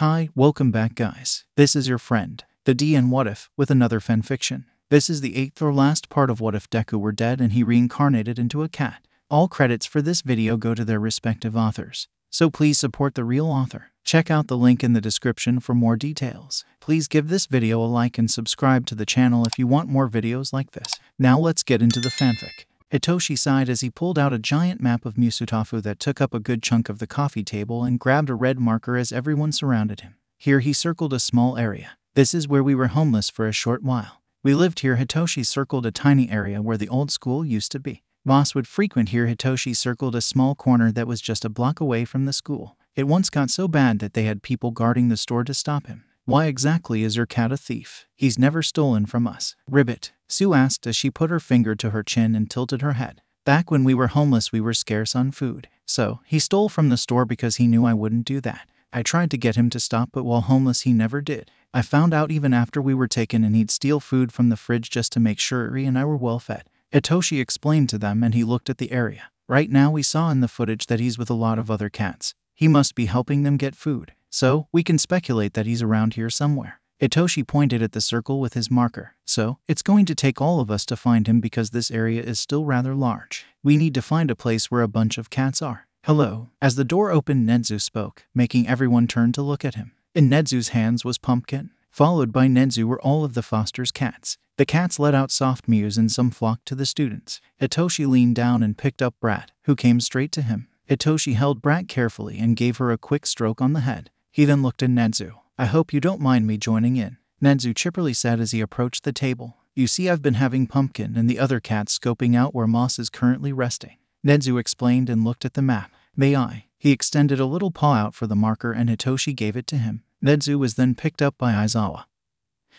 Hi, welcome back, guys. This is your friend, the DN What If, with another fanfiction. This is the eighth or last part of What If Deku were dead and he reincarnated into a cat. All credits for this video go to their respective authors. So please support the real author. Check out the link in the description for more details. Please give this video a like and subscribe to the channel if you want more videos like this. Now let's get into the fanfic. Hitoshi sighed as he pulled out a giant map of Musutafu that took up a good chunk of the coffee table and grabbed a red marker as everyone surrounded him. Here he circled a small area. This is where we were homeless for a short while. We lived here. Hitoshi circled a tiny area where the old school used to be. Moss would frequent here. Hitoshi circled a small corner that was just a block away from the school. It once got so bad that they had people guarding the store to stop him. Why exactly is your cat a thief? He's never stolen from us. Ribbit, Sue asked as she put her finger to her chin and tilted her head. Back when we were homeless, we were scarce on food. So, he stole from the store because he knew I wouldn't do that. I tried to get him to stop, but while homeless, he never did. I found out even after we were taken and he'd steal food from the fridge just to make sure Eri and I were well fed. Hitoshi explained to them and he looked at the area. Right now, we saw in the footage that he's with a lot of other cats. He must be helping them get food. So, we can speculate that he's around here somewhere. Hitoshi pointed at the circle with his marker. So, it's going to take all of us to find him because this area is still rather large. We need to find a place where a bunch of cats are. Hello. As the door opened, Nedzu spoke, making everyone turn to look at him. In Nedzu's hands was Pumpkin. Followed by Nedzu were all of the Foster's cats. The cats let out soft mews and some flocked to the students. Hitoshi leaned down and picked up Brat, who came straight to him. Hitoshi held Brat carefully and gave her a quick stroke on the head. He then looked at Nedzu. I hope you don't mind me joining in. Nedzu chipperly said as he approached the table. You see, I've been having Pumpkin and the other cats scoping out where Moss is currently resting. Nedzu explained and looked at the map. May I? He extended a little paw out for the marker and Hitoshi gave it to him. Nedzu was then picked up by Aizawa,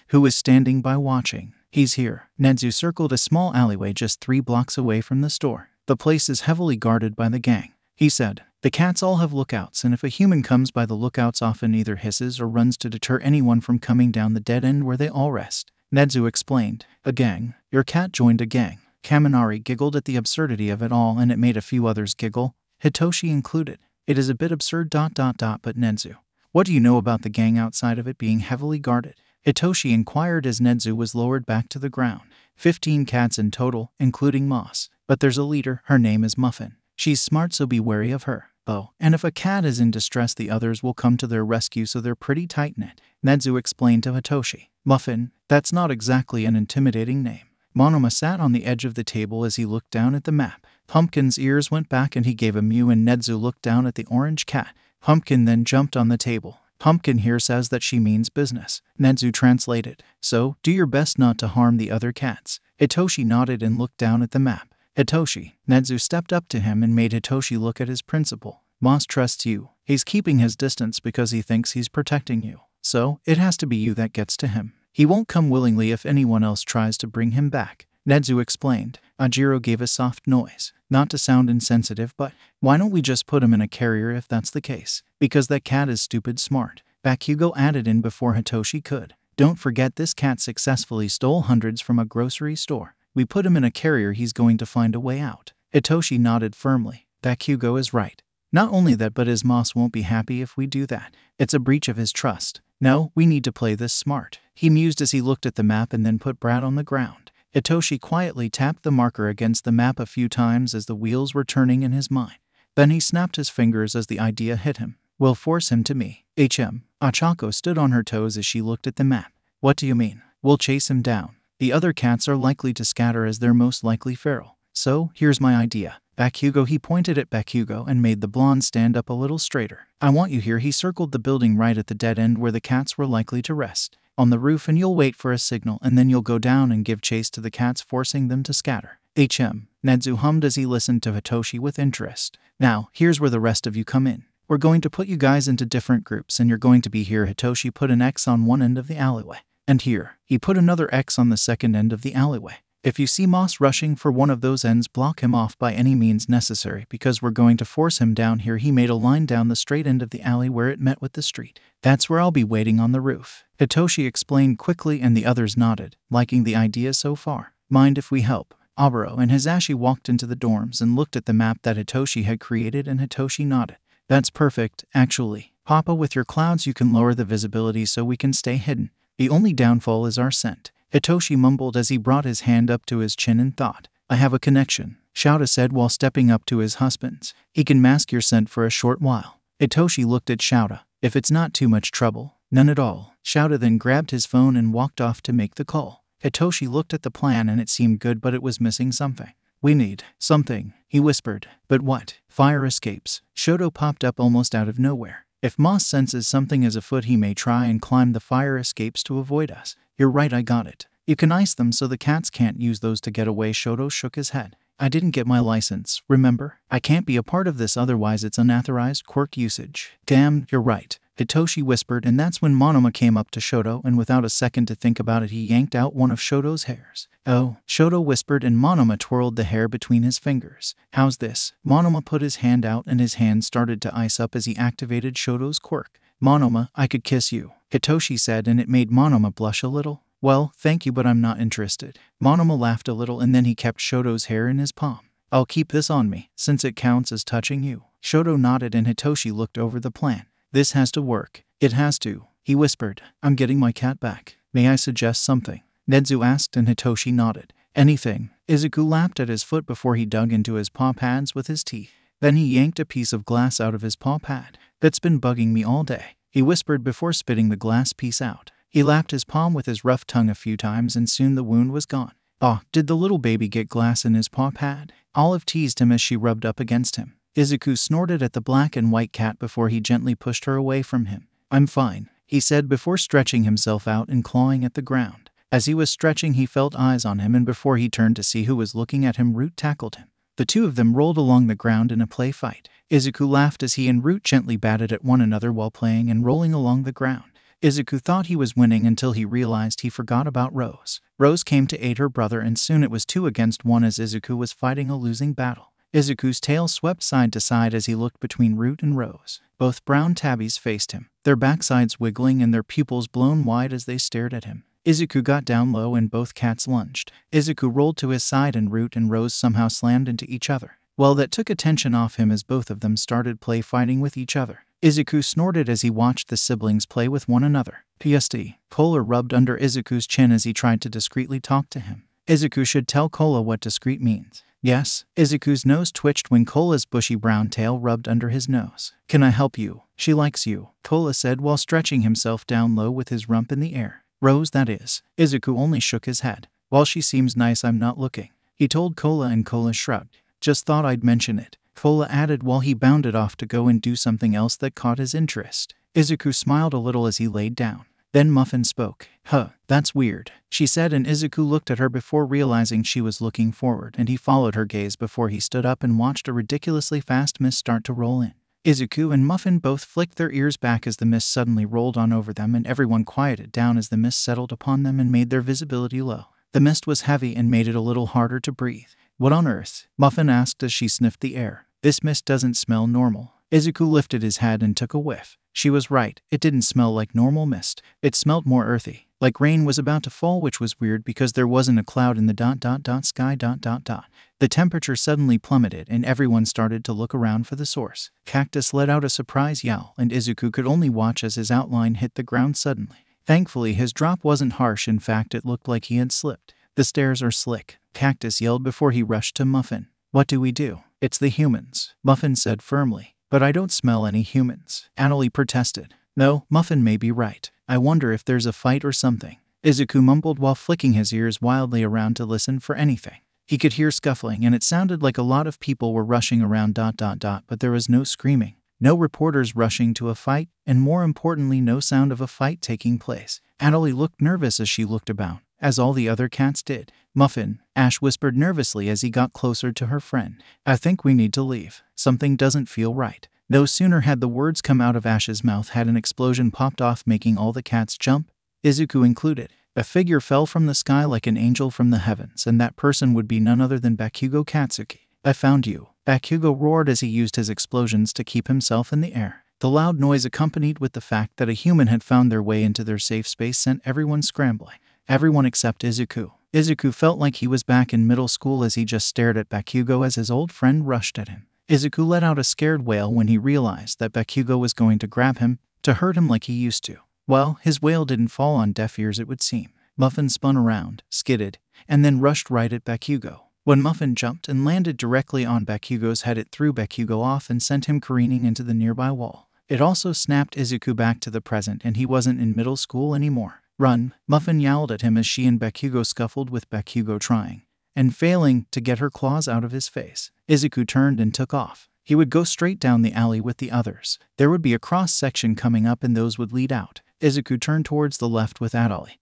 who was standing by watching. He's here. Nedzu circled a small alleyway just three blocks away from the store. The place is heavily guarded by the gang. He said, The cats all have lookouts, and if a human comes by the lookouts, often either hisses or runs to deter anyone from coming down the dead end where they all rest. Nedzu explained, A gang. Your cat joined a gang. Kaminari giggled at the absurdity of it all, and it made a few others giggle, Hitoshi included. It is a bit absurd. Dot dot dot. But Nedzu, what do you know about the gang outside of it being heavily guarded? Hitoshi inquired as Nedzu was lowered back to the ground. Fifteen cats in total, including Moss. But there's a leader. Her name is Muffin. She's smart, so be wary of her. Oh, and if a cat is in distress, the others will come to their rescue, so they're pretty tight knit. Nedzu explained to Hitoshi. Muffin, that's not exactly an intimidating name. Monoma sat on the edge of the table as he looked down at the map. Pumpkin's ears went back and he gave a mew, and Nedzu looked down at the orange cat. Pumpkin then jumped on the table. Pumpkin here says that she means business. Nedzu translated. So, do your best not to harm the other cats. Hitoshi nodded and looked down at the map. Hitoshi. Nedzu stepped up to him and made Hitoshi look at his principal. Moss trusts you. He's keeping his distance because he thinks he's protecting you. So, it has to be you that gets to him. He won't come willingly if anyone else tries to bring him back. Nedzu explained. Ojiro gave a soft noise. Not to sound insensitive, but why don't we just put him in a carrier if that's the case? Because that cat is stupid smart. Bakugo added in before Hitoshi could. Don't forget this cat successfully stole hundreds from a grocery store. We put him in a carrier, he's going to find a way out. Hitoshi nodded firmly. Bakugo is right. Not only that, but his Moss won't be happy if we do that. It's a breach of his trust. No, we need to play this smart. He mused as he looked at the map and then put Brat on the ground. Hitoshi quietly tapped the marker against the map a few times as the wheels were turning in his mind. Then he snapped his fingers as the idea hit him. We'll force him to me. HM. Ochako stood on her toes as she looked at the map. What do you mean? We'll chase him down. The other cats are likely to scatter as they're most likely feral. So, here's my idea. Bakugo he pointed at Bakugo and made the blonde stand up a little straighter. I want you here. He circled the building right at the dead end where the cats were likely to rest. On the roof and you'll wait for a signal and then you'll go down and give chase to the cats forcing them to scatter. HM. Nedzu hummed as he listened to Hitoshi with interest. Now, here's where the rest of you come in. We're going to put you guys into different groups and you're going to be here. Hitoshi put an X on one end of the alleyway. And here, he put another X on the second end of the alleyway. If you see Moss rushing for one of those ends, block him off by any means necessary because we're going to force him down here. He made a line down the straight end of the alley where it met with the street. That's where I'll be waiting on the roof. Hitoshi explained quickly and the others nodded, liking the idea so far. Mind if we help? Oboro and Hizashi walked into the dorms and looked at the map that Hitoshi had created and Hitoshi nodded. That's perfect, actually. Papa, with your clouds, you can lower the visibility so we can stay hidden. The only downfall is our scent. Hitoshi mumbled as he brought his hand up to his chin and thought. I have a connection, Shouta said while stepping up to his husband's. He can mask your scent for a short while. Hitoshi looked at Shouta. If it's not too much trouble, none at all. Shouta then grabbed his phone and walked off to make the call. Hitoshi looked at the plan and it seemed good, but it was missing something. We need something, he whispered. But what? Fire escapes. Shoto popped up almost out of nowhere. If Moss senses something is afoot, he may try and climb the fire escapes to avoid us. You're right, I got it. You can ice them so the cats can't use those to get away. Shoto shook his head. I didn't get my license, remember? I can't be a part of this otherwise it's unauthorized quirk usage. Damn, you're right. Hitoshi whispered, and that's when Monoma came up to Shoto, and without a second to think about it, he yanked out one of Shoto's hairs. Oh, Shoto whispered, and Monoma twirled the hair between his fingers. How's this? Monoma put his hand out, and his hand started to ice up as he activated Shoto's quirk. Monoma, I could kiss you, Hitoshi said, and it made Monoma blush a little. Well, thank you, but I'm not interested. Monoma laughed a little, and then he kept Shoto's hair in his palm. I'll keep this on me, since it counts as touching you. Shoto nodded, and Hitoshi looked over the plan. This has to work. It has to, he whispered. I'm getting my cat back. May I suggest something? Nedzu asked, and Hitoshi nodded. Anything. Izuku lapped at his foot before he dug into his paw pads with his teeth. Then he yanked a piece of glass out of his paw pad. That's been bugging me all day, he whispered before spitting the glass piece out. He lapped his palm with his rough tongue a few times, and soon the wound was gone. Ah, did the little baby get glass in his paw pad? Olive teased him as she rubbed up against him. Izuku snorted at the black and white cat before he gently pushed her away from him. I'm fine, he said before stretching himself out and clawing at the ground. As he was stretching, he felt eyes on him, and before he turned to see who was looking at him, Root tackled him. The two of them rolled along the ground in a play fight. Izuku laughed as he and Root gently batted at one another while playing and rolling along the ground. Izuku thought he was winning until he realized he forgot about Rose. Rose came to aid her brother, and soon it was two against one as Izuku was fighting a losing battle. Izuku's tail swept side to side as he looked between Root and Rose. Both brown tabbies faced him, their backsides wiggling and their pupils blown wide as they stared at him. Izuku got down low and both cats lunged. Izuku rolled to his side and Root and Rose somehow slammed into each other. Well, that took attention off him as both of them started play fighting with each other. Izuku snorted as he watched the siblings play with one another. PSD. Kola rubbed under Izuku's chin as he tried to discreetly talk to him. Izuku should tell Kola what discreet means. Yes, Izuku's nose twitched when Kola's bushy brown tail rubbed under his nose. Can I help you? She likes you, Kola said while stretching himself down low with his rump in the air. Rose, that is. Izuku only shook his head. While she seems nice, I'm not looking. He told Kola and Kola shrugged. Just thought I'd mention it. Kola added while he bounded off to go and do something else that caught his interest. Izuku smiled a little as he laid down. Then Muffin spoke. Huh, that's weird, she said, and Izuku looked at her before realizing she was looking forward, and he followed her gaze before he stood up and watched a ridiculously fast mist start to roll in. Izuku and Muffin both flicked their ears back as the mist suddenly rolled on over them, and everyone quieted down as the mist settled upon them and made their visibility low. The mist was heavy and made it a little harder to breathe. What on earth? Muffin asked as she sniffed the air. This mist doesn't smell normal. Izuku lifted his head and took a whiff. She was right. It didn't smell like normal mist. It smelled more earthy, like rain was about to fall, which was weird because there wasn't a cloud in the dot dot dot sky dot dot dot. The temperature suddenly plummeted and everyone started to look around for the source. Cactus let out a surprise yowl, and Izuku could only watch as his outline hit the ground suddenly. Thankfully, his drop wasn't harsh. In fact, it looked like he had slipped. The stairs are slick, Cactus yelled before he rushed to Muffin. What do we do? It's the humans, Muffin said firmly. But I don't smell any humans, Annalie protested. No, Muffin may be right. I wonder if there's a fight or something. Izuku mumbled while flicking his ears wildly around to listen for anything. He could hear scuffling, and it sounded like a lot of people were rushing around dot dot dot, but there was no screaming, no reporters rushing to a fight, and more importantly, no sound of a fight taking place. Adelie looked nervous as she looked about, as all the other cats did. Muffin, Ash whispered nervously as he got closer to her friend. I think we need to leave. Something doesn't feel right. No sooner had the words come out of Ash's mouth had an explosion popped off, making all the cats jump, Izuku included. A figure fell from the sky like an angel from the heavens, and that person would be none other than Bakugo Katsuki. I found you. Bakugo roared as he used his explosions to keep himself in the air. The loud noise, accompanied with the fact that a human had found their way into their safe space, sent everyone scrambling. Everyone except Izuku. Izuku felt like he was back in middle school as he just stared at Bakugo as his old friend rushed at him. Izuku let out a scared wail when he realized that Bakugo was going to grab him to hurt him like he used to. Well, his wail didn't fall on deaf ears, it would seem. Muffin spun around, skidded, and then rushed right at Bakugo. When Muffin jumped and landed directly on Bakugo's head, it threw Bakugo off and sent him careening into the nearby wall. It also snapped Izuku back to the present, and he wasn't in middle school anymore. Run, Muffin yowled at him as she and Bakugo scuffled with Bakugo trying and failing to get her claws out of his face. Izuku turned and took off. He would go straight down the alley with the others. There would be a cross section coming up, and those would lead out. Izuku turned towards the left with Adolly.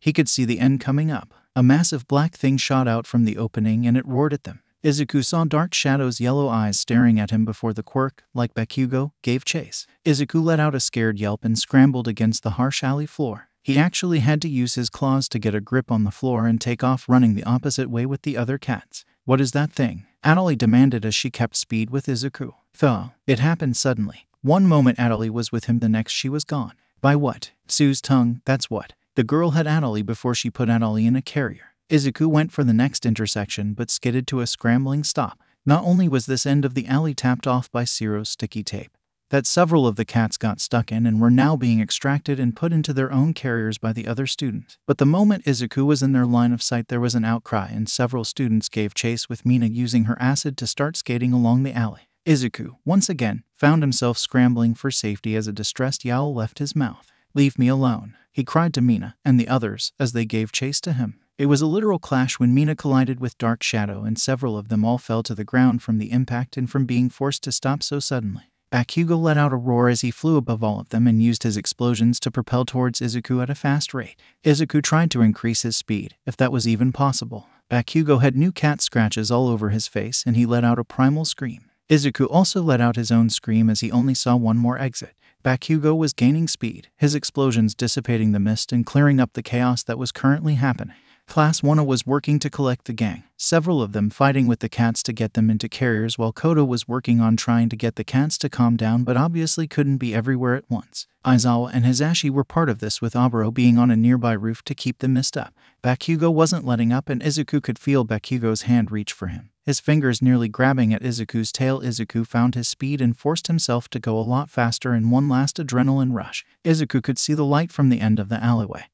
He could see the end coming up. A massive black thing shot out from the opening and it roared at them. Izuku saw Dark Shadow's yellow eyes staring at him before the quirk, like Bakugo, gave chase. Izuku let out a scared yelp and scrambled against the harsh alley floor. He actually had to use his claws to get a grip on the floor and take off running the opposite way with the other cats. What is that thing? Adolly demanded as she kept speed with Izuku. Thaw. It happened suddenly. One moment Adolly was with him, the next she was gone. By what? Sue's tongue, that's what. The girl had Adolly before she put Adolly in a carrier. Izuku went for the next intersection but skidded to a scrambling stop. Not only was this end of the alley tapped off by Sero's sticky tape, that several of the cats got stuck in and were now being extracted and put into their own carriers by the other students. But the moment Izuku was in their line of sight, there was an outcry, and several students gave chase with Mina using her acid to start skating along the alley. Izuku, once again, found himself scrambling for safety as a distressed yowl left his mouth. Leave me alone, he cried to Mina and the others as they gave chase to him. It was a literal clash when Mina collided with Dark Shadow, and several of them all fell to the ground from the impact and from being forced to stop so suddenly. Bakugo let out a roar as he flew above all of them and used his explosions to propel towards Izuku at a fast rate. Izuku tried to increase his speed, if that was even possible. Bakugo had new cat scratches all over his face and he let out a primal scream. Izuku also let out his own scream as he only saw one more exit. Bakugo was gaining speed, his explosions dissipating the mist and clearing up the chaos that was currently happening. Class 1A was working to collect the gang, several of them fighting with the cats to get them into carriers while Koda was working on trying to get the cats to calm down but obviously couldn't be everywhere at once. Aizawa and Hizashi were part of this with Oboro being on a nearby roof to keep the mist up. Bakugo wasn't letting up and Izuku could feel Bakugo's hand reach for him. His fingers nearly grabbing at Izuku's tail, Izuku found his speed and forced himself to go a lot faster in one last adrenaline rush. Izuku could see the light from the end of the alleyway.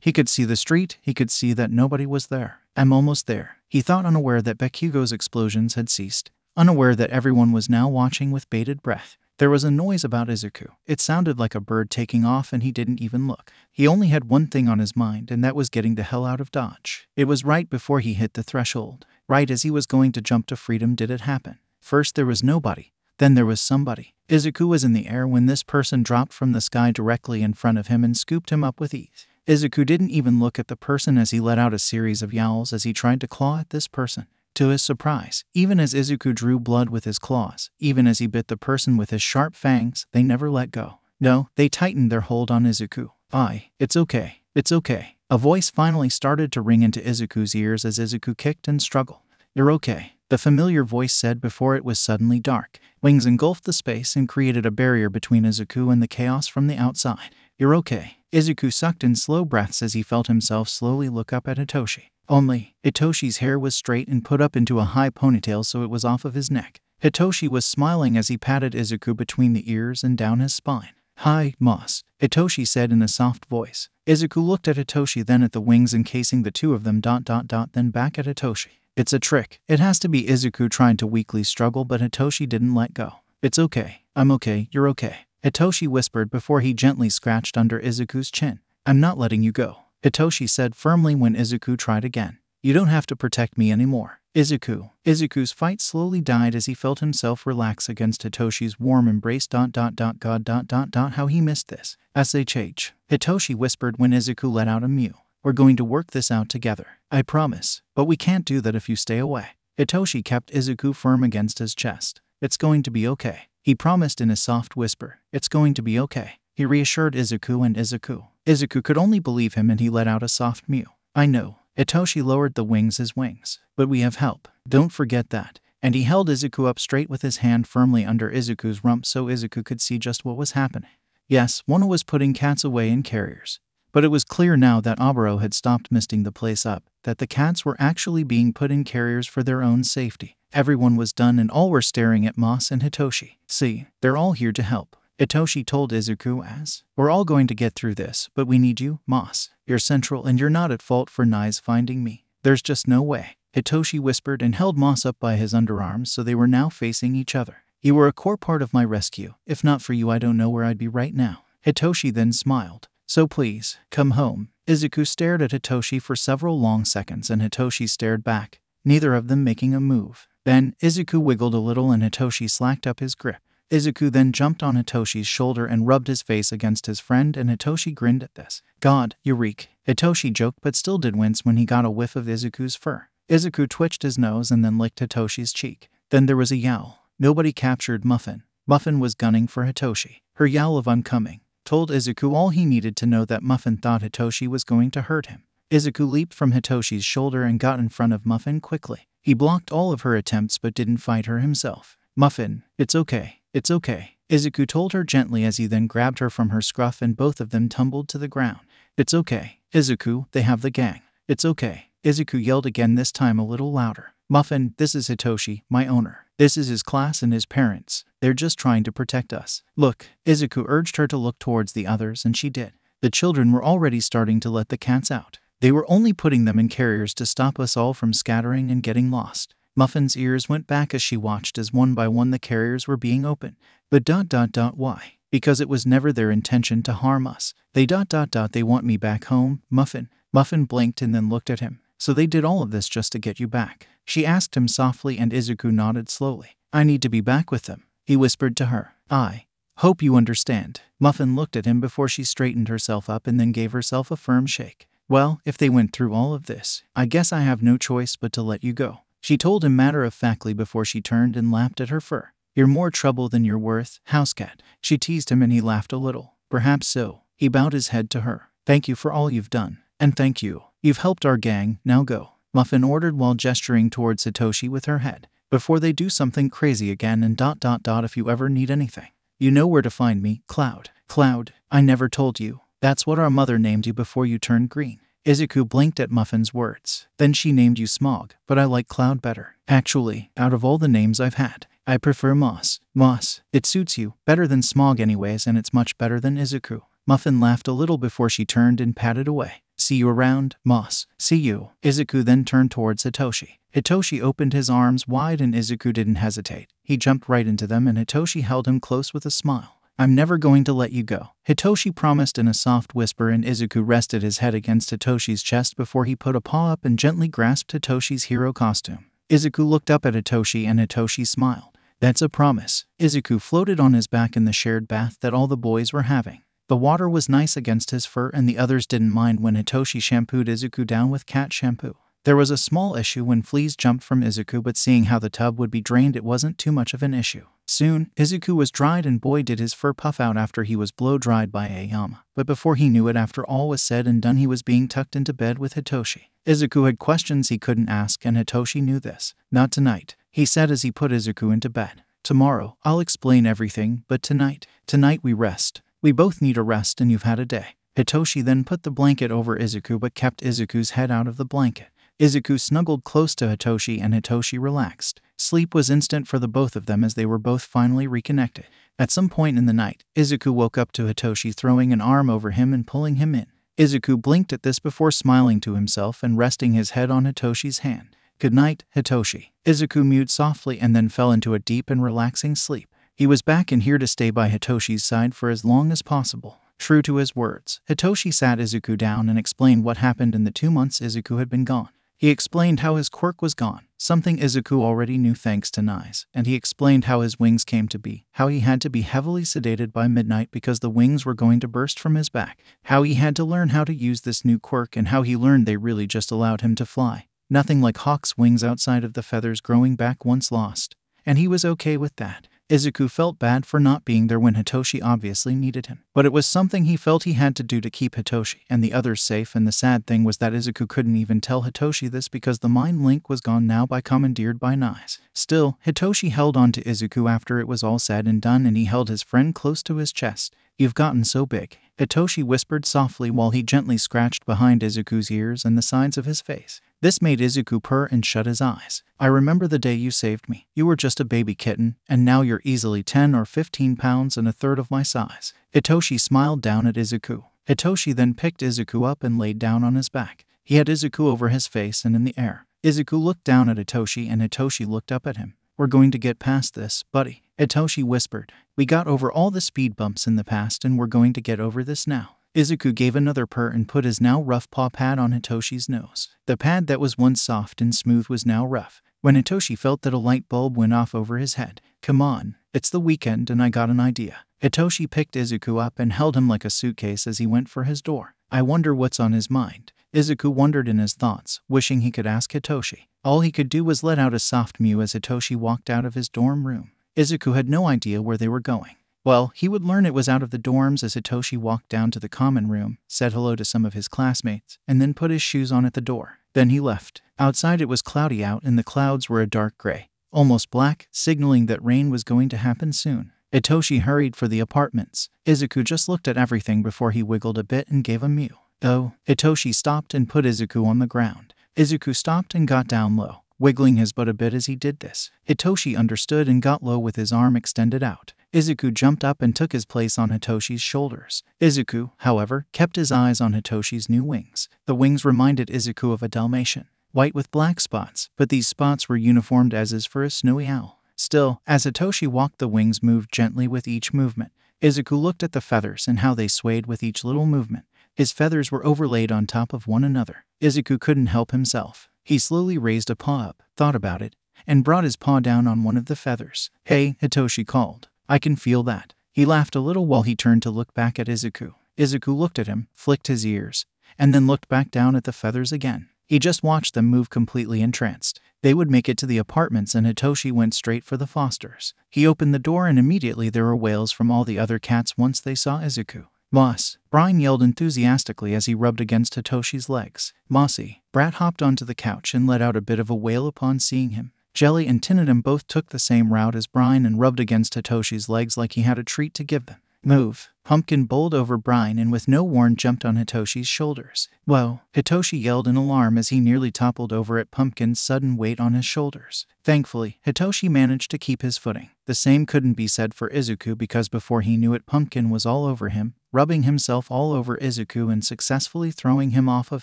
He could see the street, he could see that nobody was there. I'm almost there. He thought, unaware that Bakugo's explosions had ceased, unaware that everyone was now watching with bated breath. There was a noise about Izuku. It sounded like a bird taking off, and he didn't even look. He only had one thing on his mind, and that was getting the hell out of Dodge. It was right before he hit the threshold. Right as he was going to jump to freedom, did it happen. First, there was nobody. Then there was somebody. Izuku was in the air when this person dropped from the sky directly in front of him and scooped him up with ease. Izuku didn't even look at the person as he let out a series of yowls as he tried to claw at this person. To his surprise, even as Izuku drew blood with his claws, even as he bit the person with his sharp fangs, they never let go. No, they tightened their hold on Izuku. I, it's okay, it's okay. A voice finally started to ring into Izuku's ears as Izuku kicked and struggled. You're okay, the familiar voice said before it was suddenly dark. Wings engulfed the space and created a barrier between Izuku and the chaos from the outside. You're okay. Izuku sucked in slow breaths as he felt himself slowly look up at Hitoshi. Only, Hitoshi's hair was straight and put up into a high ponytail so it was off of his neck. Hitoshi was smiling as he patted Izuku between the ears and down his spine. Hi, Moss, Hitoshi said in a soft voice. Izuku looked at Hitoshi then at the wings encasing the two of them dot dot dot then back at Hitoshi. It's a trick. It has to be Izuku trying to weakly struggle but Hitoshi didn't let go. It's okay. I'm okay. You're okay. Hitoshi whispered before he gently scratched under Izuku's chin. I'm not letting you go, Hitoshi said firmly when Izuku tried again. You don't have to protect me anymore. Izuku. Izuku's fight slowly died as he felt himself relax against Hitoshi's warm embrace. Dot dot dot god dot dot dot how he missed this. SHH. Hitoshi whispered when Izuku let out a mew. We're going to work this out together. I promise. But we can't do that if you stay away. Hitoshi kept Izuku firm against his chest. It's going to be okay. He promised in a soft whisper, It's going to be okay. He reassured Izuku and Izuku. Izuku could only believe him and he let out a soft mew. I know. Hitoshi lowered the wings his wings. But we have help. Don't forget that. And he held Izuku up straight with his hand firmly under Izuku's rump so Izuku could see just what was happening. Yes, Mono was putting cats away in carriers. But it was clear now that Oboro had stopped misting the place up, that the cats were actually being put in carriers for their own safety. Everyone was done and all were staring at Moss and Hitoshi. See, they're all here to help. Hitoshi told Izuku as, We're all going to get through this, but we need you, Moss. You're central and you're not at fault for Nai's finding me. There's just no way. Hitoshi whispered and held Moss up by his underarms so they were now facing each other. You were a core part of my rescue. If not for you, I don't know where I'd be right now. Hitoshi then smiled. So please, come home. Izuku stared at Hitoshi for several long seconds and Hitoshi stared back, neither of them making a move. Then, Izuku wiggled a little and Hitoshi slacked up his grip. Izuku then jumped on Hitoshi's shoulder and rubbed his face against his friend, and Hitoshi grinned at this. God, reek. Hitoshi joked but still did wince when he got a whiff of Izuku's fur. Izuku twitched his nose and then licked Hitoshi's cheek. Then there was a yowl. Nobody captured Muffin. Muffin was gunning for Hitoshi. Her yowl of I'm coming told Izuku all he needed to know that Muffin thought Hitoshi was going to hurt him. Izuku leaped from Hitoshi's shoulder and got in front of Muffin quickly. He blocked all of her attempts but didn't fight her himself. Muffin, it's okay, it's okay. Izuku told her gently as he then grabbed her from her scruff and both of them tumbled to the ground. It's okay, Izuku, they have the gang. It's okay. Izuku yelled again, this time a little louder. Muffin, this is Hitoshi, my owner. This is his class and his parents. They're just trying to protect us. Look, Izuku urged her to look towards the others, and she did. The children were already starting to let the cats out. They were only putting them in carriers to stop us all from scattering and getting lost. Muffin's ears went back as she watched as one by one the carriers were being opened. But dot dot dot why? Because it was never their intention to harm us. They dot dot dot they want me back home, Muffin. Muffin blinked and then looked at him. So they did all of this just to get you back. She asked him softly and Izuku nodded slowly. I need to be back with them, he whispered to her. I hope you understand. Muffin looked at him before she straightened herself up and then gave herself a firm shake. Well, if they went through all of this, I guess I have no choice but to let you go. She told him matter of factly before she turned and lapped at her fur. You're more trouble than you're worth, housecat. She teased him and he laughed a little. Perhaps so. He bowed his head to her. Thank you for all you've done. And thank you. You've helped our gang, now go. Muffin ordered while gesturing towards Satoshi with her head. Before they do something crazy again and dot dot dot if you ever need anything. You know where to find me, Cloud. Cloud, I never told you. That's what our mother named you before you turned green. Izuku blinked at Muffin's words. Then she named you Smog, but I like Cloud better. Actually, out of all the names I've had, I prefer Moss. Moss, it suits you, better than Smog anyways, and it's much better than Izuku. Muffin laughed a little before she turned and patted away. See you around, Moss. See you. Izuku then turned towards Hitoshi. Hitoshi opened his arms wide and Izuku didn't hesitate. He jumped right into them and Hitoshi held him close with a smile. I'm never going to let you go. Hitoshi promised in a soft whisper, and Izuku rested his head against Hitoshi's chest before he put a paw up and gently grasped Hitoshi's hero costume. Izuku looked up at Hitoshi and Hitoshi smiled. That's a promise. Izuku floated on his back in the shared bath that all the boys were having. The water was nice against his fur, and the others didn't mind when Hitoshi shampooed Izuku down with cat shampoo. There was a small issue when fleas jumped from Izuku, but seeing how the tub would be drained, it wasn't too much of an issue. Soon, Izuku was dried and boy did his fur puff out after he was blow dried by Aoyama. But before he knew it, after all was said and done, he was being tucked into bed with Hitoshi. Izuku had questions he couldn't ask, and Hitoshi knew this. Not tonight, he said as he put Izuku into bed. Tomorrow, I'll explain everything, but tonight, tonight we rest. We both need a rest and you've had a day. Hitoshi then put the blanket over Izuku but kept Izuku's head out of the blanket. Izuku snuggled close to Hitoshi and Hitoshi relaxed. Sleep was instant for the both of them as they were both finally reconnected. At some point in the night, Izuku woke up to Hitoshi throwing an arm over him and pulling him in. Izuku blinked at this before smiling to himself and resting his head on Hitoshi's hand. Good night, Hitoshi. Izuku mewed softly and then fell into a deep and relaxing sleep. He was back and here to stay by Hitoshi's side for as long as possible. True to his words, Hitoshi sat Izuku down and explained what happened in the two months Izuku had been gone. He explained how his quirk was gone, something Izuku already knew thanks to Nai's, and he explained how his wings came to be, how he had to be heavily sedated by midnight because the wings were going to burst from his back, how he had to learn how to use this new quirk, and how he learned they really just allowed him to fly. Nothing like Hawks' wings outside of the feathers growing back once lost. And he was okay with that. Izuku felt bad for not being there when Hitoshi obviously needed him. But it was something he felt he had to do to keep Hitoshi and the others safe, and the sad thing was that Izuku couldn't even tell Hitoshi this because the mind link was gone now by commandeered by Nai's. Still, Hitoshi held on to Izuku after it was all said and done, and he held his friend close to his chest. You've gotten so big. Hitoshi whispered softly while he gently scratched behind Izuku's ears and the sides of his face. This made Izuku purr and shut his eyes. I remember the day you saved me. You were just a baby kitten, and now you're easily 10 or 15 pounds and a third of my size. Hitoshi smiled down at Izuku. Hitoshi then picked Izuku up and laid down on his back. He had Izuku over his face and in the air. Izuku looked down at Hitoshi and Hitoshi looked up at him. We're going to get past this, buddy. Hitoshi whispered. We got over all the speed bumps in the past and we're going to get over this now. Izuku gave another purr and put his now rough paw pad on Hitoshi's nose. The pad that was once soft and smooth was now rough. When Hitoshi felt that a light bulb went off over his head. Come on, it's the weekend and I got an idea. Hitoshi picked Izuku up and held him like a suitcase as he went for his door. I wonder what's on his mind. Izuku wondered in his thoughts, wishing he could ask Hitoshi. All he could do was let out a soft mew as Hitoshi walked out of his dorm room. Izuku had no idea where they were going. Well, he would learn it was out of the dorms as Hitoshi walked down to the common room, said hello to some of his classmates, and then put his shoes on at the door. Then he left. Outside it was cloudy out and the clouds were a dark gray, almost black, signaling that rain was going to happen soon. Hitoshi hurried for the apartments. Izuku just looked at everything before he wiggled a bit and gave a mew. Oh, Hitoshi stopped and put Izuku on the ground. Izuku stopped and got down low, wiggling his butt a bit as he did this. Hitoshi understood and got low with his arm extended out. Izuku jumped up and took his place on Hitoshi's shoulders. Izuku, however, kept his eyes on Hitoshi's new wings. The wings reminded Izuku of a Dalmatian, white with black spots, but these spots were uniformed as is for a snowy owl. Still, as Hitoshi walked, the wings moved gently with each movement. Izuku looked at the feathers and how they swayed with each little movement. His feathers were overlaid on top of one another. Izuku couldn't help himself. He slowly raised a paw up, thought about it, and brought his paw down on one of the feathers. Hey, Hitoshi called. I can feel that. He laughed a little while he turned to look back at Izuku. Izuku looked at him, flicked his ears, and then looked back down at the feathers again. He just watched them move completely entranced. They would make it to the apartments and Hitoshi went straight for the Fosters. He opened the door and immediately there were wails from all the other cats once they saw Izuku. Moss, Brian yelled enthusiastically as he rubbed against Hitoshi's legs. Mossy, Brat hopped onto the couch and let out a bit of a wail upon seeing him. Jelly and Tinnitum both took the same route as Brian and rubbed against Hitoshi's legs like he had a treat to give them. Move. Pumpkin bowled over Brian and with no warn jumped on Hitoshi's shoulders. Whoa! Hitoshi yelled in alarm as he nearly toppled over at Pumpkin's sudden weight on his shoulders. Thankfully, Hitoshi managed to keep his footing. The same couldn't be said for Izuku because before he knew it, Pumpkin was all over him, rubbing himself all over Izuku and successfully throwing him off of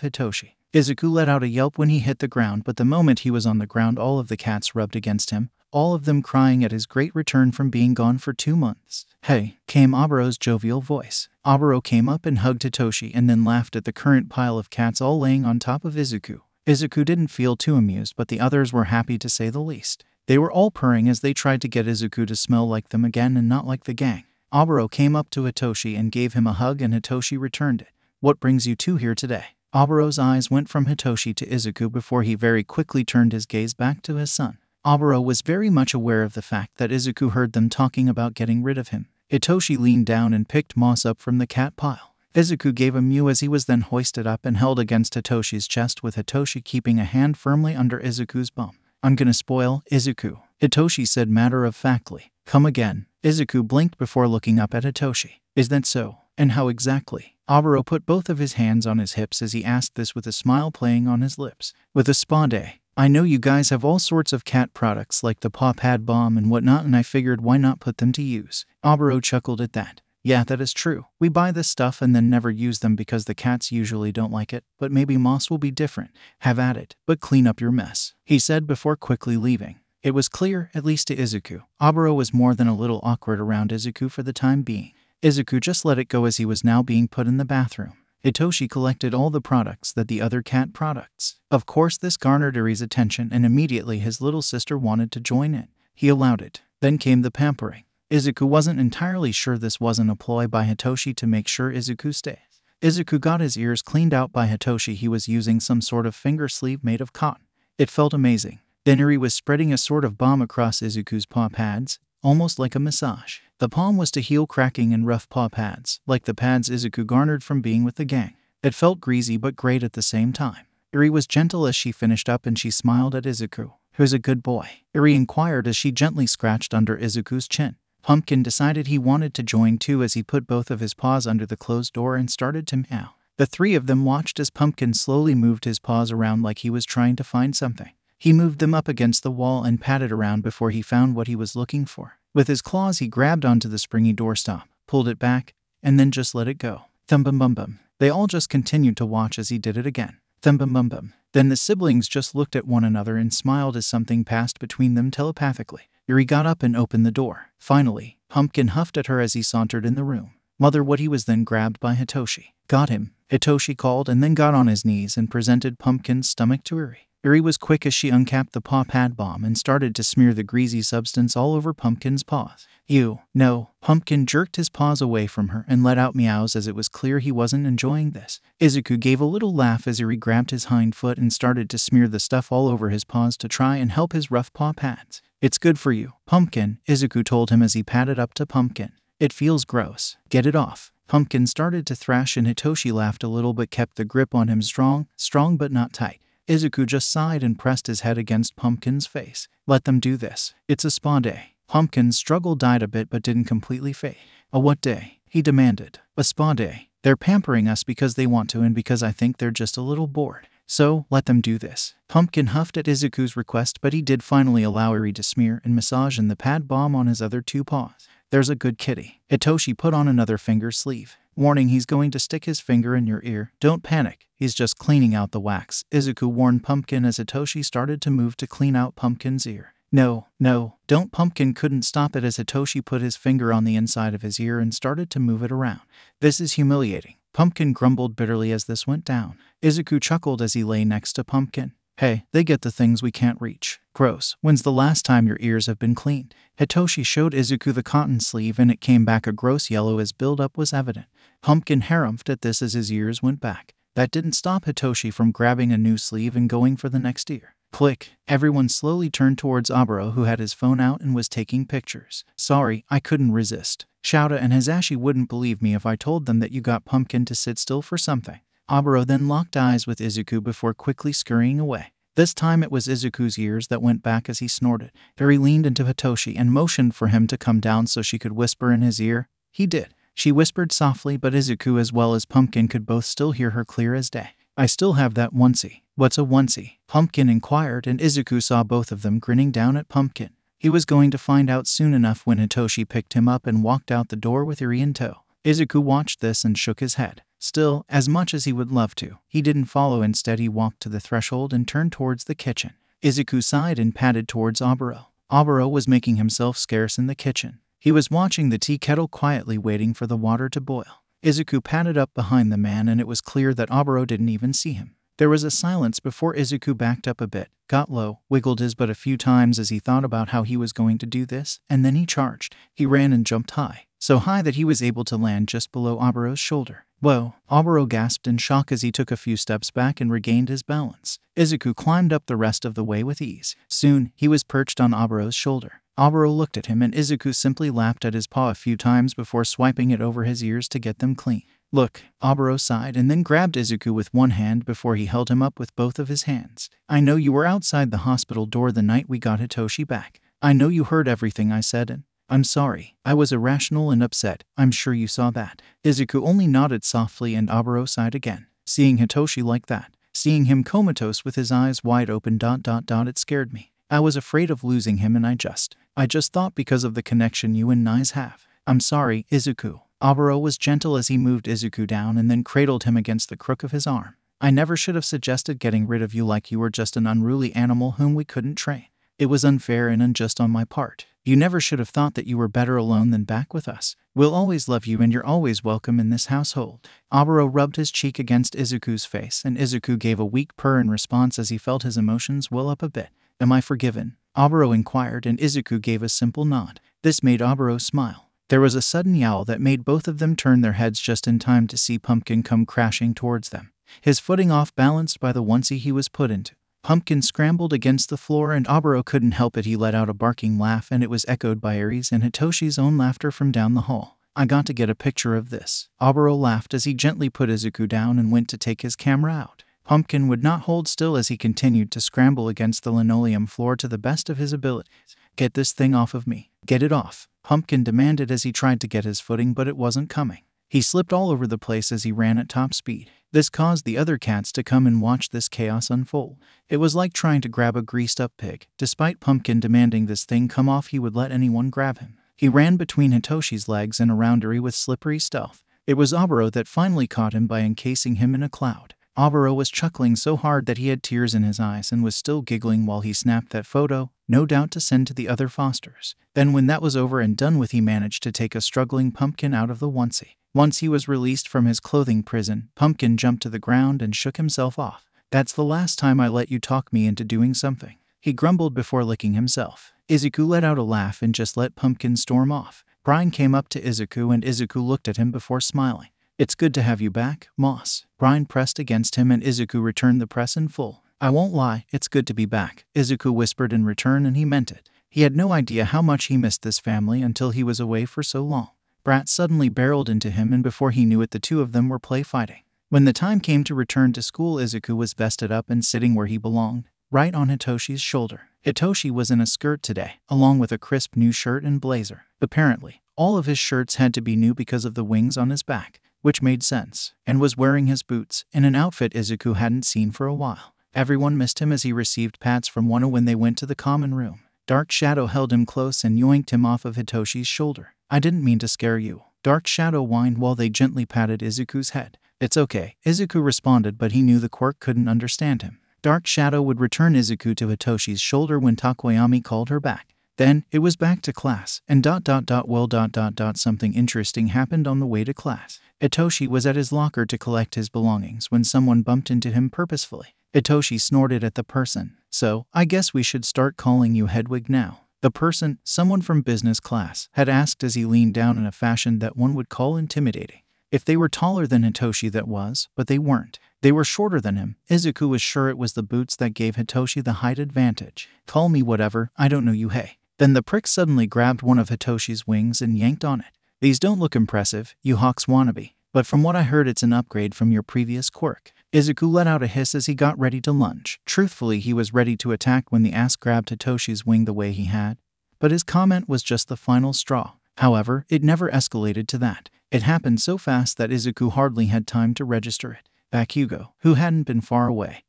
Hitoshi. Izuku let out a yelp when he hit the ground, but the moment he was on the ground, all of the cats rubbed against him, all of them crying at his great return from being gone for two months. Hey, came Oboro's jovial voice. Oboro came up and hugged Hitoshi and then laughed at the current pile of cats all laying on top of Izuku. Izuku didn't feel too amused, but the others were happy to say the least. They were all purring as they tried to get Izuku to smell like them again and not like the gang. Oboro came up to Hitoshi and gave him a hug, and Hitoshi returned it. What brings you two here today? Oboro's eyes went from Hitoshi to Izuku before he very quickly turned his gaze back to his son. Oboro was very much aware of the fact that Izuku heard them talking about getting rid of him. Hitoshi leaned down and picked moss up from the cat pile. Izuku gave a mew as he was then hoisted up and held against Hitoshi's chest with Hitoshi keeping a hand firmly under Izuku's bum. I'm gonna spoil Izuku, Hitoshi said matter of factly. Come again. Izuku blinked before looking up at Hitoshi. Is that so? And how exactly? Oboro put both of his hands on his hips as he asked this with a smile playing on his lips. With a spa day. I know you guys have all sorts of cat products like the Paw Pad Balm and whatnot, and I figured why not put them to use. Oboro chuckled at that. Yeah, that is true. We buy this stuff and then never use them because the cats usually don't like it, but maybe Moss will be different. Have at it, but clean up your mess, he said before quickly leaving. It was clear, at least to Izuku. Oboro was more than a little awkward around Izuku for the time being. Izuku just let it go as he was now being put in the bathroom. Hitoshi collected all the products that the other cat products. Of course, this garnered Eri's attention, and immediately his little sister wanted to join in. He allowed it. Then came the pampering. Izuku wasn't entirely sure this wasn't a ploy by Hitoshi to make sure Izuku stays. Izuku got his ears cleaned out by Hitoshi. He was using some sort of finger sleeve made of cotton. It felt amazing. Then Eri was spreading a sort of balm across Izuku's paw pads, almost like a massage. The palm was to heal cracking and rough paw pads, like the pads Izuku garnered from being with the gang. It felt greasy but great at the same time. Eri was gentle as she finished up and she smiled at Izuku. Who's a good boy? Eri inquired as she gently scratched under Izuku's chin. Pumpkin decided he wanted to join too as he put both of his paws under the closed door and started to meow. The three of them watched as Pumpkin slowly moved his paws around like he was trying to find something. He moved them up against the wall and patted around before he found what he was looking for. With his claws, he grabbed onto the springy doorstop, pulled it back, and then just let it go. Thumb bum bum bum. They all just continued to watch as he did it again. Thumb bum bum bum. Then the siblings just looked at one another and smiled as something passed between them telepathically. Eri got up and opened the door. Finally, Pumpkin huffed at her as he sauntered in the room. Mother what he was then grabbed by Hitoshi. Got him, Hitoshi called and then got on his knees and presented Pumpkin's stomach to Eri. Eri was quick as she uncapped the paw pad balm and started to smear the greasy substance all over Pumpkin's paws. You, no. Pumpkin jerked his paws away from her and let out meows as it was clear he wasn't enjoying this. Izuku gave a little laugh as Eri grabbed his hind foot and started to smear the stuff all over his paws to try and help his rough paw pads. It's good for you, Pumpkin, Izuku told him as he padded up to Pumpkin. It feels gross. Get it off. Pumpkin started to thrash and Hitoshi laughed a little but kept the grip on him strong, strong but not tight. Izuku just sighed and pressed his head against Pumpkin's face. Let them do this. It's a spa day. Pumpkin's struggle died a bit but didn't completely fade. A what day? He demanded. A spa day. They're pampering us because they want to and because I think they're just a little bored. So, let them do this. Pumpkin huffed at Izuku's request, but he did finally allow Eri to smear and massage in the pad balm on his other two paws. There's a good kitty. Hitoshi put on another finger sleeve. Warning, he's going to stick his finger in your ear. Don't panic. He's just cleaning out the wax. Izuku warned Pumpkin as Hitoshi started to move to clean out Pumpkin's ear. No, no, don't. Pumpkin couldn't stop it as Hitoshi put his finger on the inside of his ear and started to move it around. This is humiliating. Pumpkin grumbled bitterly as this went down. Izuku chuckled as he lay next to Pumpkin. Hey, they get the things we can't reach. Gross. When's the last time your ears have been cleaned? Hitoshi showed Izuku the cotton sleeve and it came back a gross yellow as buildup was evident. Pumpkin harumphed at this as his ears went back. That didn't stop Hitoshi from grabbing a new sleeve and going for the next ear. Click. Everyone slowly turned towards Oboro, who had his phone out and was taking pictures. Sorry, I couldn't resist. Shouta and Hizashi wouldn't believe me if I told them that you got Pumpkin to sit still for something. Oboro then locked eyes with Izuku before quickly scurrying away. This time it was Izuku's ears that went back as he snorted. Eri leaned into Hitoshi and motioned for him to come down so she could whisper in his ear. He did. She whispered softly, but Izuku as well as Pumpkin could both still hear her clear as day. I still have that onesie. What's a onesie? Pumpkin inquired, and Izuku saw both of them grinning down at Pumpkin. He was going to find out soon enough when Hitoshi picked him up and walked out the door with Eri in tow. Izuku watched this and shook his head. Still, as much as he would love to, he didn't follow. Instead, he walked to the threshold and turned towards the kitchen. Izuku sighed and padded towards Oboro. Oboro was making himself scarce in the kitchen. He was watching the tea kettle quietly waiting for the water to boil. Izuku padded up behind the man, and it was clear that Oboro didn't even see him. There was a silence before Izuku backed up a bit, got low, wiggled his butt a few times as he thought about how he was going to do this, and then he charged. He ran and jumped high, so high that he was able to land just below Oboro's shoulder. Whoa! Oboro gasped in shock as he took a few steps back and regained his balance. Izuku climbed up the rest of the way with ease. Soon, he was perched on Oboro's shoulder. Oboro looked at him and Izuku simply lapped at his paw a few times before swiping it over his ears to get them clean. Look, Oboro sighed and then grabbed Izuku with one hand before he held him up with both of his hands. I know you were outside the hospital door the night we got Hitoshi back. I know you heard everything I said and I'm sorry. I was irrational and upset. I'm sure you saw that. Izuku only nodded softly and Oboro sighed again. Seeing Hitoshi like that, seeing him comatose with his eyes wide open dot dot dot it scared me. I was afraid of losing him and I just I just thought because of the connection you and Nais have. I'm sorry, Izuku. Oboro was gentle as he moved Izuku down and then cradled him against the crook of his arm. I never should have suggested getting rid of you like you were just an unruly animal whom we couldn't train. It was unfair and unjust on my part. You never should have thought that you were better alone than back with us. We'll always love you and you're always welcome in this household. Oboro rubbed his cheek against Izuku's face and Izuku gave a weak purr in response as he felt his emotions well up a bit. Am I forgiven? Oboro inquired, and Izuku gave a simple nod. This made Oboro smile. There was a sudden yowl that made both of them turn their heads just in time to see Pumpkin come crashing towards them, his footing off balanced by the onesie he was put into. Pumpkin scrambled against the floor, and Oboro couldn't help it. He let out a barking laugh, and it was echoed by Eri's and Hitoshi's own laughter from down the hall. I got to get a picture of this. Oboro laughed as he gently put Izuku down and went to take his camera out. Pumpkin would not hold still as he continued to scramble against the linoleum floor to the best of his abilities. Get this thing off of me. Get it off, Pumpkin demanded as he tried to get his footing, but it wasn't coming. He slipped all over the place as he ran at top speed. This caused the other cats to come and watch this chaos unfold. It was like trying to grab a greased up pig. Despite Pumpkin demanding this thing come off, he would let anyone grab him. He ran between Hitoshi's legs and around her with slippery stealth. It was Oboro that finally caught him by encasing him in a cloud. Oboro was chuckling so hard that he had tears in his eyes and was still giggling while he snapped that photo, no doubt to send to the other fosters. Then, when that was over and done with, he managed to take a struggling pumpkin out of the onesie. Once he was released from his clothing prison, Pumpkin jumped to the ground and shook himself off. That's the last time I let you talk me into doing something. He grumbled before licking himself. Izuku let out a laugh and just let Pumpkin storm off. Brian came up to Izuku and Izuku looked at him before smiling. It's good to have you back, Moss. Brian pressed against him and Izuku returned the press in full. I won't lie, it's good to be back, Izuku whispered in return and he meant it. He had no idea how much he missed this family until he was away for so long. Brat suddenly barreled into him, and before he knew it, the two of them were play fighting. When the time came to return to school, Izuku was vested up and sitting where he belonged, right on Hitoshi's shoulder. Hitoshi was in a skirt today, along with a crisp new shirt and blazer. Apparently, all of his shirts had to be new because of the wings on his back, which made sense, and was wearing his boots in an outfit Izuku hadn't seen for a while. Everyone missed him as he received pats from Wano when they went to the common room. Dark Shadow held him close and yoinked him off of Hitoshi's shoulder. I didn't mean to scare you. Dark Shadow whined while they gently patted Izuku's head. It's okay, Izuku responded, but he knew the quirk couldn't understand him. Dark Shadow would return Izuku to Hitoshi's shoulder when Tokoyami called her back. Then it was back to class, and dot dot dot well dot dot dot something interesting happened on the way to class. Hitoshi was at his locker to collect his belongings when someone bumped into him purposefully. Hitoshi snorted at the person. So, I guess we should start calling you Hedwig now. The person, someone from business class, had asked as he leaned down in a fashion that one would call intimidating. If they were taller than Hitoshi, that was, but they weren't. They were shorter than him. Izuku was sure it was the boots that gave Hitoshi the height advantage. Call me whatever, I don't know you, hey. Then the prick suddenly grabbed one of Hitoshi's wings and yanked on it. These don't look impressive, you Hawks wannabe, but from what I heard, it's an upgrade from your previous quirk. Izuku let out a hiss as he got ready to lunge. Truthfully, he was ready to attack when the ass grabbed Hitoshi's wing the way he had. But his comment was just the final straw. However, it never escalated to that. It happened so fast that Izuku hardly had time to register it. Bakugo, who hadn't been far away,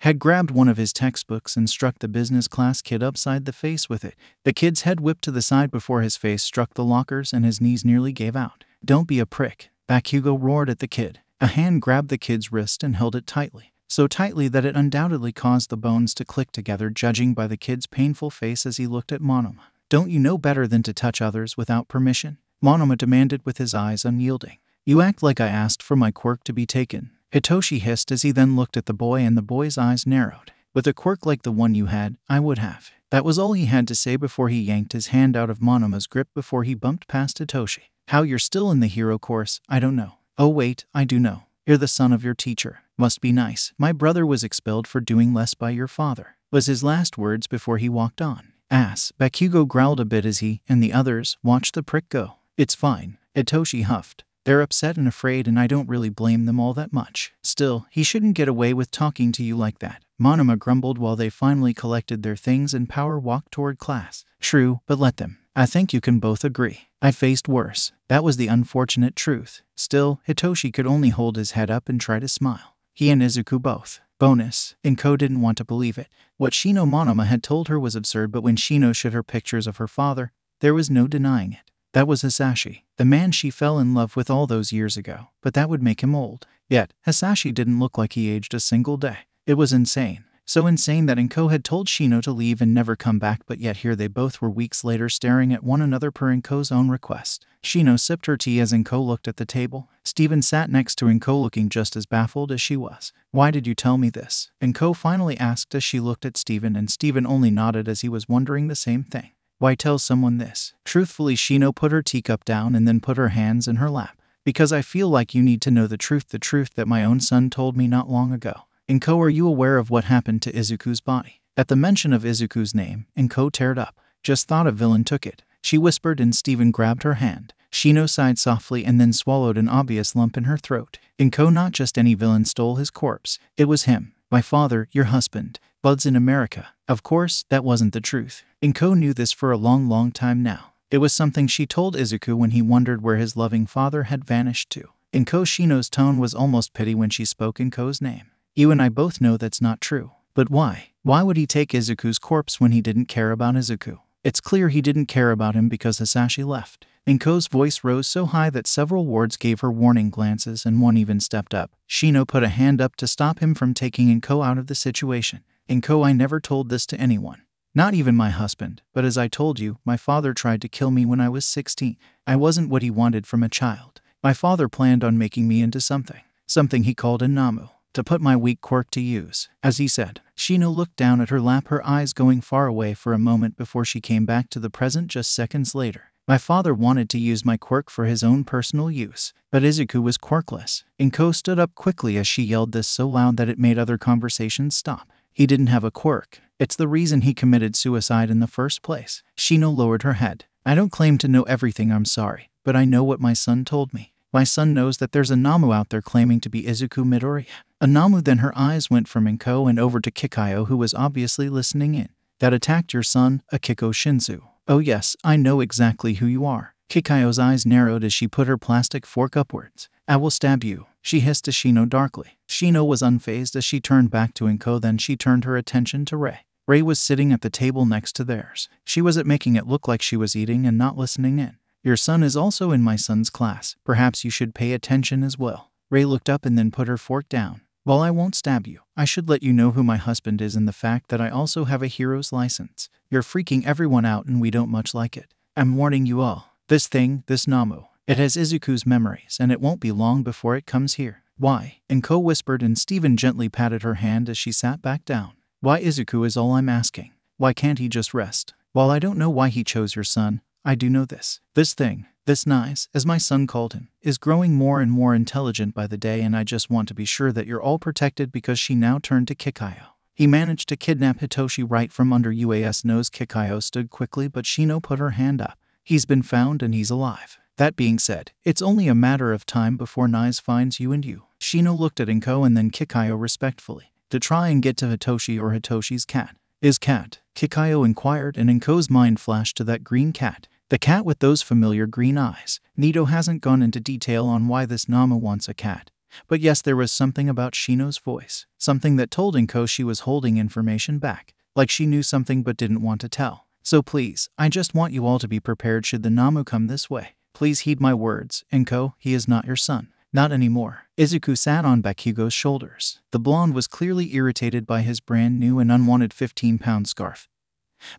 had grabbed one of his textbooks and struck the business class kid upside the face with it. The kid's head whipped to the side before his face struck the lockers and his knees nearly gave out. Don't be a prick, Bakugo roared at the kid. A hand grabbed the kid's wrist and held it tightly, so tightly that it undoubtedly caused the bones to click together, judging by the kid's painful face as he looked at Monoma. Don't you know better than to touch others without permission? Monoma demanded with his eyes unyielding. You act like I asked for my quirk to be taken. Hitoshi hissed as he then looked at the boy, and the boy's eyes narrowed. With a quirk like the one you had, I would have. That was all he had to say before he yanked his hand out of Monoma's grip before he bumped past Hitoshi. How you're still in the hero course, I don't know. Oh, wait, I do know. You're the son of your teacher. Must be nice. My brother was expelled for doing less by your father, was his last words before he walked on. Ass. Bakugo growled a bit as he and the others watched the prick go. It's fine. Hitoshi huffed. They're upset and afraid, and I don't really blame them all that much. Still, he shouldn't get away with talking to you like that. Monoma grumbled while they finally collected their things and power walked toward class. True, but let them. I think you can both agree. I faced worse. That was the unfortunate truth. Still, Hitoshi could only hold his head up and try to smile. He and Izuku both. Bonus. Inko didn't want to believe it. What Shino Monoma had told her was absurd, but when Shino showed her pictures of her father, there was no denying it. That was Hisashi, the man she fell in love with all those years ago, but that would make him old. Yet, Hisashi didn't look like he aged a single day. It was insane. So insane that Inko had told Shino to leave and never come back, but yet here they both were weeks later staring at one another per Inko's own request. Shino sipped her tea as Inko looked at the table. Steven sat next to Inko looking just as baffled as she was. Why did you tell me this? Inko finally asked as she looked at Steven, and Steven only nodded as he was wondering the same thing. Why tell someone this? Truthfully, Shino put her teacup down and then put her hands in her lap. Because I feel like you need to know the truth, the truth that my own son told me not long ago. Inko, are you aware of what happened to Izuku's body? At the mention of Izuku's name, Inko teared up. Just thought a villain took it. She whispered and Steven grabbed her hand. Shino sighed softly and then swallowed an obvious lump in her throat. Inko, not just any villain, stole his corpse. It was him. My father, your husband, buds in America. Of course, that wasn't the truth. Inko knew this for a long, long time now. It was something she told Izuku when he wondered where his loving father had vanished to. Inko Shino's tone was almost pity when she spoke Inko's name. You and I both know that's not true. But why? Why would he take Izuku's corpse when he didn't care about Izuku? It's clear he didn't care about him because Hisashi left. Inko's voice rose so high that several wards gave her warning glances and one even stepped up. Shino put a hand up to stop him from taking Inko out of the situation. Inko, I never told this to anyone. Not even my husband, but as I told you, my father tried to kill me when I was 16. I wasn't what he wanted from a child. My father planned on making me into something, something he called a Nomu, to put my weak quirk to use. As he said, Shino looked down at her lap, her eyes going far away for a moment before she came back to the present just seconds later. My father wanted to use my quirk for his own personal use, but Izuku was quirkless. Inko stood up quickly as she yelled this so loud that it made other conversations stop. He didn't have a quirk. It's the reason he committed suicide in the first place. Shino lowered her head. I don't claim to know everything, I'm sorry, but I know what my son told me. My son knows that there's a Nomu out there claiming to be Izuku Midoriya. Nomu then her eyes went from Inko and over to Kikayo who was obviously listening in. That attacked your son, Akiko Shinzu. Oh, yes, I know exactly who you are. Kikayo's eyes narrowed as she put her plastic fork upwards. I will stab you, she hissed to Shino darkly. Shino was unfazed as she turned back to Inko, then she turned her attention to Rei. Rei was sitting at the table next to theirs. She was at making it look like she was eating and not listening in. Your son is also in my son's class. Perhaps you should pay attention as well. Rei looked up and then put her fork down. While I won't stab you, I should let you know who my husband is and the fact that I also have a hero's license. You're freaking everyone out and we don't much like it. I'm warning you all. This thing, this Nomu, it has Izuku's memories and it won't be long before it comes here. Why? Inko whispered and Steven gently patted her hand as she sat back down. Why Izuku is all I'm asking. Why can't he just rest? While I don't know why he chose your son, I do know this. This thing, this Nice, as my son called him, is growing more and more intelligent by the day, and I just want to be sure that you're all protected because she now turned to Kikayo. He managed to kidnap Hitoshi right from under UA's nose. Kikayo stood quickly, but Shino put her hand up. He's been found and he's alive. That being said, it's only a matter of time before Nice finds you and you. Shino looked at Inko and then Kikayo respectfully, to try and get to Hitoshi or Hitoshi's cat. Is cat? Kikayo inquired, and Inko's mind flashed to that green cat. The cat with those familiar green eyes. Neito hasn't gone into detail on why this Nomu wants a cat. But yes, there was something about Shino's voice, something that told Inko she was holding information back, like she knew something but didn't want to tell. So please, I just want you all to be prepared should the Nomu come this way. Please heed my words, Inko, he is not your son. Not anymore. Izuku sat on Bakugo's shoulders. The blonde was clearly irritated by his brand new and unwanted 15 pound scarf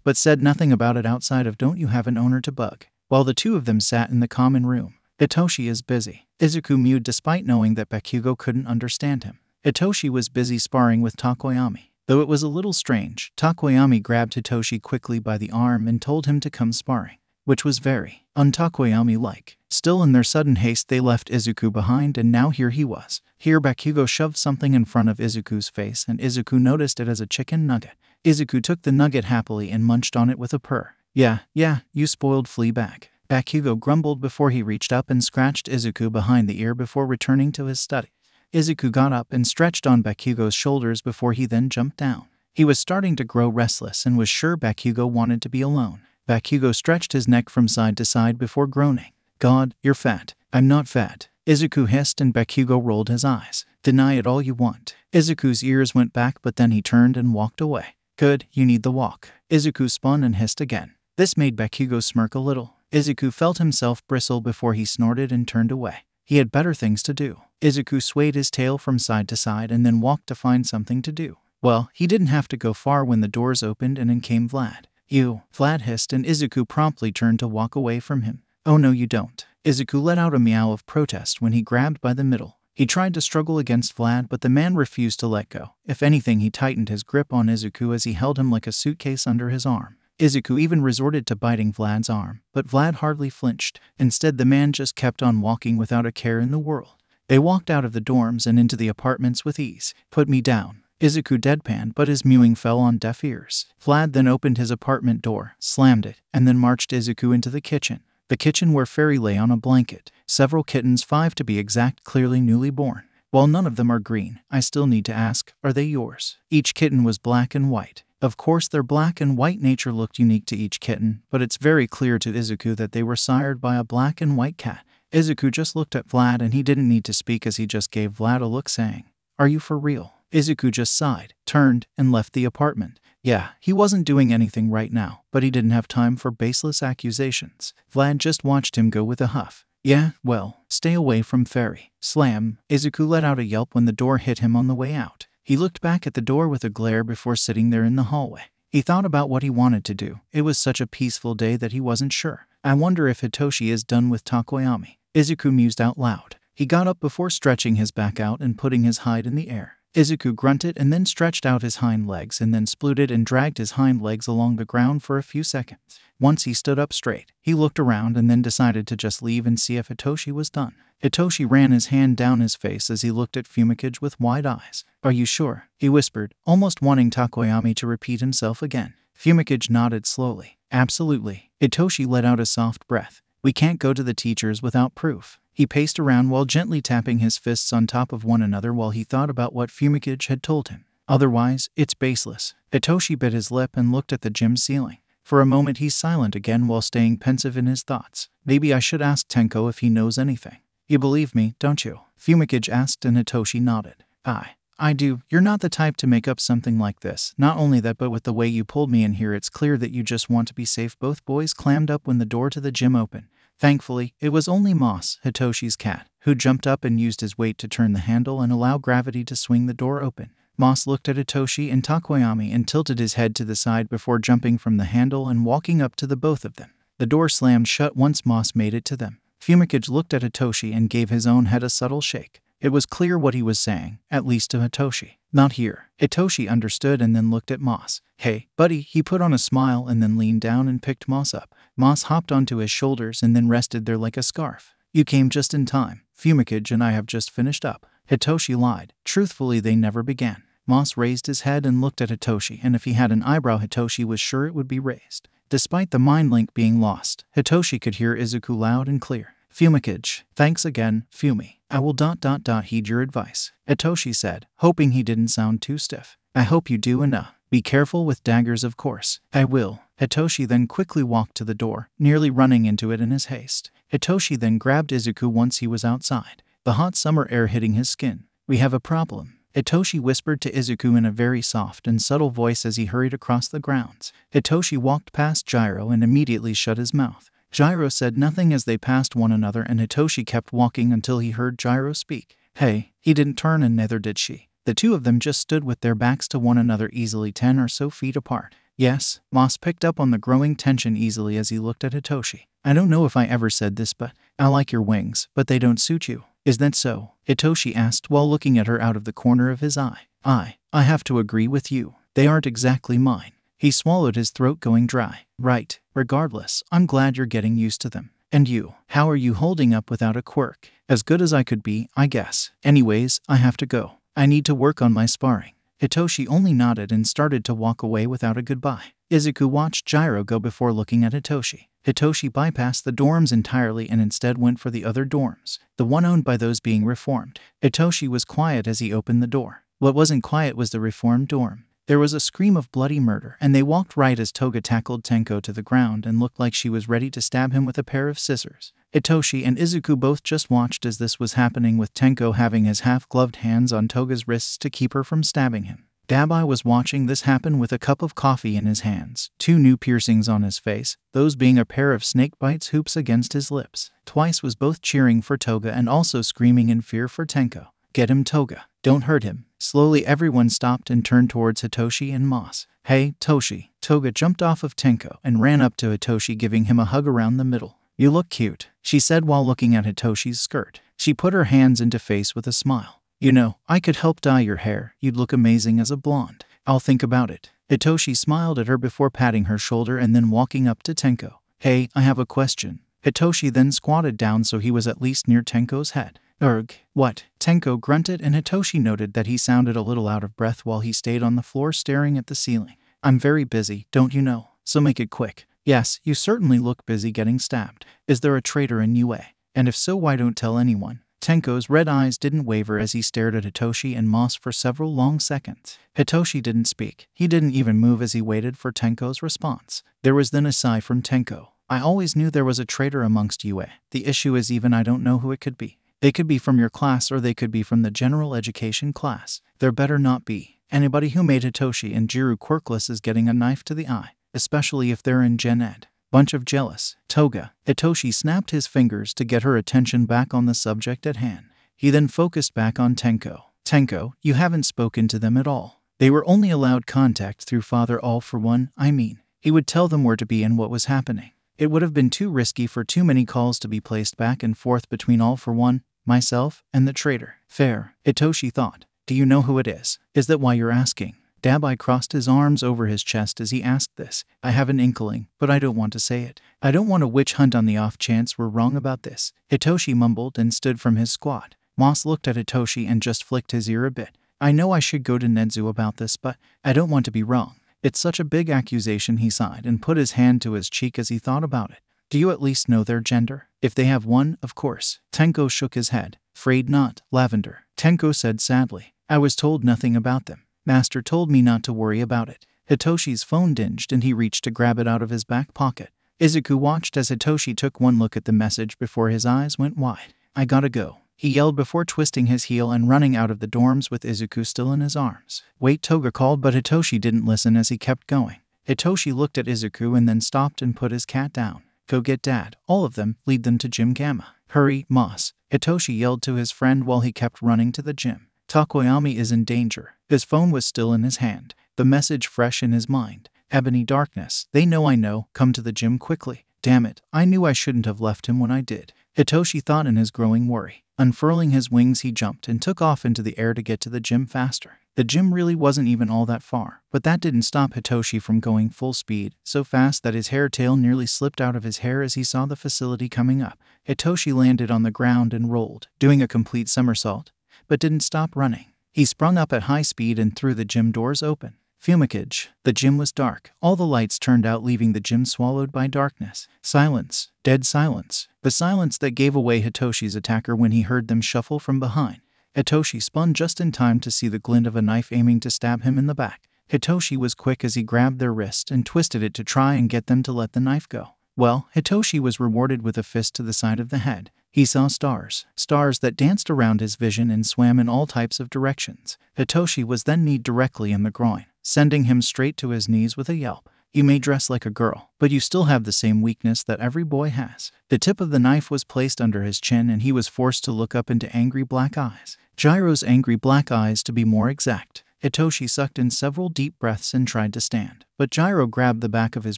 but said nothing about it outside of don't you have an owner to bug. While the two of them sat in the common room, Hitoshi is busy. Izuku mewed despite knowing that Bakugo couldn't understand him. Hitoshi was busy sparring with Tokoyami. Though it was a little strange, Tokoyami grabbed Hitoshi quickly by the arm and told him to come sparring, which was very untokoyami like. Still, in their sudden haste, they left Izuku behind, and now here he was. Here, Bakugo shoved something in front of Izuku's face, and Izuku noticed it as a chicken nugget. Izuku took the nugget happily and munched on it with a purr. Yeah, yeah, you spoiled flea bag. Bakugo grumbled before he reached up and scratched Izuku behind the ear before returning to his study. Izuku got up and stretched on Bakugo's shoulders before he then jumped down. He was starting to grow restless and was sure Bakugo wanted to be alone. Bakugo stretched his neck from side to side before groaning. God, you're fat. I'm not fat. Izuku hissed and Bakugo rolled his eyes. Deny it all you want. Izuku's ears went back, but then he turned and walked away. Good, you need the walk. Izuku spun and hissed again. This made Bakugo smirk a little. Izuku felt himself bristle before he snorted and turned away. He had better things to do. Izuku swayed his tail from side to side and then walked to find something to do. Well, he didn't have to go far when the doors opened and in came Vlad. You, Vlad hissed, and Izuku promptly turned to walk away from him. Oh no, you don't. Izuku let out a meow of protest when he grabbed by the middle. He tried to struggle against Vlad, but the man refused to let go. If anything, he tightened his grip on Izuku as he held him like a suitcase under his arm. Izuku even resorted to biting Vlad's arm, but Vlad hardly flinched. Instead, the man just kept on walking without a care in the world. They walked out of the dorms and into the apartments with ease. Put me down. Izuku deadpanned, but his mewing fell on deaf ears. Vlad then opened his apartment door, slammed it, and then marched Izuku into the kitchen. The kitchen where Fairy lay on a blanket, several kittens, five to be exact, clearly newly born. While none of them are green, I still need to ask, are they yours? Each kitten was black and white. Of course, their black and white nature looked unique to each kitten, but it's very clear to Izuku that they were sired by a black and white cat. Izuku just looked at Vlad and he didn't need to speak as he just gave Vlad a look saying, Are you for real? Izuku just sighed, turned, and left the apartment. Yeah, he wasn't doing anything right now, but he didn't have time for baseless accusations. Vlad just watched him go with a huff. Yeah, well, stay away from Fairy. Slam. Izuku let out a yelp when the door hit him on the way out. He looked back at the door with a glare before sitting there in the hallway. He thought about what he wanted to do. It was such a peaceful day that he wasn't sure. I wonder if Hitoshi is done with Tokoyami. Izuku mused out loud. He got up before stretching his back out and putting his hide in the air. Izuku grunted and then stretched out his hind legs and then splooted and dragged his hind legs along the ground for a few seconds. Once he stood up straight, he looked around and then decided to just leave and see if Hitoshi was done. Hitoshi ran his hand down his face as he looked at Fumikage with wide eyes. Are you sure? He whispered, almost wanting Tokoyami to repeat himself again. Fumikage nodded slowly. Absolutely. Hitoshi let out a soft breath. We can't go to the teachers without proof. He paced around while gently tapping his fists on top of one another while he thought about what Fumikage had told him. Otherwise, it's baseless. Hitoshi bit his lip and looked at the gym ceiling. For a moment, he's silent again while staying pensive in his thoughts. Maybe I should ask Tenko if he knows anything. You believe me, don't you? Fumikage asked and Hitoshi nodded. I. I do. You're not the type to make up something like this. Not only that, but with the way you pulled me in here, it's clear that you just want to be safe. Both boys clammed up when the door to the gym opened. Thankfully, it was only Moss, Hitoshi's cat, who jumped up and used his weight to turn the handle and allow gravity to swing the door open. Moss looked at Hitoshi and Tokoyami and tilted his head to the side before jumping from the handle and walking up to the both of them. The door slammed shut once Moss made it to them. Fumikage looked at Hitoshi and gave his own head a subtle shake. It was clear what he was saying, at least to Hitoshi. Not here. Hitoshi understood and then looked at Moss. Hey, buddy, he put on a smile and then leaned down and picked Moss up. Moss hopped onto his shoulders and then rested there like a scarf. You came just in time. Fumikage and I have just finished up. Hitoshi lied. Truthfully, they never began. Moss raised his head and looked at Hitoshi, and if he had an eyebrow, Hitoshi was sure it would be raised. Despite the mind link being lost, Hitoshi could hear Izuku loud and clear. Fumikage, thanks again, Fumi. I will dot dot dot heed your advice, Hitoshi said, hoping he didn't sound too stiff. I hope you do and uh, be careful with daggers of course. I will. Hitoshi then quickly walked to the door, nearly running into it in his haste. Hitoshi then grabbed Izuku once he was outside, the hot summer air hitting his skin. We have a problem. Hitoshi whispered to Izuku in a very soft and subtle voice as he hurried across the grounds. Hitoshi walked past Jiro and immediately shut his mouth. Jiro said nothing as they passed one another, and Hitoshi kept walking until he heard Jiro speak. Hey, he didn't turn, and neither did she. The two of them just stood with their backs to one another, easily 10 or so feet apart. Yes, Moss picked up on the growing tension easily as he looked at Hitoshi. I don't know if I ever said this, but I like your wings, but they don't suit you. Is that so? Hitoshi asked while looking at her out of the corner of his eye. I, I have to agree with you. They aren't exactly mine. He swallowed his throat going dry. Right. Regardless, I'm glad you're getting used to them. And you, how are you holding up without a quirk? As good as I could be, I guess. Anyways, I have to go. I need to work on my sparring. Hitoshi only nodded and started to walk away without a goodbye. Izuku watched Jiro go before looking at Hitoshi. Hitoshi bypassed the dorms entirely and instead went for the other dorms, the one owned by those being reformed. Hitoshi was quiet as he opened the door. What wasn't quiet was the reformed dorm. There was a scream of bloody murder, and they walked right as Toga tackled Tenko to the ground and looked like she was ready to stab him with a pair of scissors. Hitoshi and Izuku both just watched as this was happening with Tenko having his half-gloved hands on Toga's wrists to keep her from stabbing him. Dabi was watching this happen with a cup of coffee in his hands, two new piercings on his face, those being a pair of snake bites hoops against his lips. Twice was both cheering for Toga and also screaming in fear for Tenko. Get him, Toga. Don't hurt him. Slowly, everyone stopped and turned towards Hitoshi and Moss. Hey, Toshi. Toga jumped off of Tenko and ran up to Hitoshi, giving him a hug around the middle. You look cute, she said while looking at Hitoshi's skirt. She put her hands into face with a smile. You know, I could help dye your hair. You'd look amazing as a blonde. I'll think about it. Hitoshi smiled at her before patting her shoulder and then walking up to Tenko. Hey, I have a question. Hitoshi then squatted down so he was at least near Tenko's head. Erg, what? Tenko grunted, and Hitoshi noted that he sounded a little out of breath while he stayed on the floor staring at the ceiling. I'm very busy, don't you know? So make it quick. Yes, you certainly look busy getting stabbed. Is there a traitor in UA? And if so, why don't tell anyone? Tenko's red eyes didn't waver as he stared at Hitoshi and Moss for several long seconds. Hitoshi didn't speak. He didn't even move as he waited for Tenko's response. There was then a sigh from Tenko. I always knew there was a traitor amongst you. The issue is even I don't know who it could be. They could be from your class or they could be from the general education class. There better not be. Anybody who made Hitoshi and Jiro quirkless is getting a knife to the eye, especially if they're in Gen Ed. Bunch of jealous. Toga. Hitoshi snapped his fingers to get her attention back on the subject at hand. He then focused back on Tenko. Tenko, you haven't spoken to them at all. They were only allowed contact through Father All for one, I mean. He would tell them where to be and what was happening. It would have been too risky for too many calls to be placed back and forth between All for One, myself, and the traitor. Fair, Hitoshi thought. Do you know who it is? Is that why you're asking? Dabi crossed his arms over his chest as he asked this. I have an inkling, but I don't want to say it. I don't want a witch hunt on the off chance we're wrong about this. Hitoshi mumbled and stood from his squat. Moss looked at Hitoshi and just flicked his ear a bit. I know I should go to Nezu about this, but I don't want to be wrong. It's such a big accusation, he sighed and put his hand to his cheek as he thought about it. Do you at least know their gender? If they have one, of course. Tenko shook his head. Afraid not, Lavender. Tenko said sadly. I was told nothing about them. Master told me not to worry about it. Hitoshi's phone dinged and he reached to grab it out of his back pocket. Izuku watched as Hitoshi took one look at the message before his eyes went wide. I gotta go. He yelled before twisting his heel and running out of the dorms with Izuku still in his arms. Wait, Toga called, but Hitoshi didn't listen as he kept going. Hitoshi looked at Izuku and then stopped and put his cat down. Go get dad. All of them, lead them to Gym Gamma. Hurry, Moss. Hitoshi yelled to his friend while he kept running to the gym. Tokoyami is in danger. His phone was still in his hand, the message fresh in his mind. Ebony darkness. They know I know. Come to the gym quickly. Damn it. I knew I shouldn't have left him when I did. Hitoshi thought in his growing worry. Unfurling his wings, he jumped and took off into the air to get to the gym faster. The gym really wasn't even all that far, but that didn't stop Hitoshi from going full speed, so fast that his hair tail nearly slipped out of his hair as he saw the facility coming up. Hitoshi landed on the ground and rolled, doing a complete somersault, but didn't stop running. He sprung up at high speed and threw the gym doors open. Fumikage. The gym was dark. All the lights turned out, leaving the gym swallowed by darkness. Silence. Dead silence. The silence that gave away Hitoshi's attacker when he heard them shuffle from behind. Hitoshi spun just in time to see the glint of a knife aiming to stab him in the back. Hitoshi was quick as he grabbed their wrist and twisted it to try and get them to let the knife go. Well, Hitoshi was rewarded with a fist to the side of the head. He saw stars, stars that danced around his vision and swam in all types of directions. Hitoshi was then kneed directly in the groin, sending him straight to his knees with a yelp. You may dress like a girl, but you still have the same weakness that every boy has. The tip of the knife was placed under his chin and he was forced to look up into angry black eyes. Jiro's angry black eyes, to be more exact. Hitoshi sucked in several deep breaths and tried to stand, but Jiro grabbed the back of his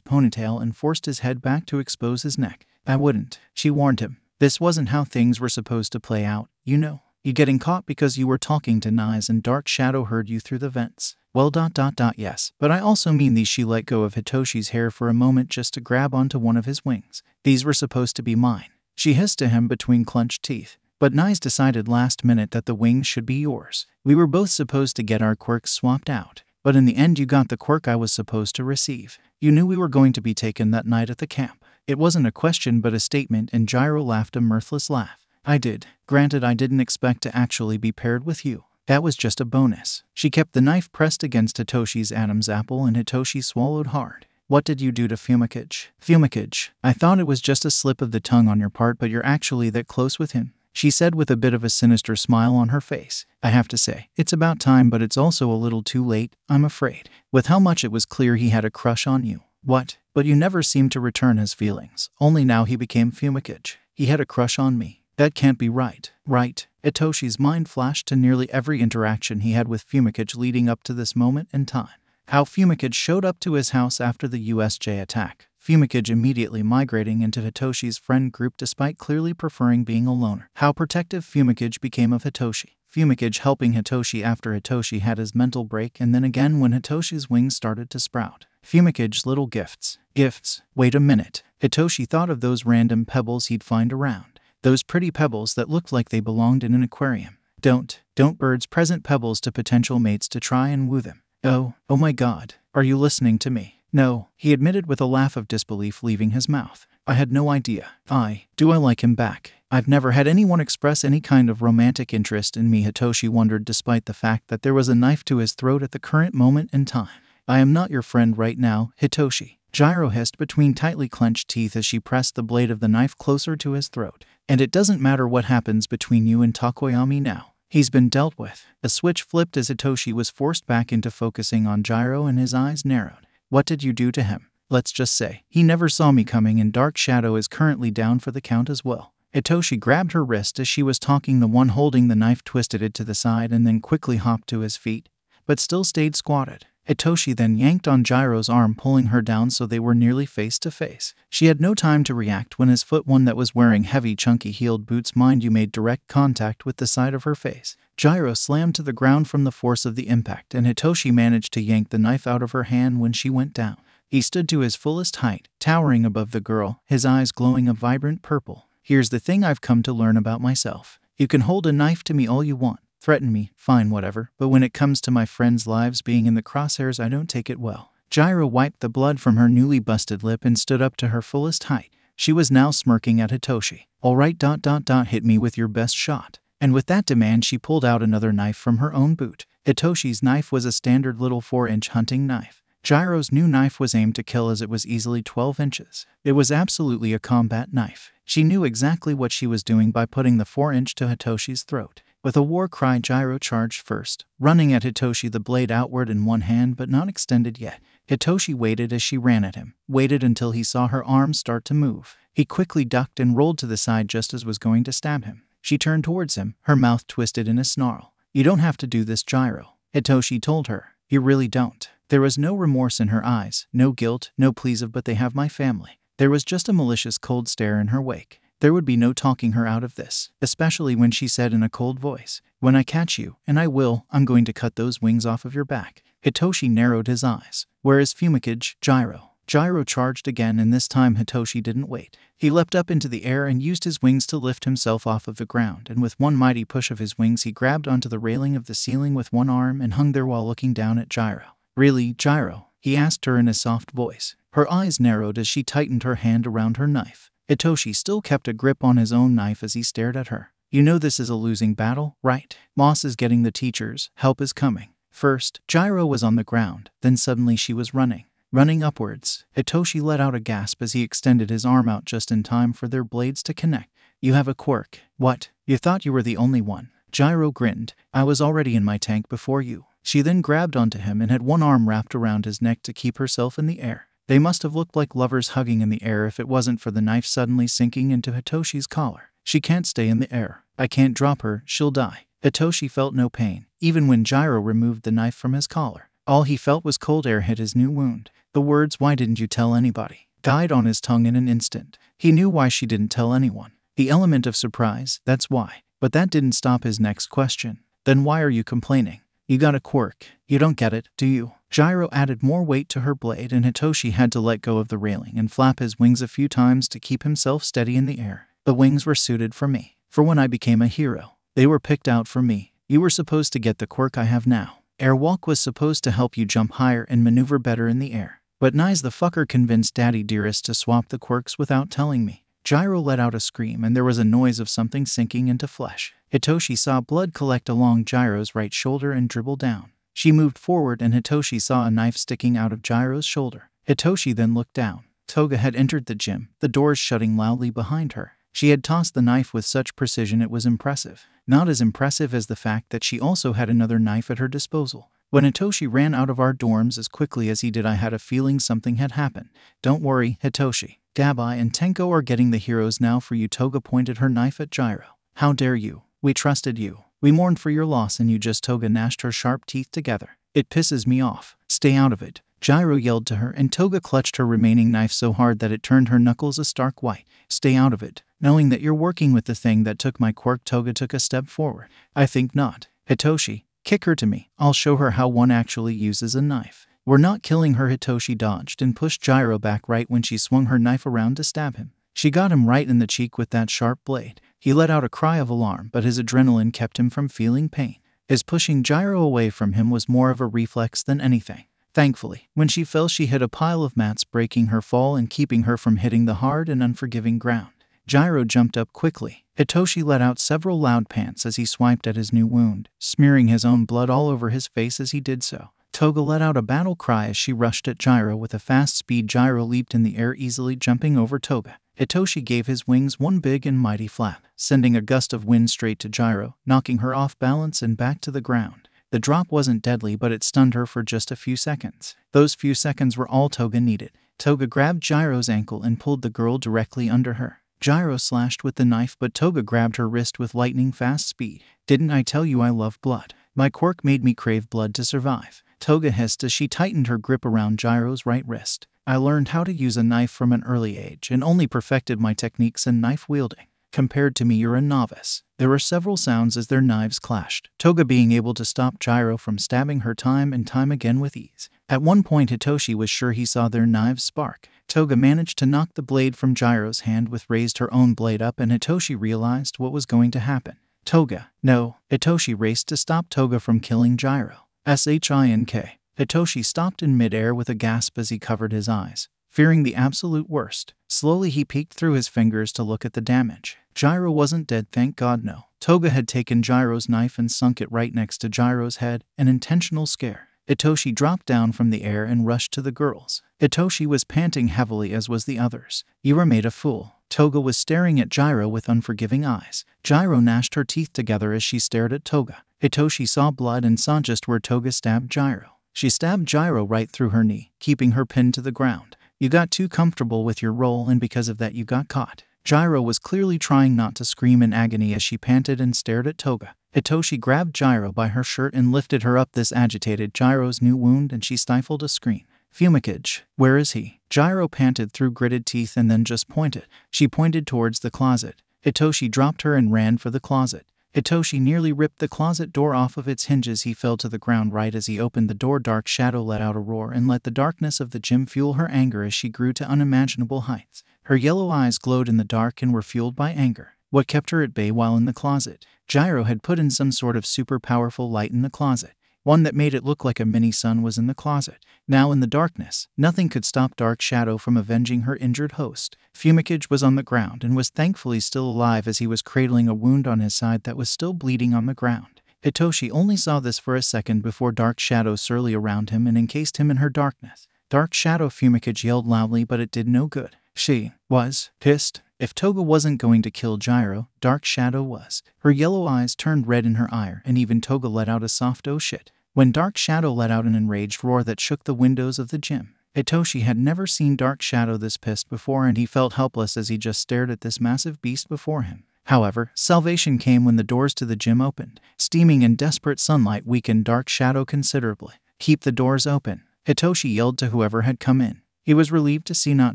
ponytail and forced his head back to expose his neck. I wouldn't, she warned him. This wasn't how things were supposed to play out, you know. You getting caught because you were talking to Nyes and Dark Shadow heard you through the vents. Well, dot dot dot, yes. But I also mean these. She let go of Hitoshi's hair for a moment just to grab onto one of his wings. These were supposed to be mine. She hissed to him between clenched teeth. But Nyes decided last minute that the wings should be yours. We were both supposed to get our quirks swapped out. But in the end, you got the quirk I was supposed to receive. You knew we were going to be taken that night at the camp. It wasn't a question but a statement, and Jiro laughed a mirthless laugh. I did. Granted, I didn't expect to actually be paired with you. That was just a bonus. She kept the knife pressed against Hitoshi's Adam's apple and Hitoshi swallowed hard. What did you do to Fumikage? Fumikage. I thought it was just a slip of the tongue on your part, but you're actually that close with him. She said with a bit of a sinister smile on her face. I have to say, it's about time, but it's also a little too late, I'm afraid. With how much it was clear he had a crush on you. What? But you never seemed to return his feelings. Only now he became Fumikage. He had a crush on me. That can't be right. Right. Hitoshi's mind flashed to nearly every interaction he had with Fumikage leading up to this moment in time. How Fumikage showed up to his house after the USJ attack. Fumikage immediately migrating into Hitoshi's friend group despite clearly preferring being a loner. How protective Fumikage became of Hitoshi. Fumikage helping Hitoshi after Hitoshi had his mental break and then again when Hitoshi's wings started to sprout. Fumikage's little gifts. Gifts. Wait a minute. Hitoshi thought of those random pebbles he'd find around. Those pretty pebbles that looked like they belonged in an aquarium. Don't, don't birds present pebbles to potential mates to try and woo them. Oh, oh my god, are you listening to me? No, he admitted with a laugh of disbelief leaving his mouth. I had no idea. I, do I like him back? I've never had anyone express any kind of romantic interest in me, Hitoshi wondered, despite the fact that there was a knife to his throat at the current moment in time. I am not your friend right now, Hitoshi. Jiro hissed between tightly clenched teeth as she pressed the blade of the knife closer to his throat. And it doesn't matter what happens between you and Tokoyami now. He's been dealt with. A switch flipped as Hitoshi was forced back into focusing on Jiro and his eyes narrowed. What did you do to him? Let's just say, he never saw me coming and Dark Shadow is currently down for the count as well. Hitoshi grabbed her wrist as she was talking. The one holding the knife twisted it to the side and then quickly hopped to his feet, but still stayed squatted. Hitoshi then yanked on Jiro's arm, pulling her down so they were nearly face to face. She had no time to react when his foot, one that was wearing heavy, chunky heeled boots, mind you, made direct contact with the side of her face. Jiro slammed to the ground from the force of the impact, and Hitoshi managed to yank the knife out of her hand when she went down. He stood to his fullest height, towering above the girl, his eyes glowing a vibrant purple. Here's the thing I've come to learn about myself. You can hold a knife to me all you want, Threaten me, fine, whatever, but when it comes to my friends' lives being in the crosshairs, I don't take it well. Jiro wiped the blood from her newly busted lip and stood up to her fullest height. She was now smirking at Hitoshi. All right, dot dot dot, hit me with your best shot. And with that demand, she pulled out another knife from her own boot. Hitoshi's knife was a standard little 4 inch hunting knife. Jiro's new knife was aimed to kill as it was easily 12 inches. It was absolutely a combat knife. She knew exactly what she was doing by putting the 4 inch to Hitoshi's throat. With a war cry, Jiro charged first, running at Hitoshi, the blade outward in one hand but not extended yet. Hitoshi waited as she ran at him, waited until he saw her arms start to move. He quickly ducked and rolled to the side just as was going to stab him. She turned towards him, her mouth twisted in a snarl. You don't have to do this, Jiro. Hitoshi told her. You really don't. There was no remorse in her eyes, no guilt, no pleas of but they have my family. There was just a malicious cold stare in her wake. There would be no talking her out of this, especially when she said in a cold voice, When I catch you, and I will, I'm going to cut those wings off of your back. Hitoshi narrowed his eyes. Where is Fumikage, Jiro, Jiro charged again, and this time Hitoshi didn't wait. He leapt up into the air and used his wings to lift himself off of the ground, and with one mighty push of his wings, he grabbed onto the railing of the ceiling with one arm and hung there while looking down at Jiro. Really, Jiro? He asked her in a soft voice. Her eyes narrowed as she tightened her hand around her knife. Hitoshi still kept a grip on his own knife as he stared at her. You know this is a losing battle, right? Moss is getting the teachers, help is coming. First, Jiro was on the ground, then suddenly she was running. Running upwards, Hitoshi let out a gasp as he extended his arm out just in time for their blades to connect. You have a quirk. What? You thought you were the only one. Jiro grinned. I was already in my tank before you. She then grabbed onto him and had one arm wrapped around his neck to keep herself in the air. They must have looked like lovers hugging in the air if it wasn't for the knife suddenly sinking into Hitoshi's collar. She can't stay in the air. I can't drop her, she'll die. Hitoshi felt no pain, even when Jiro removed the knife from his collar. All he felt was cold air hit his new wound. The words, Why didn't you tell anybody? died on his tongue in an instant. He knew why she didn't tell anyone. The element of surprise, that's why. But that didn't stop his next question. Then why are you complaining? You got a quirk. You don't get it, do you? Jiro added more weight to her blade, and Hitoshi had to let go of the railing and flap his wings a few times to keep himself steady in the air. The wings were suited for me. For when I became a hero, they were picked out for me. You were supposed to get the quirk I have now. Airwalk was supposed to help you jump higher and maneuver better in the air. But Nice the fucker convinced Daddy Dearest to swap the quirks without telling me. Jiro let out a scream and there was a noise of something sinking into flesh. Hitoshi saw blood collect along Jiro's right shoulder and dribble down. She moved forward and Hitoshi saw a knife sticking out of Jiro's shoulder. Hitoshi then looked down. Toga had entered the gym, the doors shutting loudly behind her. She had tossed the knife with such precision it was impressive. Not as impressive as the fact that she also had another knife at her disposal. When Hitoshi ran out of our dorms as quickly as he did, I had a feeling something had happened. Don't worry, Hitoshi. Dabi and Tenko are getting the heroes now for you. Toga pointed her knife at Jiro. How dare you? We trusted you. We mourn for your loss and you just Toga gnashed her sharp teeth together. It pisses me off. Stay out of it. Jiro yelled to her, and Toga clutched her remaining knife so hard that it turned her knuckles a stark white. Stay out of it. Knowing that you're working with the thing that took my quirk, Toga took a step forward. I think not. Hitoshi, Kick her to me. I'll show her how one actually uses a knife. We're not killing her, Hitoshi dodged and pushed Jiro back right when she swung her knife around to stab him. She got him right in the cheek with that sharp blade. He let out a cry of alarm, but his adrenaline kept him from feeling pain. His pushing Jiro away from him was more of a reflex than anything. Thankfully, when she fell, she hit a pile of mats, breaking her fall and keeping her from hitting the hard and unforgiving ground. Jiro jumped up quickly. Hitoshi let out several loud pants as he swiped at his new wound, smearing his own blood all over his face as he did so. Toga let out a battle cry as she rushed at Jiro with a fast speed. Jiro leaped in the air, easily jumping over Toga. Hitoshi gave his wings one big and mighty flap, sending a gust of wind straight to Jiro, knocking her off balance and back to the ground. The drop wasn't deadly, but it stunned her for just a few seconds. Those few seconds were all Toga needed. Toga grabbed Jiro's ankle and pulled the girl directly under her. Jiro slashed with the knife, but Toga grabbed her wrist with lightning fast speed. Didn't I tell you I love blood? My quirk made me crave blood to survive. Toga hissed as she tightened her grip around Jiro's right wrist. I learned how to use a knife from an early age and only perfected my techniques in knife wielding. Compared to me, you're a novice. There were several sounds as their knives clashed, Toga being able to stop Jiro from stabbing her time and time again with ease. At one point, Hitoshi was sure he saw their knives spark. Toga managed to knock the blade from Jiro's hand with raised her own blade up, and Hitoshi realized what was going to happen. Toga, no. Hitoshi raced to stop Toga from killing Jiro. S-H-I-N-K. Hitoshi stopped in midair with a gasp as he covered his eyes, fearing the absolute worst. Slowly he peeked through his fingers to look at the damage. Jiro wasn't dead, thank God no. Toga had taken Jiro's knife and sunk it right next to Jiro's head, an intentional scare. Hitoshi dropped down from the air and rushed to the girls. Hitoshi was panting heavily as was the others. You were made a fool. Toga was staring at Jiro with unforgiving eyes. Jiro gnashed her teeth together as she stared at Toga. Hitoshi saw blood and saw just where Toga stabbed Jiro. She stabbed Jiro right through her knee, keeping her pinned to the ground. You got too comfortable with your role and because of that you got caught. Jiro was clearly trying not to scream in agony as she panted and stared at Toga. Hitoshi grabbed Jiro by her shirt and lifted her up. This agitated Jiro's new wound and she stifled a scream. Fumikage, where is he? Jiro panted through gritted teeth and then just pointed. She pointed towards the closet. Hitoshi dropped her and ran for the closet. Hitoshi nearly ripped the closet door off of its hinges. He fell to the ground right as he opened the door. Dark Shadow let out a roar and let the darkness of the gym fuel her anger as she grew to unimaginable heights. Her yellow eyes glowed in the dark and were fueled by anger. What kept her at bay while in the closet? Jiro had put in some sort of super powerful light in the closet. One that made it look like a mini sun was in the closet. Now, in the darkness, nothing could stop Dark Shadow from avenging her injured host. Fumikage was on the ground and was thankfully still alive as he was cradling a wound on his side that was still bleeding on the ground. Hitoshi only saw this for a second before Dark Shadow surly around him and encased him in her darkness. Dark Shadow Fumikage yelled loudly, but it did no good. She was pissed. If Toga wasn't going to kill Jiro, Dark Shadow was. Her yellow eyes turned red in her ire, and even Toga let out a soft oh shit. When Dark Shadow let out an enraged roar that shook the windows of the gym. Hitoshi had never seen Dark Shadow this pissed before, and he felt helpless as he just stared at this massive beast before him. However, salvation came when the doors to the gym opened. Steaming and desperate sunlight weakened Dark Shadow considerably. Keep the doors open. Hitoshi yelled to whoever had come in. He was relieved to see not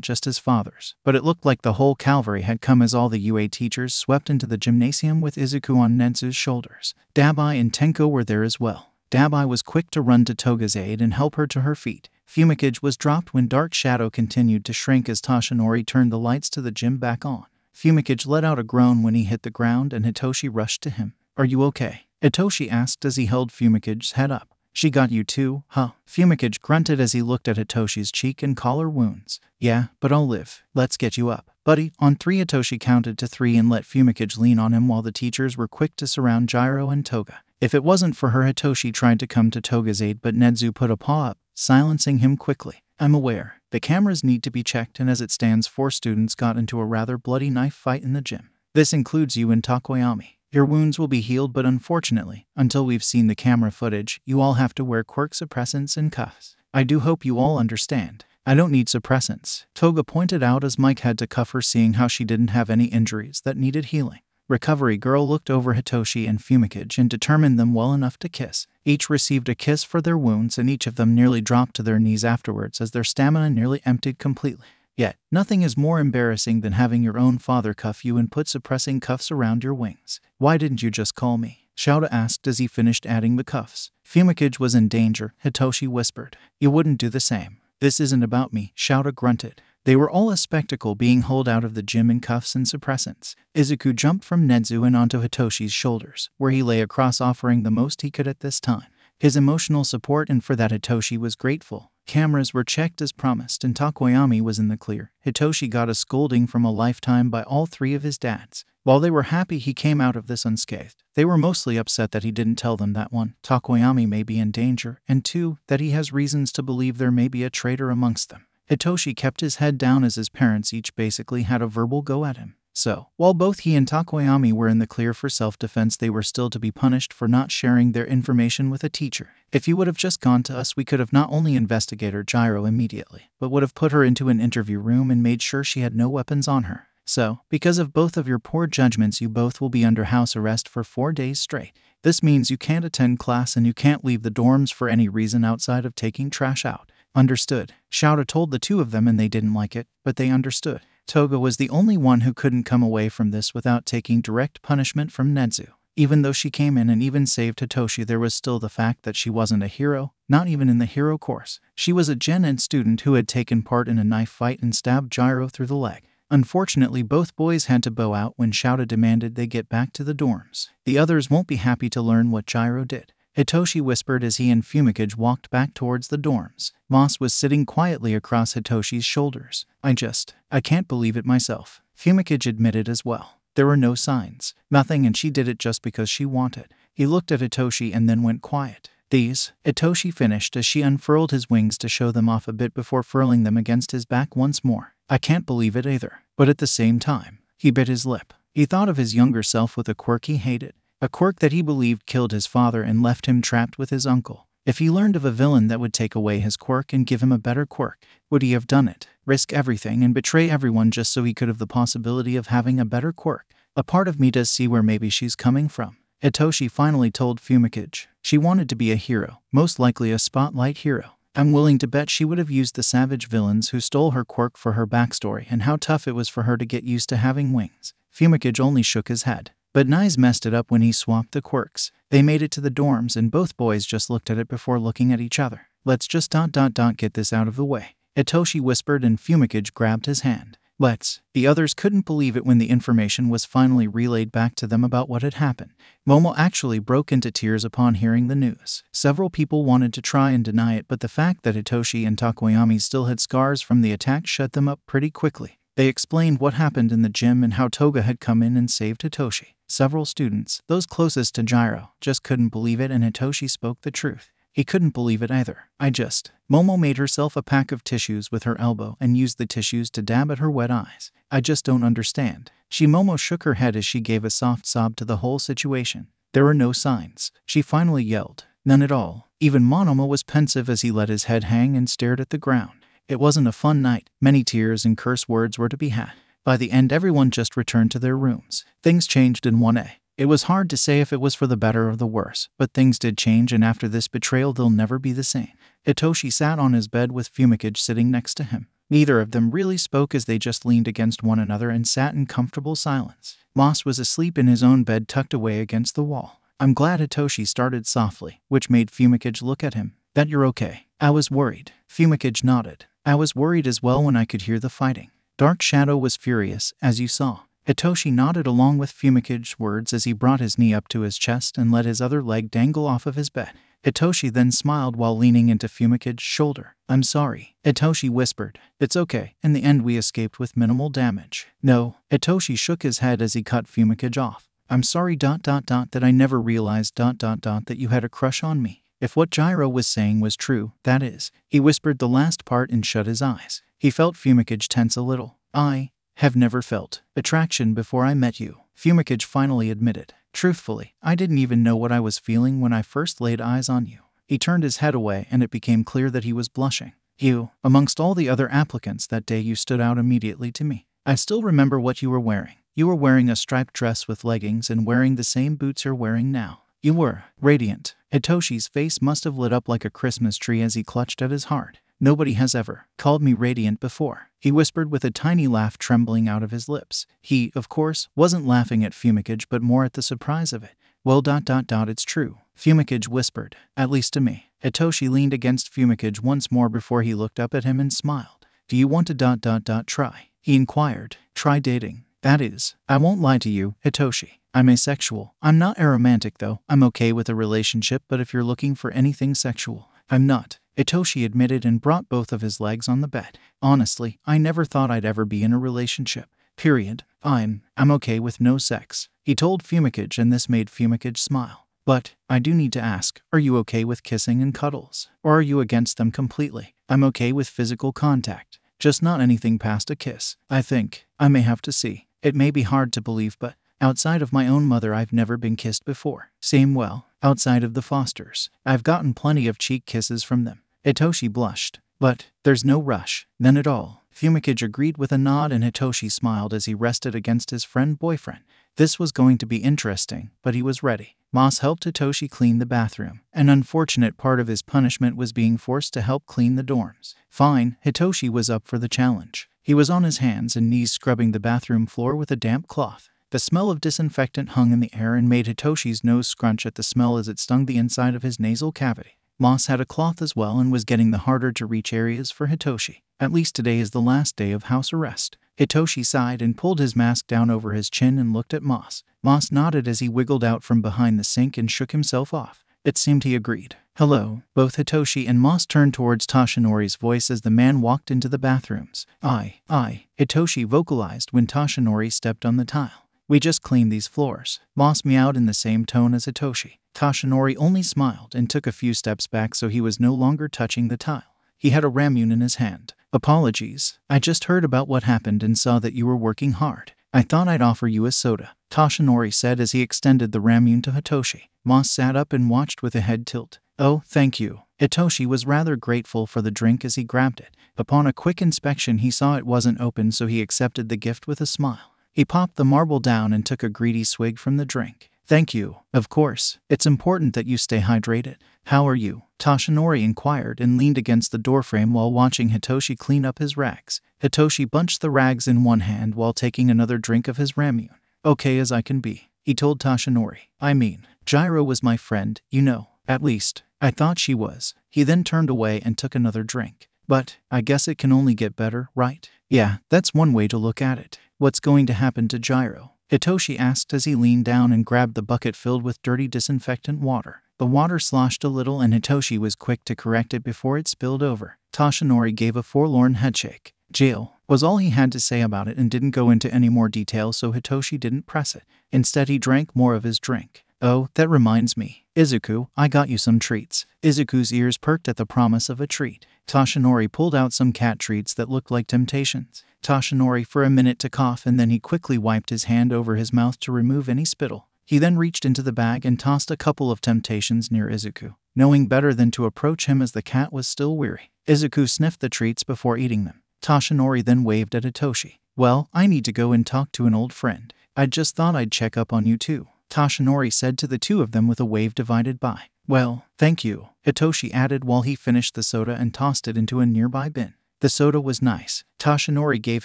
just his father's, but it looked like the whole cavalry had come as all the UA teachers swept into the gymnasium with Izuku on Nezu's shoulders. Dabi and Tenko were there as well. Dabi was quick to run to Toga's aid and help her to her feet. Fumikage was dropped when Dark Shadow continued to shrink as Toshinori turned the lights to the gym back on. Fumikage let out a groan when he hit the ground and Hitoshi rushed to him. Are you okay? Hitoshi asked as he held Fumikage's head up. She got you too, huh? Fumikage grunted as he looked at Hitoshi's cheek and collar wounds. Yeah, but I'll live. Let's get you up. Buddy, on three Hitoshi counted to three and let Fumikage lean on him while the teachers were quick to surround Jiro and Toga. If it wasn't for her, Hitoshi tried to come to Toga's aid, but Nezu put a paw up, silencing him quickly. I'm aware. The cameras need to be checked, and as it stands, four students got into a rather bloody knife fight in the gym. This includes you and Tokoyami. Your wounds will be healed, but unfortunately, until we've seen the camera footage, you all have to wear quirk suppressants and cuffs. I do hope you all understand. I don't need suppressants, Toga pointed out as Mic had to cuff her, seeing how she didn't have any injuries that needed healing. Recovery Girl looked over Hitoshi and Fumikage and determined them well enough to kiss. Each received a kiss for their wounds, and each of them nearly dropped to their knees afterwards as their stamina nearly emptied completely. Yet, nothing is more embarrassing than having your own father cuff you and put suppressing cuffs around your wings. Why didn't you just call me? Shouta asked as he finished adding the cuffs. Fumikage was in danger, Hitoshi whispered. You wouldn't do the same. This isn't about me, Shouta grunted. They were all a spectacle being hauled out of the gym in cuffs and suppressants. Izuku jumped from Nezu and onto Hitoshi's shoulders, where he lay across offering the most he could at this time. his emotional support, and for that Hitoshi was grateful. Cameras were checked as promised, and Tokoyami was in the clear. Hitoshi got a scolding from a lifetime by all three of his dads. While they were happy he came out of this unscathed, they were mostly upset that he didn't tell them that one, Tokoyami may be in danger, and two, that he has reasons to believe there may be a traitor amongst them. Hitoshi kept his head down as his parents each basically had a verbal go at him. So, while both he and Tokoyami were in the clear for self defense, they were still to be punished for not sharing their information with a teacher. If you would have just gone to us, we could have not only investigated Jiro immediately, but would have put her into an interview room and made sure she had no weapons on her. So, because of both of your poor judgments, you both will be under house arrest for four days straight. This means you can't attend class and you can't leave the dorms for any reason outside of taking trash out. Understood. Shouta told the two of them and they didn't like it, but they understood. Toga was the only one who couldn't come away from this without taking direct punishment from Nezu. Even though she came in and even saved Hitoshi, there was still the fact that she wasn't a hero, not even in the hero course. She was a Gen student who had taken part in a knife fight and stabbed Jiro through the leg. Unfortunately, both boys had to bow out when Shouta demanded they get back to the dorms. The others won't be happy to learn what Jiro did. Hitoshi whispered as he and Fumikage walked back towards the dorms. Moss was sitting quietly across Hitoshi's shoulders. I just, I can't believe it myself. Fumikage admitted as well. There were no signs, nothing, and she did it just because she wanted. He looked at Hitoshi and then went quiet. These, Hitoshi finished as she unfurled his wings to show them off a bit before furling them against his back once more. I can't believe it either. But at the same time, he bit his lip. He thought of his younger self with a quirk he hated a quirk that he believed killed his father and left him trapped with his uncle. If he learned of a villain that would take away his quirk and give him a better quirk, would he have done it? Risk everything and betray everyone just so he could have the possibility of having a better quirk? A part of me does see where maybe she's coming from. Hitoshi finally told Fumikage she wanted to be a hero, most likely a spotlight hero. I'm willing to bet she would have used the savage villains who stole her quirk for her backstory and how tough it was for her to get used to having wings. Fumikage only shook his head. But Nyes messed it up when he swapped the quirks. They made it to the dorms and both boys just looked at it before looking at each other. Let's just dot dot dot get this out of the way. Hitoshi whispered and Fumikage grabbed his hand. Let's. The others couldn't believe it when the information was finally relayed back to them about what had happened. Momo actually broke into tears upon hearing the news. Several people wanted to try and deny it, but the fact that Hitoshi and Tokoyami still had scars from the attack shut them up pretty quickly. They explained what happened in the gym and how Toga had come in and saved Hitoshi. Several students, those closest to Jiro, just couldn't believe it and Hitoshi spoke the truth. He couldn't believe it either. I just. Momo made herself a pack of tissues with her elbow and used the tissues to dab at her wet eyes. I just don't understand. She Momo shook her head as she gave a soft sob to the whole situation. There were no signs. She finally yelled. None at all. Even Monoma was pensive as he let his head hang and stared at the ground. It wasn't a fun night. Many tears and curse words were to be had. By the end, everyone just returned to their rooms. Things changed in 1A. It was hard to say if it was for the better or the worse, but things did change, and after this betrayal, they'll never be the same. Hitoshi sat on his bed with Fumikage sitting next to him. Neither of them really spoke as they just leaned against one another and sat in comfortable silence. Moss was asleep in his own bed tucked away against the wall. I'm glad Hitoshi started softly, which made Fumikage look at him. That you're okay. I was worried. Fumikage nodded. I was worried as well when I could hear the fighting. Dark Shadow was furious, as you saw. Hitoshi nodded along with Fumikage's words as he brought his knee up to his chest and let his other leg dangle off of his bed. Hitoshi then smiled while leaning into Fumikage's shoulder. I'm sorry, Hitoshi whispered. It's okay. In the end, we escaped with minimal damage. No, Hitoshi shook his head as he cut Fumikage off. I'm sorry dot dot dot that I never realized dot dot dot that you had a crush on me. If what Jiro was saying was true, that is. He whispered the last part and shut his eyes. He felt Fumikage tense a little. I have never felt attraction before I met you, Fumikage finally admitted. Truthfully, I didn't even know what I was feeling when I first laid eyes on you. He turned his head away and it became clear that he was blushing. You, amongst all the other applicants that day, you stood out immediately to me. I still remember what you were wearing. You were wearing a striped dress with leggings and wearing the same boots you're wearing now. You were radiant. Hitoshi's face must have lit up like a Christmas tree as he clutched at his heart. Nobody has ever called me radiant before, he whispered with a tiny laugh trembling out of his lips. He, of course, wasn't laughing at Fumikage but more at the surprise of it. Well, dot dot dot, it's true, Fumikage whispered, at least to me. Hitoshi leaned against Fumikage once more before he looked up at him and smiled. Do you want to dot dot dot try? He inquired. Try dating. That is, I won't lie to you, Hitoshi. I'm asexual. I'm not aromantic though. I'm okay with a relationship, but if you're looking for anything sexual, I'm not. Hitoshi admitted and brought both of his legs on the bed. Honestly, I never thought I'd ever be in a relationship. Period. I'm, I'm okay with no sex. He told Fumikage and this made Fumikage smile. But, I do need to ask, are you okay with kissing and cuddles? Or are you against them completely? I'm okay with physical contact, just not anything past a kiss. I think, I may have to see. It may be hard to believe, but outside of my own mother, I've never been kissed before. Same well, outside of the Fosters. I've gotten plenty of cheek kisses from them. Hitoshi blushed. But, there's no rush. None at all. Fumikage agreed with a nod and Hitoshi smiled as he rested against his friend boyfriend. This was going to be interesting, but he was ready. Moss helped Hitoshi clean the bathroom. An unfortunate part of his punishment was being forced to help clean the dorms. Fine, Hitoshi was up for the challenge. He was on his hands and knees scrubbing the bathroom floor with a damp cloth. The smell of disinfectant hung in the air and made Hitoshi's nose scrunch at the smell as it stung the inside of his nasal cavity. Moss had a cloth as well and was getting the harder to reach areas for Hitoshi. At least today is the last day of house arrest. Hitoshi sighed and pulled his mask down over his chin and looked at Moss. Moss nodded as he wiggled out from behind the sink and shook himself off. It seemed he agreed. Hello. Both Hitoshi and Moss turned towards Toshinori's voice as the man walked into the bathrooms. I, I, Hitoshi vocalized when Toshinori stepped on the tile. We just cleaned these floors. Moss meowed in the same tone as Hitoshi. Toshinori only smiled and took a few steps back so he was no longer touching the tile. He had a ramune in his hand. Apologies. I just heard about what happened and saw that you were working hard. I thought I'd offer you a soda. Toshinori said as he extended the ramune to Hitoshi. Moss sat up and watched with a head tilt. Oh, thank you. Hitoshi was rather grateful for the drink as he grabbed it. Upon a quick inspection, he saw it wasn't open, so he accepted the gift with a smile. He popped the marble down and took a greedy swig from the drink. Thank you. Of course, it's important that you stay hydrated. How are you? Toshinori inquired and leaned against the doorframe while watching Hitoshi clean up his rags. Hitoshi bunched the rags in one hand while taking another drink of his ramune. Okay as I can be, he told Toshinori. I mean, Jiro was my friend, you know. At least, I thought she was. He then turned away and took another drink. But, I guess it can only get better, right? Yeah, that's one way to look at it. What's going to happen to Jiro? Hitoshi asked as he leaned down and grabbed the bucket filled with dirty disinfectant water. The water sloshed a little and Hitoshi was quick to correct it before it spilled over. Toshinori gave a forlorn headshake. Jail was all he had to say about it and didn't go into any more detail so Hitoshi didn't press it. Instead, he drank more of his drink. Oh, that reminds me. Izuku, I got you some treats. Izuku's ears perked at the promise of a treat. Toshinori pulled out some cat treats that looked like temptations. Toshinori for a minute to cough and then he quickly wiped his hand over his mouth to remove any spittle. He then reached into the bag and tossed a couple of temptations near Izuku, knowing better than to approach him as the cat was still weary. Izuku sniffed the treats before eating them. Toshinori then waved at Hitoshi. Well, I need to go and talk to an old friend. I just thought I'd check up on you too. Toshinori said to the two of them with a wave divided by. Well, thank you, Hitoshi added while he finished the soda and tossed it into a nearby bin. The soda was nice. Toshinori gave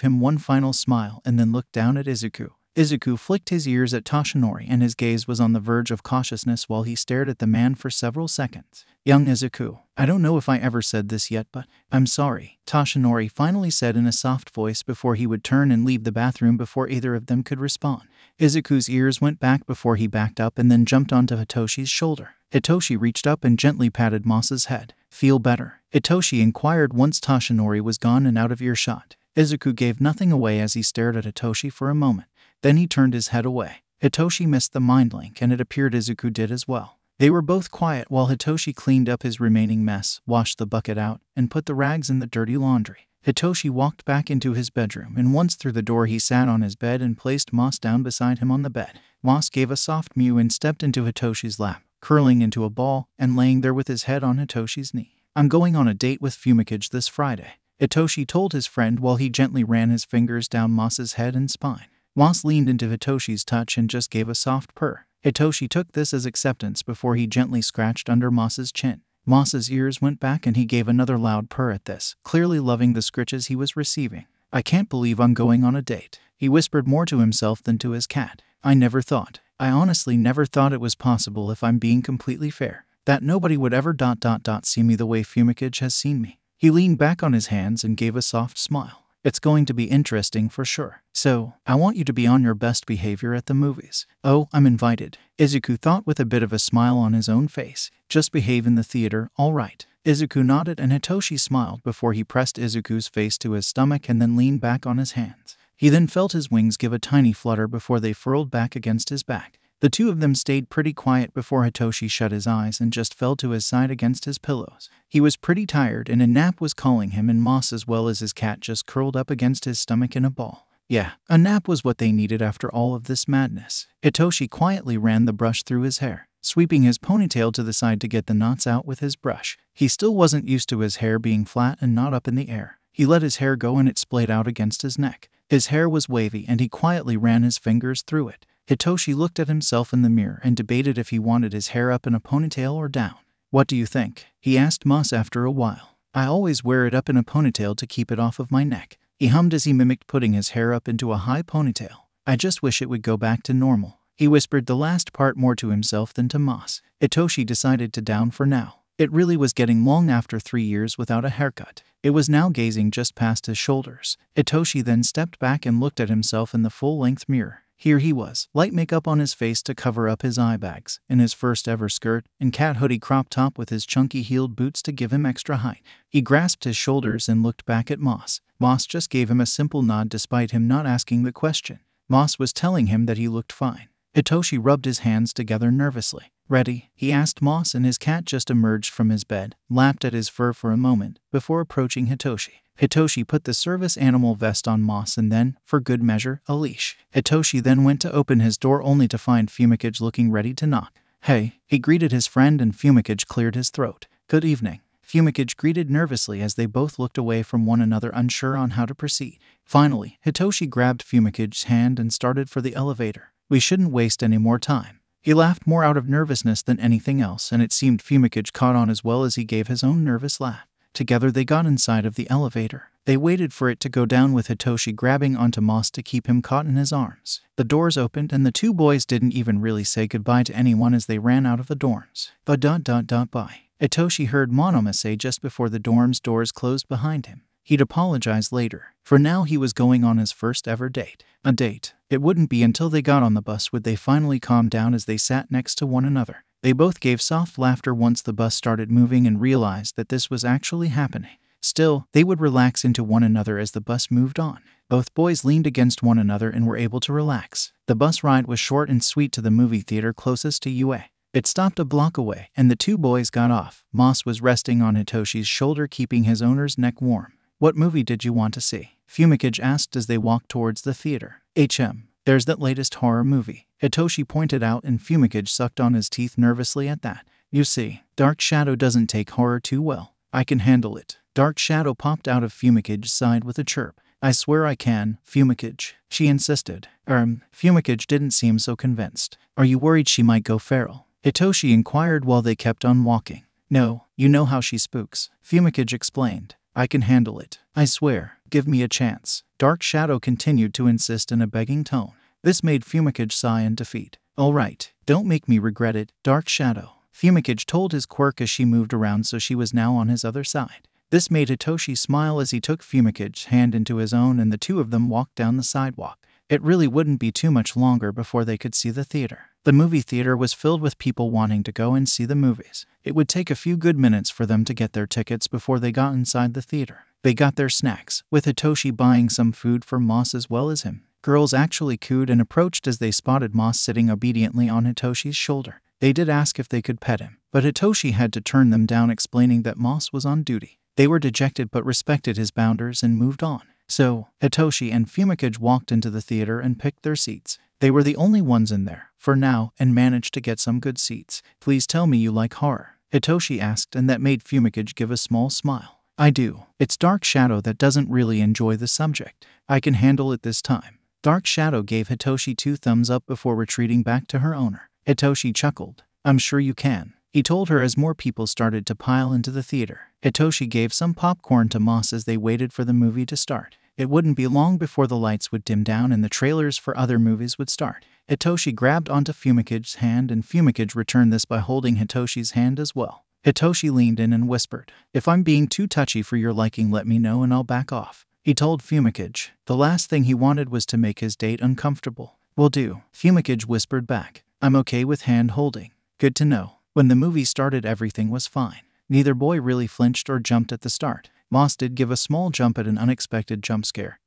him one final smile and then looked down at Izuku. Izuku flicked his ears at Toshinori and his gaze was on the verge of cautiousness while he stared at the man for several seconds. Young Izuku, I don't know if I ever said this yet, but I'm sorry, Toshinori finally said in a soft voice before he would turn and leave the bathroom before either of them could respond. Izuku's ears went back before he backed up and then jumped onto Hitoshi's shoulder. Hitoshi reached up and gently patted Moss's head. Feel better? Hitoshi inquired once Toshinori was gone and out of earshot. Izuku gave nothing away as he stared at Hitoshi for a moment. Then he turned his head away. Hitoshi missed the mind link and it appeared Izuku did as well. They were both quiet while Hitoshi cleaned up his remaining mess, washed the bucket out, and put the rags in the dirty laundry. Hitoshi walked back into his bedroom, and once through the door, he sat on his bed and placed Moss down beside him on the bed. Moss gave a soft mew and stepped into Hitoshi's lap, curling into a ball and laying there with his head on Hitoshi's knee. I'm going on a date with Fumikage this Friday, Hitoshi told his friend while he gently ran his fingers down Moss's head and spine. Moss leaned into Hitoshi's touch and just gave a soft purr. Hitoshi took this as acceptance before he gently scratched under Moss's chin. Moss's ears went back and he gave another loud purr at this, clearly loving the scritches he was receiving. I can't believe I'm going on a date. He whispered more to himself than to his cat. I never thought. I honestly never thought it was possible if I'm being completely fair. That nobody would ever dot dot dot see me the way Fumikage has seen me. He leaned back on his hands and gave a soft smile. It's going to be interesting for sure. So, I want you to be on your best behavior at the movies. Oh, I'm invited. Izuku thought with a bit of a smile on his own face. Just behave in the theater, all right. Izuku nodded and Hitoshi smiled before he pressed Izuku's face to his stomach and then leaned back on his hands. He then felt his wings give a tiny flutter before they furled back against his back. The two of them stayed pretty quiet before Hitoshi shut his eyes and just fell to his side against his pillows. He was pretty tired and a nap was calling him and Moss as well as his cat just curled up against his stomach in a ball. Yeah, a nap was what they needed after all of this madness. Hitoshi quietly ran the brush through his hair, sweeping his ponytail to the side to get the knots out with his brush. He still wasn't used to his hair being flat and not up in the air. He let his hair go and it splayed out against his neck. His hair was wavy and he quietly ran his fingers through it. Hitoshi looked at himself in the mirror and debated if he wanted his hair up in a ponytail or down. What do you think? He asked Moss after a while. I always wear it up in a ponytail to keep it off of my neck. He hummed as he mimicked putting his hair up into a high ponytail. I just wish it would go back to normal. He whispered the last part more to himself than to Moss. Hitoshi decided to down for now. It really was getting long after three years without a haircut. It was now gazing just past his shoulders. Hitoshi then stepped back and looked at himself in the full length mirror. Here he was, light makeup on his face to cover up his eye bags, in his first ever skirt, and cat hoodie crop top with his chunky heeled boots to give him extra height. He grasped his shoulders and looked back at Moss. Moss just gave him a simple nod despite him not asking the question. Moss was telling him that he looked fine. Hitoshi rubbed his hands together nervously. Ready? He asked Moss, and his cat just emerged from his bed, lapped at his fur for a moment, before approaching Hitoshi. Hitoshi put the service animal vest on Moss and then, for good measure, a leash. Hitoshi then went to open his door only to find Fumikage looking ready to knock. Hey, he greeted his friend and Fumikage cleared his throat. Good evening. Fumikage greeted nervously as they both looked away from one another unsure on how to proceed. Finally, Hitoshi grabbed Fumikage's hand and started for the elevator. We shouldn't waste any more time. He laughed more out of nervousness than anything else, and it seemed Fumikage caught on as well as he gave his own nervous laugh. Together they got inside of the elevator. They waited for it to go down with Hitoshi grabbing onto Moss to keep him caught in his arms. The doors opened and the two boys didn't even really say goodbye to anyone as they ran out of the dorms. But dot dot dot bye. Hitoshi heard Monoma say just before the dorm's doors closed behind him. He'd apologize later. For now, he was going on his first ever date. A date. It wouldn't be until they got on the bus would they finally calm down as they sat next to one another. They both gave soft laughter once the bus started moving and realized that this was actually happening. Still, they would relax into one another as the bus moved on. Both boys leaned against one another and were able to relax. The bus ride was short and sweet to the movie theater closest to UA. It stopped a block away, and the two boys got off. Moss was resting on Hitoshi's shoulder, keeping his owner's neck warm. What movie did you want to see? Fumikage asked as they walked towards the theater. HM. There's that latest horror movie. Hitoshi pointed out, and Fumikage sucked on his teeth nervously at that. You see, Dark Shadow doesn't take horror too well. I can handle it. Dark Shadow popped out of Fumikage's side with a chirp. I swear I can, Fumikage, she insisted. Um, Fumikage didn't seem so convinced. Are you worried she might go feral? Hitoshi inquired while they kept on walking. No, you know how she spooks, Fumikage explained. I can handle it. I swear, give me a chance. Dark Shadow continued to insist in a begging tone. This made Fumikage sigh in defeat. All right, don't make me regret it, Dark Shadow. Fumikage told his quirk as she moved around so she was now on his other side. This made Hitoshi smile as he took Fumikage's hand into his own and the two of them walked down the sidewalk. It really wouldn't be too much longer before they could see the theater. The movie theater was filled with people wanting to go and see the movies. It would take a few good minutes for them to get their tickets before they got inside the theater. They got their snacks, with Hitoshi buying some food for Moss as well as him. Girls actually cooed and approached as they spotted Moss sitting obediently on Hitoshi's shoulder. They did ask if they could pet him, but Hitoshi had to turn them down, explaining that Moss was on duty. They were dejected but respected his boundaries and moved on. So, Hitoshi and Fumikage walked into the theater and picked their seats. They were the only ones in there, for now, and managed to get some good seats. Please tell me you like horror. Hitoshi asked, and that made Fumikage give a small smile. I do. It's Dark Shadow that doesn't really enjoy the subject. I can handle it this time. Dark Shadow gave Hitoshi two thumbs up before retreating back to her owner. Hitoshi chuckled. I'm sure you can. He told her as more people started to pile into the theater. Hitoshi gave some popcorn to Moss as they waited for the movie to start. It wouldn't be long before the lights would dim down and the trailers for other movies would start. Hitoshi grabbed onto Fumikage's hand and Fumikage returned this by holding Hitoshi's hand as well. Hitoshi leaned in and whispered, If I'm being too touchy for your liking, let me know and I'll back off. He told Fumikage. The last thing he wanted was to make his date uncomfortable. Will do, Fumikage whispered back. I'm okay with hand holding. Good to know. When the movie started, everything was fine. Neither boy really flinched or jumped at the start. Moss did give a small jump at an unexpected jump scare.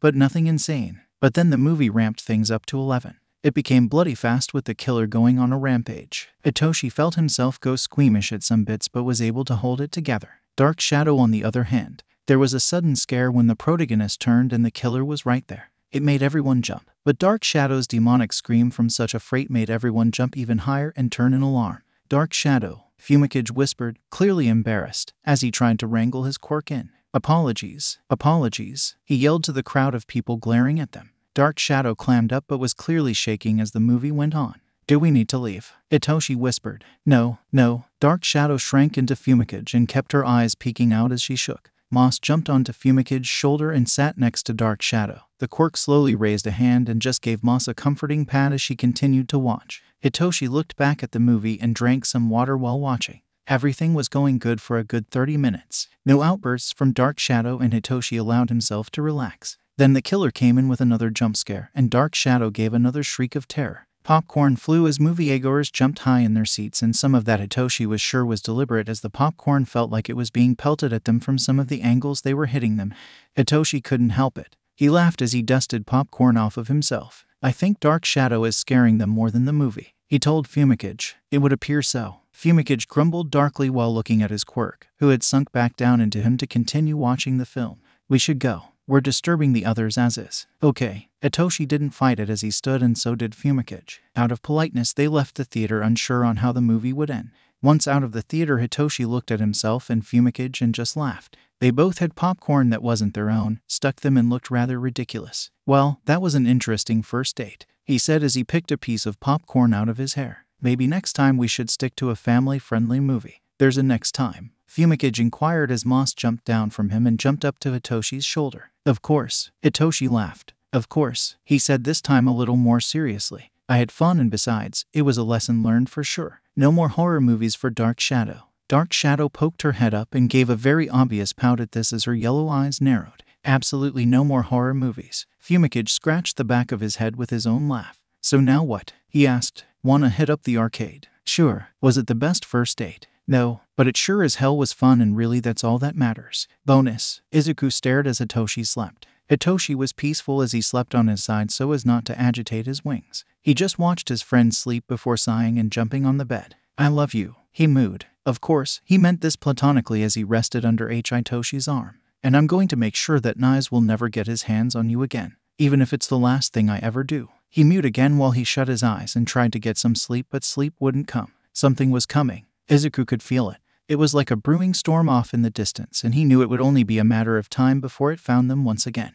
But nothing insane. But then the movie ramped things up to 11. It became bloody fast with the killer going on a rampage. Hitoshi felt himself go squeamish at some bits but was able to hold it together. Dark Shadow, on the other hand, there was a sudden scare when the protagonist turned and the killer was right there. It made everyone jump. But Dark Shadow's demonic scream from such a freight made everyone jump even higher and turn in alarm. Dark Shadow, Fumikage whispered, clearly embarrassed, as he tried to wrangle his quirk in. Apologies, apologies, he yelled to the crowd of people glaring at them. Dark Shadow clammed up but was clearly shaking as the movie went on. Do we need to leave? Hitoshi whispered. No, no. Dark Shadow shrank into Fumikage and kept her eyes peeking out as she shook. Moss jumped onto Fumikage's shoulder and sat next to Dark Shadow. The quirk slowly raised a hand and just gave Moss a comforting pat as she continued to watch. Hitoshi looked back at the movie and drank some water while watching. Everything was going good for a good 30 minutes. No outbursts from Dark Shadow, and Hitoshi allowed himself to relax. Then the killer came in with another jump scare, and Dark Shadow gave another shriek of terror. Popcorn flew as moviegoers jumped high in their seats, and some of that Hitoshi was sure was deliberate as the popcorn felt like it was being pelted at them from some of the angles they were hitting them. Hitoshi couldn't help it. He laughed as he dusted popcorn off of himself. I think Dark Shadow is scaring them more than the movie. He told Fumikage. It would appear so. Fumikage grumbled darkly while looking at his quirk, who had sunk back down into him to continue watching the film. We should go. We're disturbing the others as is. Okay. Hitoshi didn't fight it as he stood, and so did Fumikage. Out of politeness, they left the theater unsure on how the movie would end. Once out of the theater, Hitoshi looked at himself and Fumikage and just laughed. They both had popcorn that wasn't their own, stuck them, and looked rather ridiculous. Well, that was an interesting first date, he said as he picked a piece of popcorn out of his hair. Maybe next time we should stick to a family friendly movie. There's a next time. Fumikage inquired as Moss jumped down from him and jumped up to Hitoshi's shoulder. Of course. Hitoshi laughed. Of course, he said this time a little more seriously. I had fun and besides, it was a lesson learned for sure. No more horror movies for Dark Shadow. Dark Shadow poked her head up and gave a very obvious pout at this as her yellow eyes narrowed. Absolutely no more horror movies. Fumikage scratched the back of his head with his own laugh. So now what? he asked. Wanna hit up the arcade? Sure. Was it the best first date? No, but it sure as hell was fun and really that's all that matters. Bonus. Izuku stared as Hitoshi slept. Hitoshi was peaceful as he slept on his side so as not to agitate his wings. He just watched his friend sleep before sighing and jumping on the bed. I love you, he mooed. Of course, he meant this platonically as he rested under. Hitoshi's arm. And I'm going to make sure that Nais will never get his hands on you again, even if it's the last thing I ever do. He mewed again while he shut his eyes and tried to get some sleep, but sleep wouldn't come. Something was coming. Izuku could feel it. It was like a brewing storm off in the distance, and he knew it would only be a matter of time before it found them once again.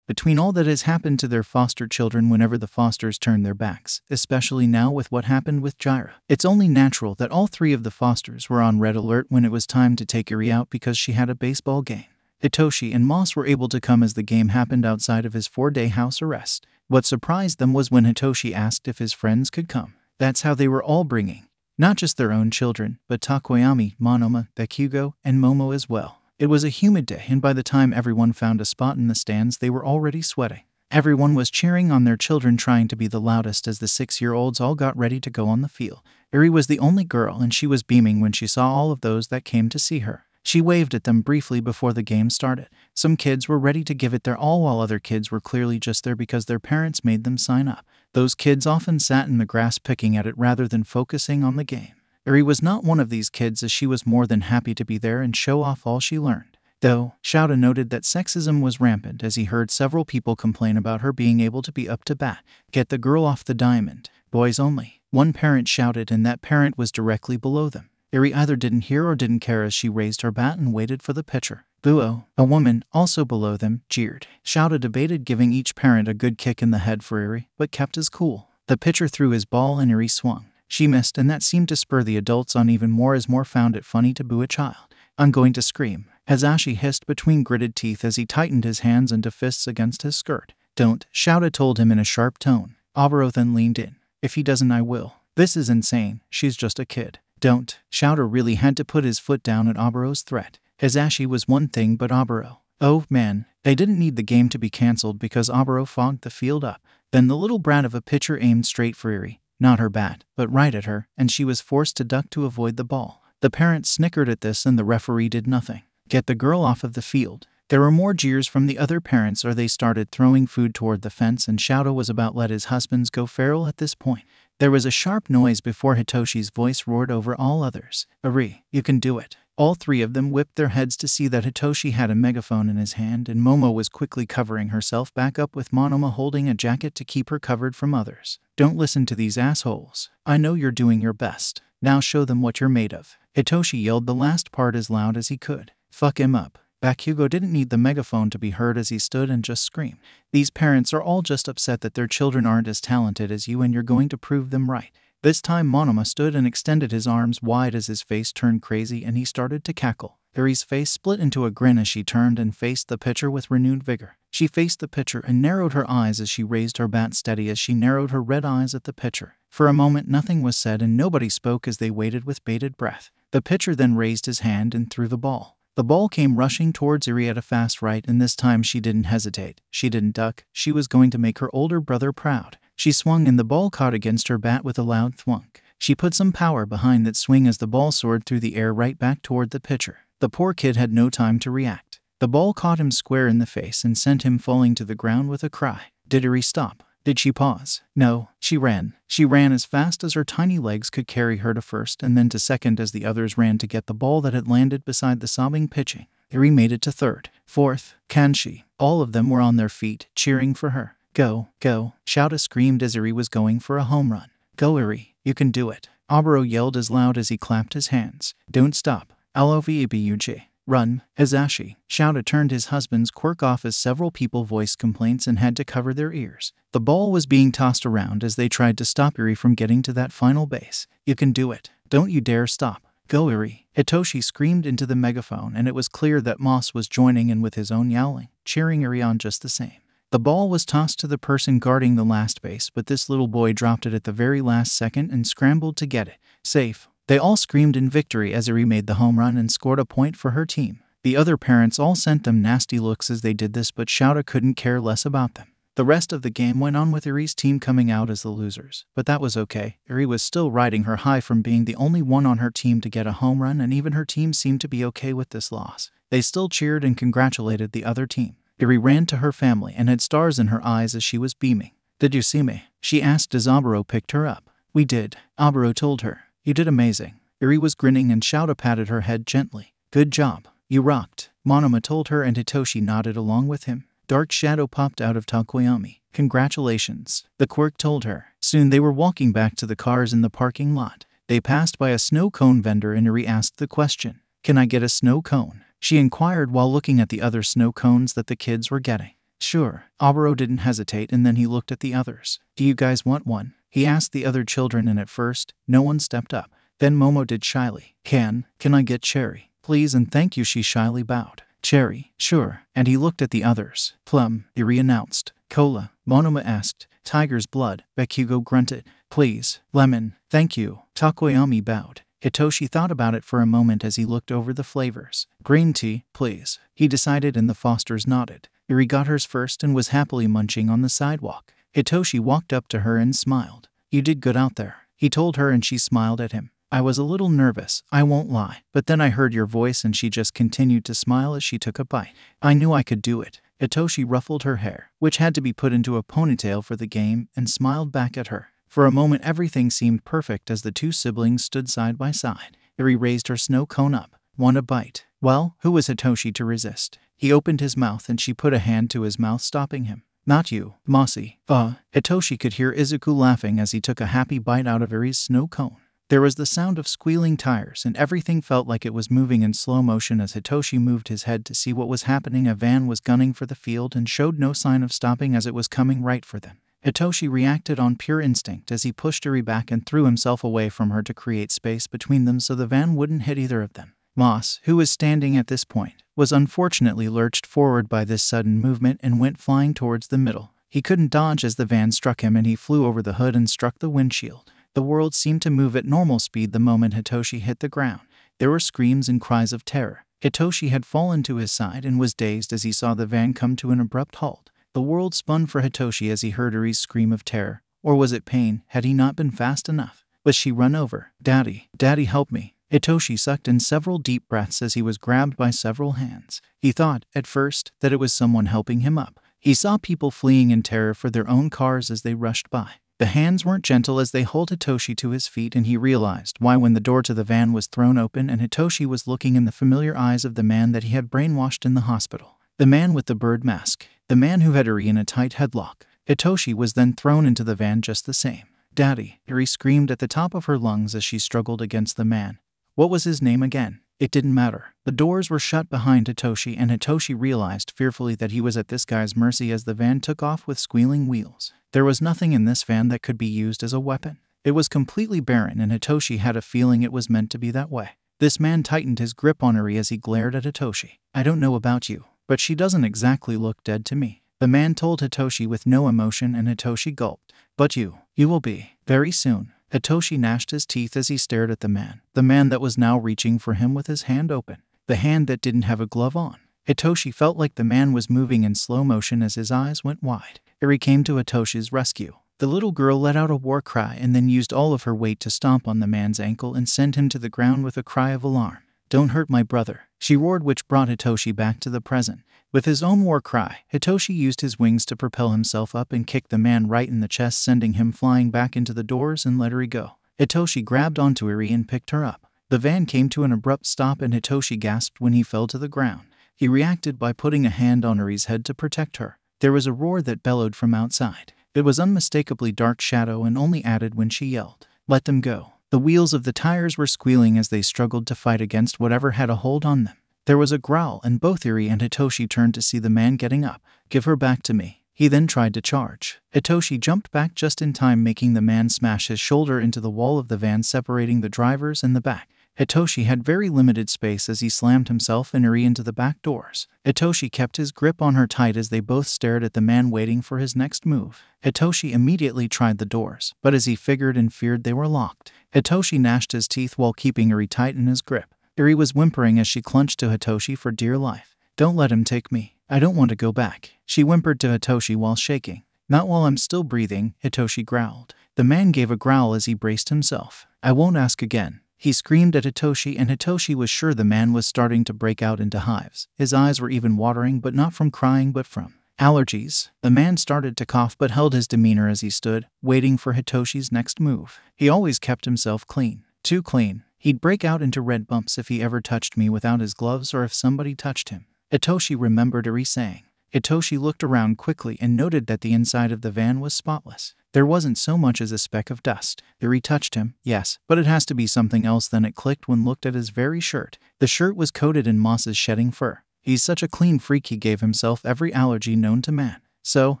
Between all that has happened to their foster children whenever the fosters turn their backs, especially now with what happened with Jiro, it's only natural that all three of the fosters were on red alert when it was time to take Eri out because she had a baseball game. Hitoshi and Moss were able to come as the game happened outside of his four day house arrest. What surprised them was when Hitoshi asked if his friends could come. That's how they were all bringing not just their own children, but Tokoyami, Monoma, Bakugo, and Momo as well. It was a humid day, and by the time everyone found a spot in the stands, they were already sweating. Everyone was cheering on their children, trying to be the loudest as the six year olds all got ready to go on the field. Eri was the only girl, and she was beaming when she saw all of those that came to see her. She waved at them briefly before the game started. Some kids were ready to give it their all, while other kids were clearly just there because their parents made them sign up. Those kids often sat in the grass picking at it rather than focusing on the game. Eri was not one of these kids as she was more than happy to be there and show off all she learned. Though, Shouta noted that sexism was rampant as he heard several people complain about her being able to be up to bat. Get the girl off the diamond. Boys only. One parent shouted, and that parent was directly below them. Eri either didn't hear or didn't care as she raised her bat and waited for the pitcher. Buo, a woman, also below them, jeered. Shouta debated giving each parent a good kick in the head for Eri, but kept his cool. The pitcher threw his ball and Eri swung. She missed, and that seemed to spur the adults on even more as more found it funny to boo a child. I'm going to scream. Hizashi hissed between gritted teeth as he tightened his hands into fists against his skirt. Don't, Shouta told him in a sharp tone. Oboro then leaned in. If he doesn't, I will. This is insane. She's just a kid. Don't. Shouta really had to put his foot down at Oboro's threat. Hizashi was one thing, but Oboro. Oh man, they didn't need the game to be cancelled because Oboro fogged the field up. Then the little brat of a pitcher aimed straight for Eri, not her bat, but right at her, and she was forced to duck to avoid the ball. The parents snickered at this and the referee did nothing. Get the girl off of the field. There were more jeers from the other parents or they started throwing food toward the fence and Shouta was about let his husbands go feral at this point. There was a sharp noise before Hitoshi's voice roared over all others. Eri, you can do it. All three of them whipped their heads to see that Hitoshi had a megaphone in his hand and Momo was quickly covering herself back up with Monoma holding a jacket to keep her covered from others. Don't listen to these assholes. I know you're doing your best. Now show them what you're made of. Hitoshi yelled the last part as loud as he could. Fuck him up. Bakugo didn't need the megaphone to be heard as he stood and just screamed. These parents are all just upset that their children aren't as talented as you and you're going to prove them right. This time Monoma stood and extended his arms wide as his face turned crazy and he started to cackle. Eri's face split into a grin as she turned and faced the pitcher with renewed vigor. She faced the pitcher and narrowed her eyes as she raised her bat steady as she narrowed her red eyes at the pitcher. For a moment nothing was said and nobody spoke as they waited with bated breath. The pitcher then raised his hand and threw the ball. The ball came rushing towards Eri at a fast rate, and this time she didn't hesitate. She didn't duck. She was going to make her older brother proud. She swung and the ball caught against her bat with a loud thwunk. She put some power behind that swing as the ball soared through the air right back toward the pitcher. The poor kid had no time to react. The ball caught him square in the face and sent him falling to the ground with a cry. Did Eri stop? Did she pause? No, she ran. She ran as fast as her tiny legs could carry her to first and then to second as the others ran to get the ball that had landed beside the sobbing pitching. Eri made it to third. Fourth, can she? All of them were on their feet, cheering for her. Go, go, Shouta screamed as Eri was going for a home run. Go, Eri, you can do it. Oboro yelled as loud as he clapped his hands. Don't stop. L-O-V-E-B-U-G. Run, Hizashi. Shouta turned his husband's quirk off as several people voiced complaints and had to cover their ears. The ball was being tossed around as they tried to stop Eri from getting to that final base. You can do it. Don't you dare stop. Go, Eri. Hitoshi screamed into the megaphone, and it was clear that Moss was joining in with his own yowling, cheering Eri on just the same. The ball was tossed to the person guarding the last base, but this little boy dropped it at the very last second and scrambled to get it. Safe. They all screamed in victory as Eri made the home run and scored a point for her team. The other parents all sent them nasty looks as they did this, but Shouta couldn't care less about them. The rest of the game went on with Eri's team coming out as the losers, but that was okay. Eri was still riding her high from being the only one on her team to get a home run, and even her team seemed to be okay with this loss. They still cheered and congratulated the other team. Eri ran to her family and had stars in her eyes as she was beaming. Did you see me? She asked as Oboro picked her up. We did, Oboro told her. You did amazing. Eri was grinning and Shouta patted her head gently. Good job. You rocked. Monoma told her and Hitoshi nodded along with him. Dark shadow popped out of Tokoyami. Congratulations, the quirk told her. Soon they were walking back to the cars in the parking lot. They passed by a snow cone vendor and Eri asked the question, Can I get a snow cone? She inquired while looking at the other snow cones that the kids were getting. Sure. Oboro didn't hesitate and then he looked at the others. Do you guys want one? He asked the other children and at first, no one stepped up. Then Momo did shyly. Can, can I get cherry? Please and thank you, she shyly bowed. Cherry, sure. And he looked at the others. Plum, Eri announced. Cola, Monoma asked. Tiger's blood, Bakugo grunted. Please. Lemon, thank you. Tokoyami bowed. Hitoshi thought about it for a moment as he looked over the flavors. Green tea, please. He decided and the Fosters nodded. Eri got hers first and was happily munching on the sidewalk. Hitoshi walked up to her and smiled. You did good out there. He told her and she smiled at him. I was a little nervous, I won't lie, but then I heard your voice and she just continued to smile as she took a bite. I knew I could do it. Hitoshi ruffled her hair, which had to be put into a ponytail for the game, and smiled back at her. For a moment, everything seemed perfect as the two siblings stood side by side. Eri raised her snow cone up. Want a bite? Well, who was Hitoshi to resist? He opened his mouth and she put a hand to his mouth, stopping him. Not you, Mossy. Uh, Hitoshi could hear Izuku laughing as he took a happy bite out of Eri's snow cone. There was the sound of squealing tires, and everything felt like it was moving in slow motion as Hitoshi moved his head to see what was happening. A van was gunning for the field and showed no sign of stopping as it was coming right for them. Hitoshi reacted on pure instinct as he pushed Eri back and threw himself away from her to create space between them so the van wouldn't hit either of them. Moss, who was standing at this point, was unfortunately lurched forward by this sudden movement and went flying towards the middle. He couldn't dodge as the van struck him and he flew over the hood and struck the windshield. The world seemed to move at normal speed the moment Hitoshi hit the ground. There were screams and cries of terror. Hitoshi had fallen to his side and was dazed as he saw the van come to an abrupt halt. The world spun for Hitoshi as he heard Eri's scream of terror. Or was it pain? Had he not been fast enough? Was she run over? Daddy, Daddy, help me. Hitoshi sucked in several deep breaths as he was grabbed by several hands. He thought, at first, that it was someone helping him up. He saw people fleeing in terror for their own cars as they rushed by. The hands weren't gentle as they hauled Hitoshi to his feet, and he realized why when the door to the van was thrown open and Hitoshi was looking in the familiar eyes of the man that he had brainwashed in the hospital. The man with the bird mask. The man who had Eri in a tight headlock. Hitoshi was then thrown into the van just the same. Daddy, Eri screamed at the top of her lungs as she struggled against the man. What was his name again? It didn't matter. The doors were shut behind Hitoshi, and Hitoshi realized fearfully that he was at this guy's mercy as the van took off with squealing wheels. There was nothing in this van that could be used as a weapon. It was completely barren, and Hitoshi had a feeling it was meant to be that way. This man tightened his grip on Eri as he glared at Hitoshi. I don't know about you, but she doesn't exactly look dead to me. The man told Hitoshi with no emotion, and Hitoshi gulped. But you, you will be, very soon. Hitoshi gnashed his teeth as he stared at the man, the man that was now reaching for him with his hand open, the hand that didn't have a glove on. Hitoshi felt like the man was moving in slow motion as his eyes went wide. Eri came to Hitoshi's rescue. The little girl let out a war cry and then used all of her weight to stomp on the man's ankle and send him to the ground with a cry of alarm. Don't hurt my brother, she roared, which brought Hitoshi back to the present. With his own war cry, Hitoshi used his wings to propel himself up and kicked the man right in the chest, sending him flying back into the doors and let Eri go. Hitoshi grabbed onto Eri and picked her up. The van came to an abrupt stop and Hitoshi gasped when he fell to the ground. He reacted by putting a hand on Eri's head to protect her. There was a roar that bellowed from outside. It was unmistakably Dark Shadow and only added when she yelled, Let them go. The wheels of the tires were squealing as they struggled to fight against whatever had a hold on them. There was a growl, and both Eri and Hitoshi turned to see the man getting up. Give her back to me. He then tried to charge. Hitoshi jumped back just in time, making the man smash his shoulder into the wall of the van, separating the drivers and the back. Hitoshi had very limited space as he slammed himself and Eri into the back doors. Hitoshi kept his grip on her tight as they both stared at the man waiting for his next move. Hitoshi immediately tried the doors, but as he figured and feared they were locked. Hitoshi gnashed his teeth while keeping Eri tight in his grip. Eri was whimpering as she clutched to Hitoshi for dear life. Don't let him take me. I don't want to go back. She whimpered to Hitoshi while shaking. Not while I'm still breathing, Hitoshi growled. The man gave a growl as he braced himself. I won't ask again. He screamed at Hitoshi, and Hitoshi was sure the man was starting to break out into hives. His eyes were even watering, but not from crying, but from allergies. The man started to cough but held his demeanor as he stood, waiting for Hitoshi's next move. He always kept himself clean. Too clean. He'd break out into red bumps if he ever touched me without his gloves or if somebody touched him. Hitoshi remembered Eri saying. Hitoshi looked around quickly and noted that the inside of the van was spotless. There wasn't so much as a speck of dust. Eri touched him, yes, but it has to be something else than it clicked when looked at his very shirt. The shirt was coated in Moss's shedding fur. He's such a clean freak he gave himself every allergy known to man. So,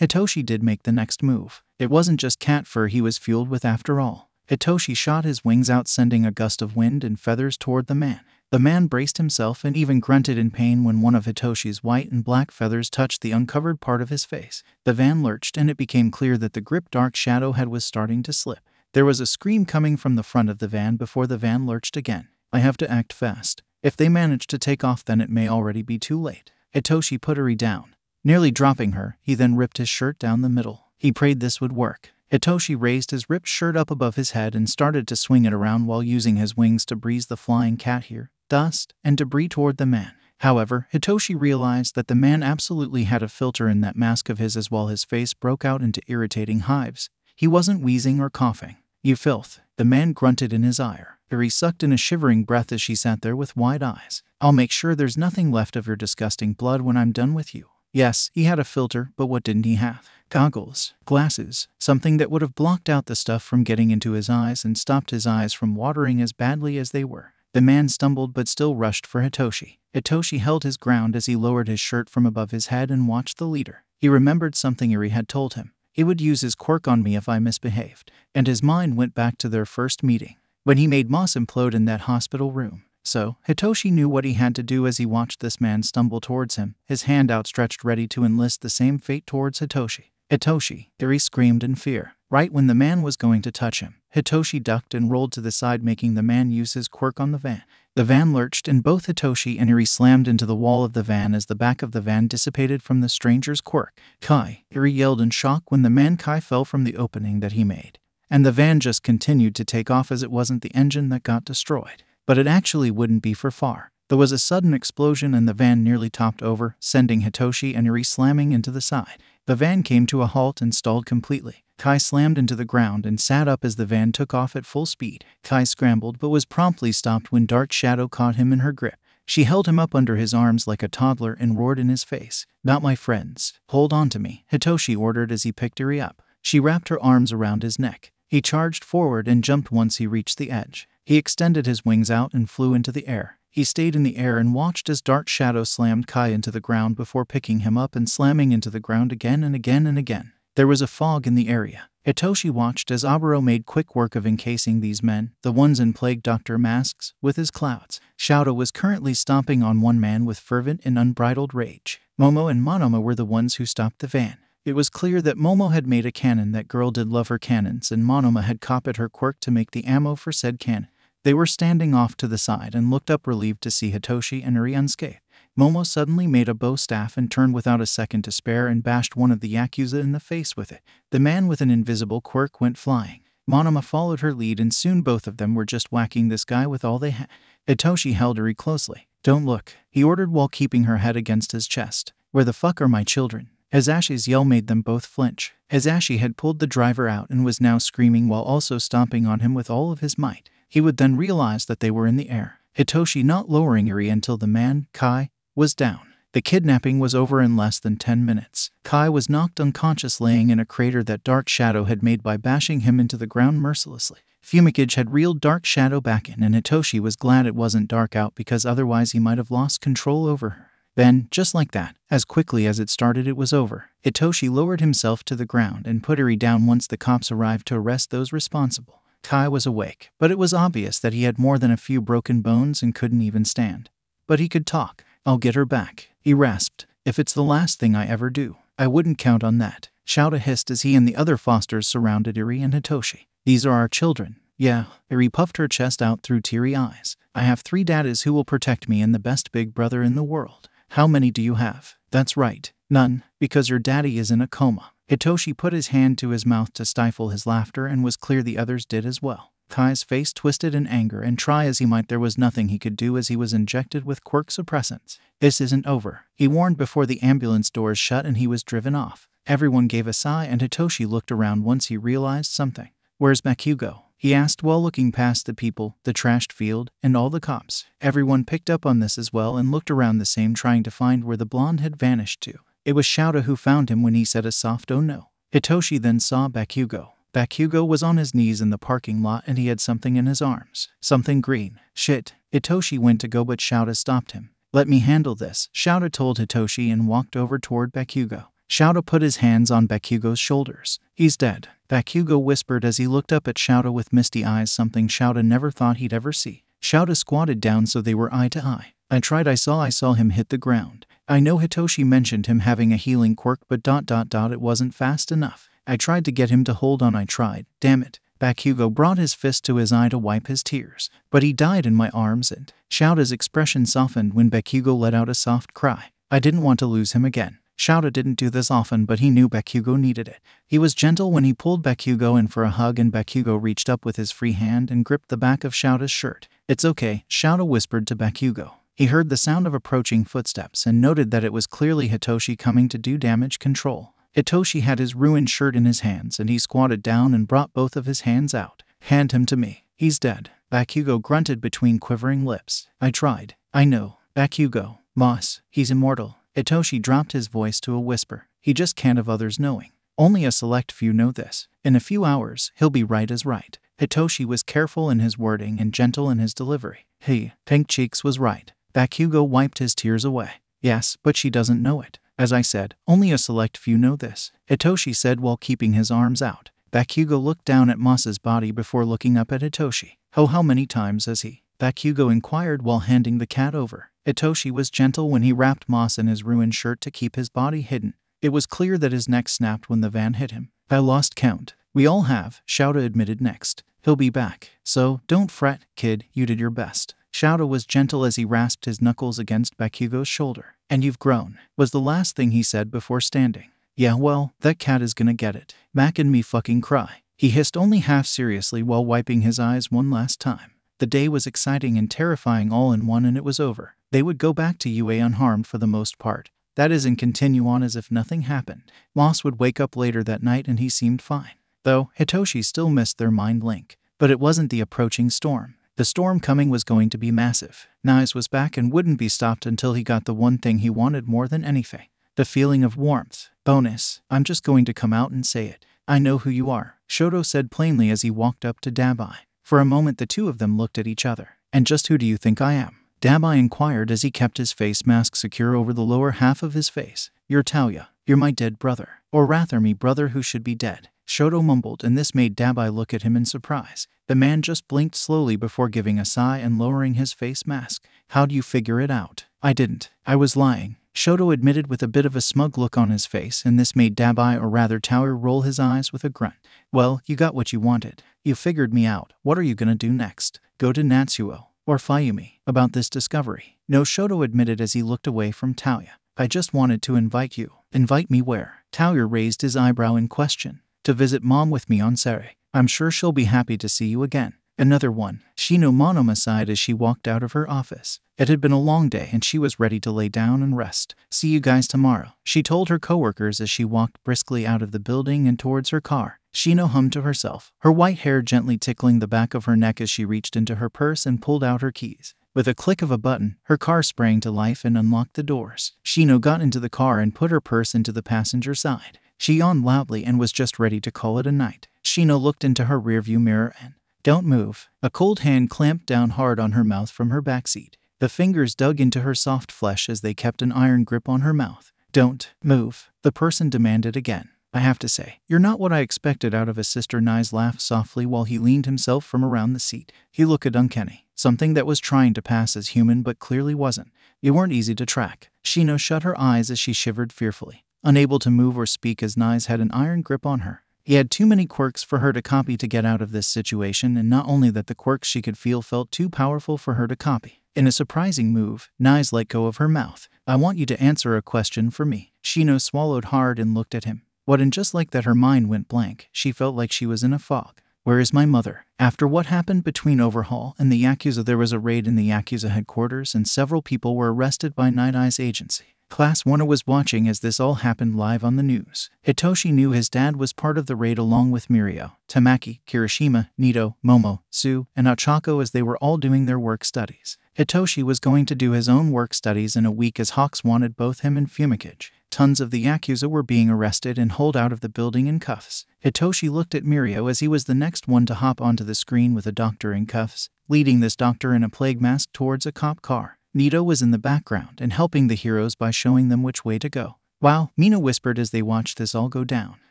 Hitoshi did make the next move. It wasn't just cat fur he was fueled with after all. Hitoshi shot his wings out, sending a gust of wind and feathers toward the man. The man braced himself and even grunted in pain when one of Hitoshi's white and black feathers touched the uncovered part of his face. The van lurched, and it became clear that the grip Dark Shadow had was starting to slip. There was a scream coming from the front of the van before the van lurched again. I have to act fast. If they manage to take off, then it may already be too late. Hitoshi put Eri down. Nearly dropping her, he then ripped his shirt down the middle. He prayed this would work. Hitoshi raised his ripped shirt up above his head and started to swing it around while using his wings to breeze the flying cat here, dust, and debris toward the man. However, Hitoshi realized that the man absolutely had a filter in that mask of his as well his face broke out into irritating hives. He wasn't wheezing or coughing. You filth, the man grunted in his ire. Eri sucked in a shivering breath as she sat there with wide eyes. I'll make sure there's nothing left of your disgusting blood when I'm done with you. Yes, he had a filter, but what didn't he have? Goggles, glasses, something that would have blocked out the stuff from getting into his eyes and stopped his eyes from watering as badly as they were. The man stumbled but still rushed for Hitoshi. Hitoshi held his ground as he lowered his shirt from above his head and watched the leader. He remembered something Eri had told him. He would use his quirk on me if I misbehaved. And his mind went back to their first meeting, when he made Moss implode in that hospital room. So, Hitoshi knew what he had to do as he watched this man stumble towards him, his hand outstretched ready to enlist the same fate towards Hitoshi. Hitoshi, Eri screamed in fear. Right when the man was going to touch him, Hitoshi ducked and rolled to the side, making the man use his quirk on the van. The van lurched and both Hitoshi and Eri slammed into the wall of the van as the back of the van dissipated from the stranger's quirk. Kai, Eri yelled in shock when the man Kai fell from the opening that he made. And the van just continued to take off as it wasn't the engine that got destroyed. But it actually wouldn't be for far. There was a sudden explosion and the van nearly topped over, sending Hitoshi and Eri slamming into the side. The van came to a halt and stalled completely. Kai slammed into the ground and sat up as the van took off at full speed. Kai scrambled but was promptly stopped when Dark Shadow caught him in her grip. She held him up under his arms like a toddler and roared in his face. Not my friends. Hold on to me, Hitoshi ordered as he picked Eri up. She wrapped her arms around his neck. He charged forward and jumped once he reached the edge. He extended his wings out and flew into the air. He stayed in the air and watched as Dark Shadow slammed Kai into the ground before picking him up and slamming into the ground again and again and again. There was a fog in the area. Hitoshi watched as Oboro made quick work of encasing these men, the ones in Plague Doctor masks, with his clouds. Shouta was currently stomping on one man with fervent and unbridled rage. Momo and Monoma were the ones who stopped the van. It was clear that Momo had made a cannon that girl did love her cannons, and Monoma had copied her quirk to make the ammo for said cannon. They were standing off to the side and looked up relieved to see Hitoshi and Eri unscathed. Momo suddenly made a bow staff and turned without a second to spare and bashed one of the Yakuza in the face with it. The man with an invisible quirk went flying. Monoma followed her lead and soon both of them were just whacking this guy with all they had. Hitoshi held Eri closely. Don't look, he ordered while keeping her head against his chest. Where the fuck are my children? Hizashi's yell made them both flinch. Hizashi had pulled the driver out and was now screaming while also stomping on him with all of his might. He would then realize that they were in the air. Hitoshi not lowering Eri until the man, Kai, was down. The kidnapping was over in less than 10 minutes. Kai was knocked unconscious laying in a crater that Dark Shadow had made by bashing him into the ground mercilessly. Fumikage had reeled Dark Shadow back in and Hitoshi was glad it wasn't dark out because otherwise he might have lost control over her. Then, just like that, as quickly as it started it was over. Hitoshi lowered himself to the ground and put Eri down once the cops arrived to arrest those responsible. Kai was awake, but it was obvious that he had more than a few broken bones and couldn't even stand. But he could talk. I'll get her back, he rasped. If it's the last thing I ever do, I wouldn't count on that. Shouta hissed as he and the other Fosters surrounded Eri and Hitoshi. These are our children. Yeah, Eri puffed her chest out through teary eyes. I have three daddies who will protect me and the best big brother in the world. How many do you have? That's right, none, because your daddy is in a coma. Hitoshi put his hand to his mouth to stifle his laughter and was clear the others did as well. Kai's face twisted in anger, and try as he might, there was nothing he could do as he was injected with quirk suppressants. This isn't over, he warned before the ambulance doors shut and he was driven off. Everyone gave a sigh, and Hitoshi looked around once he realized something. Where's Bakugo? He asked while looking past the people, the trashed field, and all the cops. Everyone picked up on this as well and looked around the same, trying to find where the blonde had vanished to. It was Shouta who found him when he said a soft oh no. Hitoshi then saw Bakugo. Bakugo was on his knees in the parking lot and he had something in his arms. Something green. Shit. Hitoshi went to go but Shouta stopped him. Let me handle this, Shouta told Hitoshi and walked over toward Bakugo. Shouta put his hands on Bakugo's shoulders. He's dead. Bakugo whispered as he looked up at Shouta with misty eyes something Shouta never thought he'd ever see. Shouta squatted down so they were eye to eye. I tried I saw I saw him hit the ground. I know Hitoshi mentioned him having a healing quirk but dot dot dot it wasn't fast enough. I tried to get him to hold on, I tried. Damn it. Bakugo brought his fist to his eye to wipe his tears, but he died in my arms and Shouta's expression softened when Bakugo let out a soft cry. I didn't want to lose him again. Shouta didn't do this often, but he knew Bakugo needed it. He was gentle when he pulled Bakugo in for a hug, and Bakugo reached up with his free hand and gripped the back of Shouta's shirt. It's okay, Shouta whispered to Bakugo. He heard the sound of approaching footsteps and noted that it was clearly Hitoshi coming to do damage control. Hitoshi had his ruined shirt in his hands and he squatted down and brought both of his hands out. Hand him to me. He's dead. Bakugo grunted between quivering lips. I tried. I know. Bakugo. Moss. He's immortal. Hitoshi dropped his voice to a whisper. He just can't have others knowing. Only a select few know this. In a few hours, he'll be right as right. Hitoshi was careful in his wording and gentle in his delivery. He, Pink Cheeks was right. Bakugo wiped his tears away. Yes, but she doesn't know it. As I said, only a select few know this, Hitoshi said while keeping his arms out. Bakugo looked down at Moss's body before looking up at Hitoshi. Oh, how many times has he? Bakugo inquired while handing the cat over. Hitoshi was gentle when he wrapped Moss in his ruined shirt to keep his body hidden. It was clear that his neck snapped when the van hit him. I lost count. We all have, Shouta admitted next. He'll be back. So, don't fret, kid, you did your best. Shoto was gentle as he rasped his knuckles against Bakugo's shoulder. And you've grown, was the last thing he said before standing. Yeah, well, that cat is gonna get it. Mac and me fucking cry. He hissed only half seriously while wiping his eyes one last time. The day was exciting and terrifying all in one, and it was over. They would go back to UA unharmed for the most part. That is, and continue on as if nothing happened. Moss would wake up later that night and he seemed fine. Though, Hitoshi still missed their mind link. But it wasn't the approaching storm. The storm coming was going to be massive. Nyes was back and wouldn't be stopped until he got the one thing he wanted more than anything the feeling of warmth. Bonus, I'm just going to come out and say it. I know who you are, Shoto said plainly as he walked up to Dabi. For a moment, the two of them looked at each other. And just who do you think I am? Dabi inquired as he kept his face mask secure over the lower half of his face. You're Touya. You're my dead brother. Or rather, me brother who should be dead. Shoto mumbled, and this made Dabi look at him in surprise. The man just blinked slowly before giving a sigh and lowering his face mask. How'd you figure it out? I didn't. I was lying. Shoto admitted with a bit of a smug look on his face, and this made Dabi, or rather Touya, roll his eyes with a grunt. Well, you got what you wanted. You figured me out. What are you gonna do next? Go to Natsuo or Fuyumi about this discovery. No, Shoto admitted as he looked away from Touya. I just wanted to invite you. Invite me where? Touya raised his eyebrow in question. To visit mom with me on Sere. I'm sure she'll be happy to see you again. Another one. Shino Monoma sighed as she walked out of her office. It had been a long day and she was ready to lay down and rest. See you guys tomorrow, she told her coworkers as she walked briskly out of the building and towards her car. Shino hummed to herself, her white hair gently tickling the back of her neck as she reached into her purse and pulled out her keys. With a click of a button, her car sprang to life and unlocked the doors. Shino got into the car and put her purse into the passenger side. She yawned loudly and was just ready to call it a night. Shino looked into her rearview mirror and, don't move. A cold hand clamped down hard on her mouth from her backseat. The fingers dug into her soft flesh as they kept an iron grip on her mouth. Don't move, the person demanded again. I have to say, you're not what I expected out of a sister. Nyes laughed softly while he leaned himself from around the seat. He looked at uncanny, something that was trying to pass as human but clearly wasn't. You weren't easy to track. Shino shut her eyes as she shivered fearfully, unable to move or speak as Nyes had an iron grip on her. He had too many quirks for her to copy to get out of this situation, and not only that the quirks she could feel felt too powerful for her to copy. In a surprising move, Nyes let go of her mouth. I want you to answer a question for me. Shino swallowed hard and looked at him. What and just like that her mind went blank, she felt like she was in a fog. Where is my mother? After what happened between Overhaul and the Yakuza, there was a raid in the Yakuza headquarters and several people were arrested by Night Eye's agency. Class 1 was watching as this all happened live on the news. Hitoshi knew his dad was part of the raid along with Mirio, Tamaki, Kirishima, Neito, Momo, Sue, and Ochako as they were all doing their work studies. Hitoshi was going to do his own work studies in a week as Hawks wanted both him and Fumikage. Tons of the Yakuza were being arrested and hauled out of the building in cuffs. Hitoshi looked at Mirio as he was the next one to hop onto the screen with a doctor in cuffs, leading this doctor in a plague mask towards a cop car. Neito was in the background and helping the heroes by showing them which way to go. Wow, Mina whispered as they watched this all go down.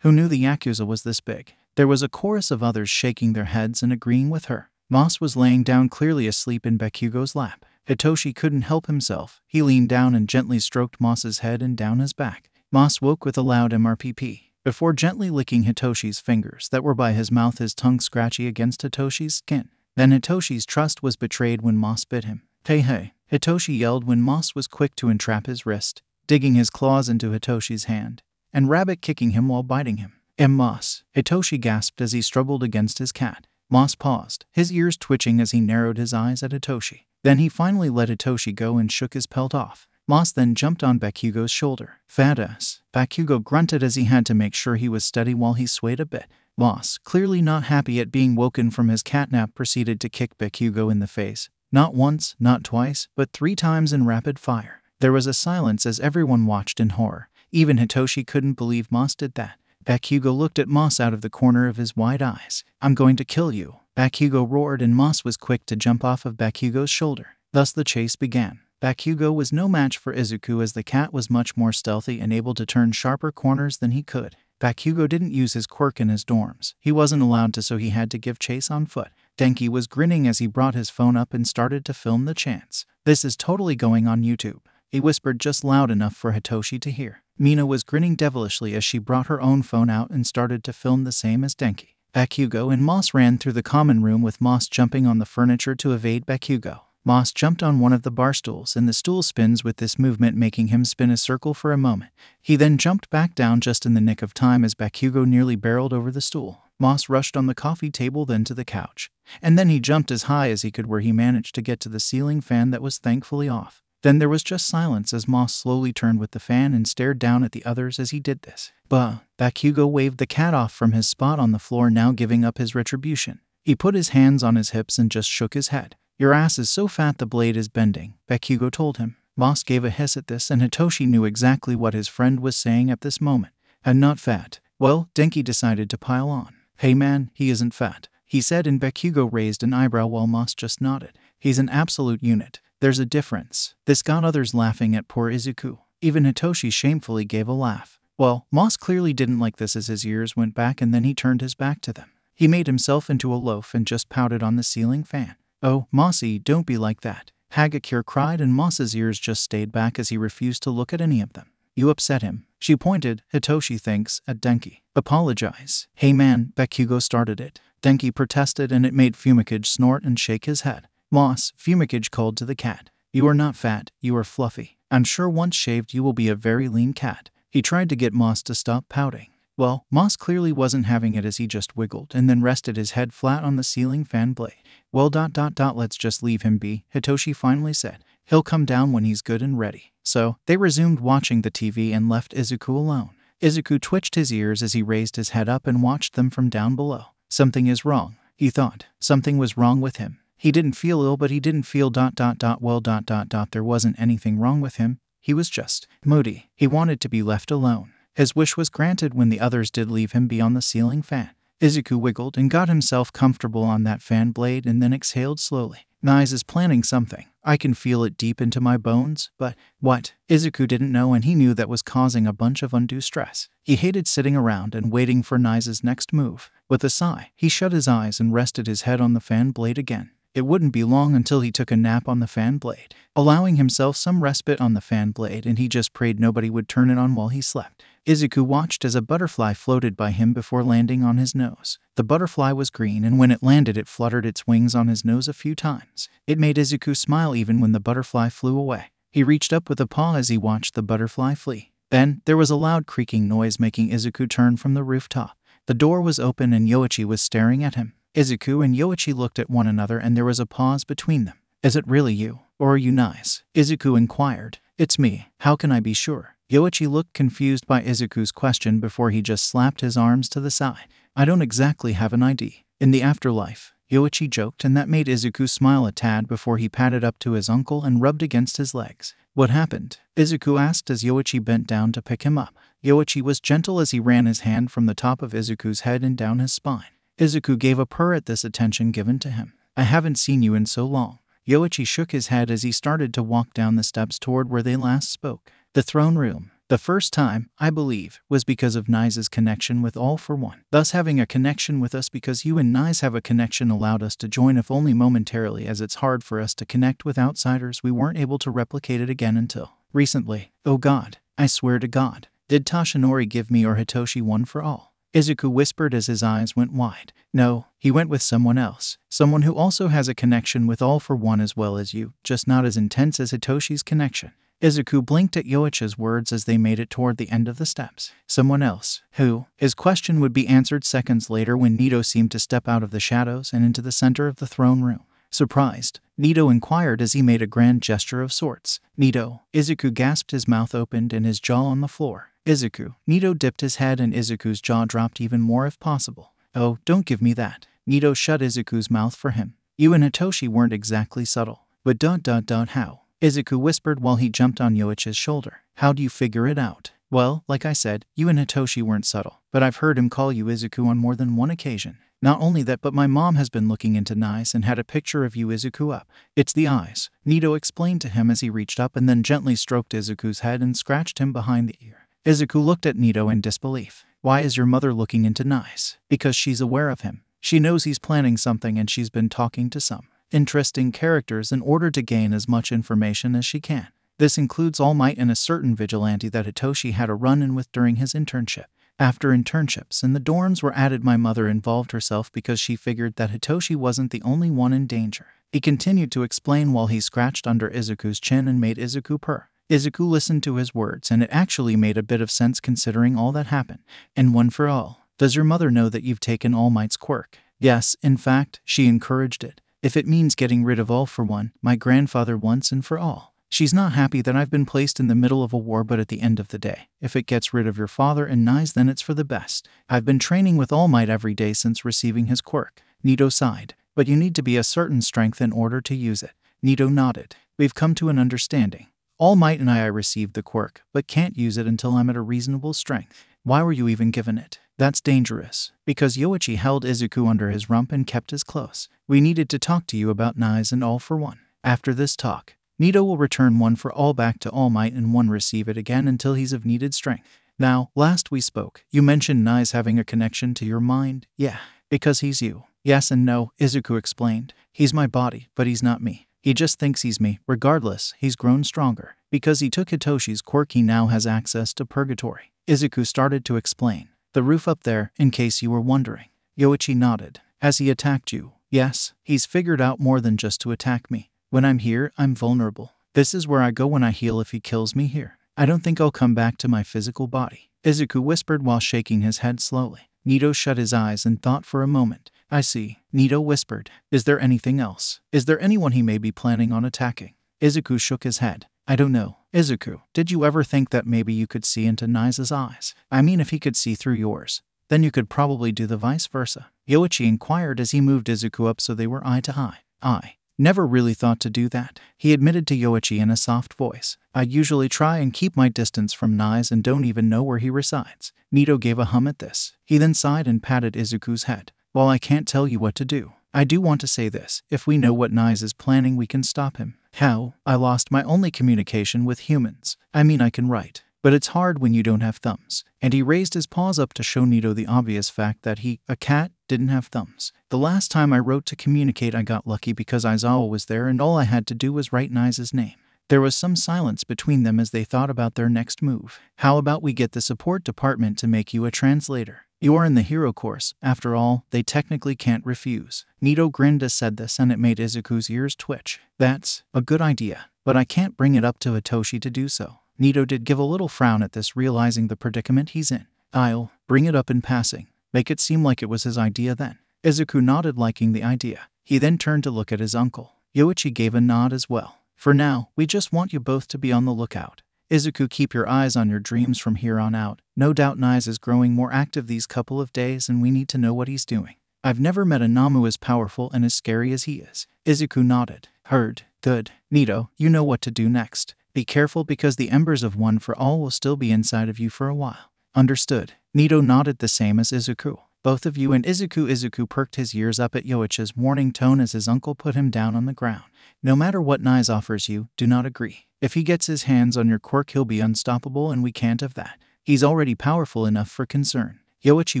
Who knew the Yakuza was this big? There was a chorus of others shaking their heads and agreeing with her. Moss was laying down clearly asleep in Bakugo's lap. Hitoshi couldn't help himself. He leaned down and gently stroked Moss's head and down his back. Moss woke with a loud MRPP. Before gently licking Hitoshi's fingers that were by his mouth, his tongue scratchy against Hitoshi's skin. Then Hitoshi's trust was betrayed when Moss bit him. Hey hey, Hitoshi yelled when Moss was quick to entrap his wrist, digging his claws into Hitoshi's hand, and Rabbit kicking him while biting him. M. Moss, Hitoshi gasped as he struggled against his cat. Moss paused, his ears twitching as he narrowed his eyes at Hitoshi. Then he finally let Hitoshi go and shook his pelt off. Moss then jumped on Bakugo's shoulder. Fat ass. Bakugo grunted as he had to make sure he was steady while he swayed a bit. Moss, clearly not happy at being woken from his catnap, proceeded to kick Bakugo in the face. Not once, not twice, but three times in rapid fire. There was a silence as everyone watched in horror. Even Hitoshi couldn't believe Moss did that. Bakugo looked at Moss out of the corner of his wide eyes. I'm going to kill you. Bakugo roared and Moss was quick to jump off of Bakugo's shoulder. Thus the chase began. Bakugo was no match for Izuku as the cat was much more stealthy and able to turn sharper corners than he could. Bakugo didn't use his quirk in his dorms. He wasn't allowed to so he had to give chase on foot. Denki was grinning as he brought his phone up and started to film the chance. This is totally going on YouTube. He whispered just loud enough for Hitoshi to hear. Mina was grinning devilishly as she brought her own phone out and started to film the same as Denki. Bakugo and Moss ran through the common room with Moss jumping on the furniture to evade Bakugo. Moss jumped on one of the bar stools, and the stool spins with this movement, making him spin a circle for a moment. He then jumped back down just in the nick of time as Bakugo nearly barreled over the stool. Moss rushed on the coffee table, then to the couch. And then he jumped as high as he could, where he managed to get to the ceiling fan that was thankfully off. Then there was just silence as Moss slowly turned with the fan and stared down at the others as he did this. Bah! Bakugo waved the cat off from his spot on the floor, now giving up his retribution. He put his hands on his hips and just shook his head. Your ass is so fat the blade is bending, Bakugo told him. Moss gave a hiss at this, and Hitoshi knew exactly what his friend was saying at this moment. And not fat. Well, Denki decided to pile on. Hey man, he isn't fat, he said, and Bakugo raised an eyebrow while Moss just nodded. He's an absolute unit. There's a difference. This got others laughing at poor Izuku. Even Hitoshi shamefully gave a laugh. Well, Moss clearly didn't like this as his ears went back and then he turned his back to them. He made himself into a loaf and just pouted on the ceiling fan. Oh, Mossy, don't be like that. Hagakure cried and Moss's ears just stayed back as he refused to look at any of them. You upset him. She pointed, Hitoshi thinks, at Denki. Apologize. Hey man, Bakugo started it. Denki protested and it made Fumikage snort and shake his head. Moss, Fumikage called to the cat. You are not fat, you are fluffy. I'm sure once shaved you will be a very lean cat. He tried to get Moss to stop pouting. Well, Moss clearly wasn't having it as he just wiggled and then rested his head flat on the ceiling fan blade. Well, dot dot dot, let's just leave him be, Hitoshi finally said. He'll come down when he's good and ready. So, they resumed watching the TV and left Izuku alone. Izuku twitched his ears as he raised his head up and watched them from down below. Something is wrong, he thought. Something was wrong with him. He didn't feel ill, but he didn't feel dot dot dot well dot dot dot there wasn't anything wrong with him. He was just moody. He wanted to be left alone. His wish was granted when the others did leave him beyond the ceiling fan. Izuku wiggled and got himself comfortable on that fan blade and then exhaled slowly. Nice is planning something. I can feel it deep into my bones, but what? Izuku didn't know and he knew that was causing a bunch of undue stress. He hated sitting around and waiting for Nice's next move. With a sigh, he shut his eyes and rested his head on the fan blade again. It wouldn't be long until he took a nap on the fan blade, allowing himself some respite on the fan blade, and he just prayed nobody would turn it on while he slept. Izuku watched as a butterfly floated by him before landing on his nose. The butterfly was green, and when it landed, it fluttered its wings on his nose a few times. It made Izuku smile even when the butterfly flew away. He reached up with a paw as he watched the butterfly flee. Then, there was a loud creaking noise making Izuku turn from the rooftop. The door was open and Yoichi was staring at him. Izuku and Yoichi looked at one another and there was a pause between them. Is it really you? Or are you nice? Izuku inquired. It's me. How can I be sure? Yoichi looked confused by Izuku's question before he just slapped his arms to the side. I don't exactly have an ID. In the afterlife, Yoichi joked, and that made Izuku smile a tad before he padded up to his uncle and rubbed against his legs. What happened? Izuku asked as Yoichi bent down to pick him up. Yoichi was gentle as he ran his hand from the top of Izuku's head and down his spine. Izuku gave a purr at this attention given to him. I haven't seen you in so long. Yoichi shook his head as he started to walk down the steps toward where they last spoke. The throne room. The first time, I believe, was because of Nice's connection with All for One. Thus, having a connection with us because you and Nice have a connection allowed us to join, if only momentarily, as it's hard for us to connect with outsiders. We weren't able to replicate it again until recently. Oh God, I swear to God. Did Toshinori give me or Hitoshi one for all? Izuku whispered as his eyes went wide. No, he went with someone else. Someone who also has a connection with All for One as well as you, just not as intense as Hitoshi's connection. Izuku blinked at Yoichi's words as they made it toward the end of the steps. Someone else. Who? His question would be answered seconds later when Neito seemed to step out of the shadows and into the center of the throne room. Surprised, Neito inquired as he made a grand gesture of sorts. Neito. Izuku gasped, his mouth opened and his jaw on the floor. Izuku. Neito dipped his head and Izuku's jaw dropped even more if possible. Oh, don't give me that. Neito shut Izuku's mouth for him. You and Hitoshi weren't exactly subtle. But dot dot dot how? Izuku whispered while he jumped on Yoichi's shoulder. How do you figure it out? Well, like I said, you and Hitoshi weren't subtle, but I've heard him call you Izuku on more than one occasion. Not only that, but my mom has been looking into Nice and had a picture of you Izuku up. It's the eyes, Neito explained to him as he reached up and then gently stroked Izuku's head and scratched him behind the ear. Izuku looked at Neito in disbelief. Why is your mother looking into Nice? Because she's aware of him. She knows he's planning something and she's been talking to some interesting characters in order to gain as much information as she can. This includes All Might and a certain vigilante that Hitoshi had a run in with during his internship. After internships and the dorms were added, my mother involved herself because she figured that Hitoshi wasn't the only one in danger. He continued to explain while he scratched under Izuku's chin and made Izuku purr. Izuku listened to his words, and it actually made a bit of sense considering all that happened. And one for all, does your mother know that you've taken All Might's quirk? Yes, in fact, she encouraged it. If it means getting rid of All for One, my grandfather once and for all. She's not happy that I've been placed in the middle of a war, but at the end of the day, if it gets rid of your father and Naiz, then it's for the best. I've been training with All Might every day since receiving his quirk. Neito sighed. But you need to be a certain strength in order to use it. Neito nodded. We've come to an understanding. All Might and I received the quirk, but can't use it until I'm at a reasonable strength. Why were you even given it? That's dangerous. Because Yoichi held Izuku under his rump and kept us close. We needed to talk to you about Naiz and All for One. After this talk, Neito will return one for all back to All Might and one receive it again until he's of needed strength. Now, last we spoke, you mentioned Naiz having a connection to your mind. Yeah, because he's you. Yes and no, Izuku explained. He's my body, but he's not me. He just thinks he's me. Regardless, he's grown stronger. Because he took Hitoshi's quirk, he now has access to purgatory. Izuku started to explain. The roof up there, in case you were wondering. Yoichi nodded. Has he attacked you? Yes, he's figured out more than just to attack me. When I'm here, I'm vulnerable. This is where I go when I heal if he kills me here. I don't think I'll come back to my physical body. Izuku whispered while shaking his head slowly. Neito shut his eyes and thought for a moment. I see. Neito whispered. Is there anything else? Is there anyone he may be planning on attacking? Izuku shook his head. I don't know. Izuku, did you ever think that maybe you could see into Naiz's eyes? I mean, if he could see through yours, then you could probably do the vice versa. Yoichi inquired as he moved Izuku up so they were eye to eye. I never really thought to do that. He admitted to Yoichi in a soft voice. I usually try and keep my distance from Naiz and don't even know where he resides. Neito gave a hum at this. He then sighed and patted Izuku's head. While I can't tell you what to do, I do want to say this. If we know what Naiz is planning, we can stop him. How? I lost my only communication with humans. I mean, I can write, but it's hard when you don't have thumbs. And he raised his paws up to show Neito the obvious fact that he, a cat, didn't have thumbs. The last time I wrote to communicate, I got lucky because Aizawa was there and all I had to do was write Naiz's name. There was some silence between them as they thought about their next move. How about we get the support department to make you a translator? You are in the hero course. After all, they technically can't refuse. Neito grinned as said this, and it made Izuku's ears twitch. That's a good idea, but I can't bring it up to Hitoshi to do so. Neito did give a little frown at this, realizing the predicament he's in. I'll bring it up in passing. Make it seem like it was his idea then. Izuku nodded, liking the idea. He then turned to look at his uncle. Yoichi gave a nod as well. For now, we just want you both to be on the lookout. Izuku, keep your eyes on your dreams from here on out. No doubt Naiz is growing more active these couple of days, and we need to know what he's doing. I've never met a Nomu as powerful and as scary as he is. Izuku nodded. Heard. Good. Neito, you know what to do next. Be careful because the embers of One for All will still be inside of you for a while. Understood. Neito nodded the same as Izuku. Both of you and Izuku Izuku perked his ears up at Yoichi's warning tone as his uncle put him down on the ground. No matter what Naiz offers you, do not agree. If he gets his hands on your quirk, he'll be unstoppable, and we can't have that. He's already powerful enough for concern. Yoichi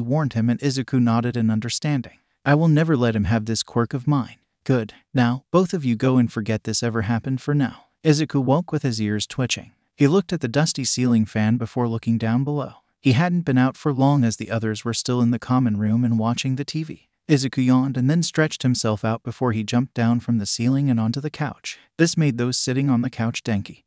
warned him, and Izuku nodded in understanding. I will never let him have this quirk of mine. Good. Now, both of you go and forget this ever happened for now. Izuku woke with his ears twitching. He looked at the dusty ceiling fan before looking down below. He hadn't been out for long as the others were still in the common room and watching the TV. Izuku yawned and then stretched himself out before he jumped down from the ceiling and onto the couch. This made those sitting on the couch denki.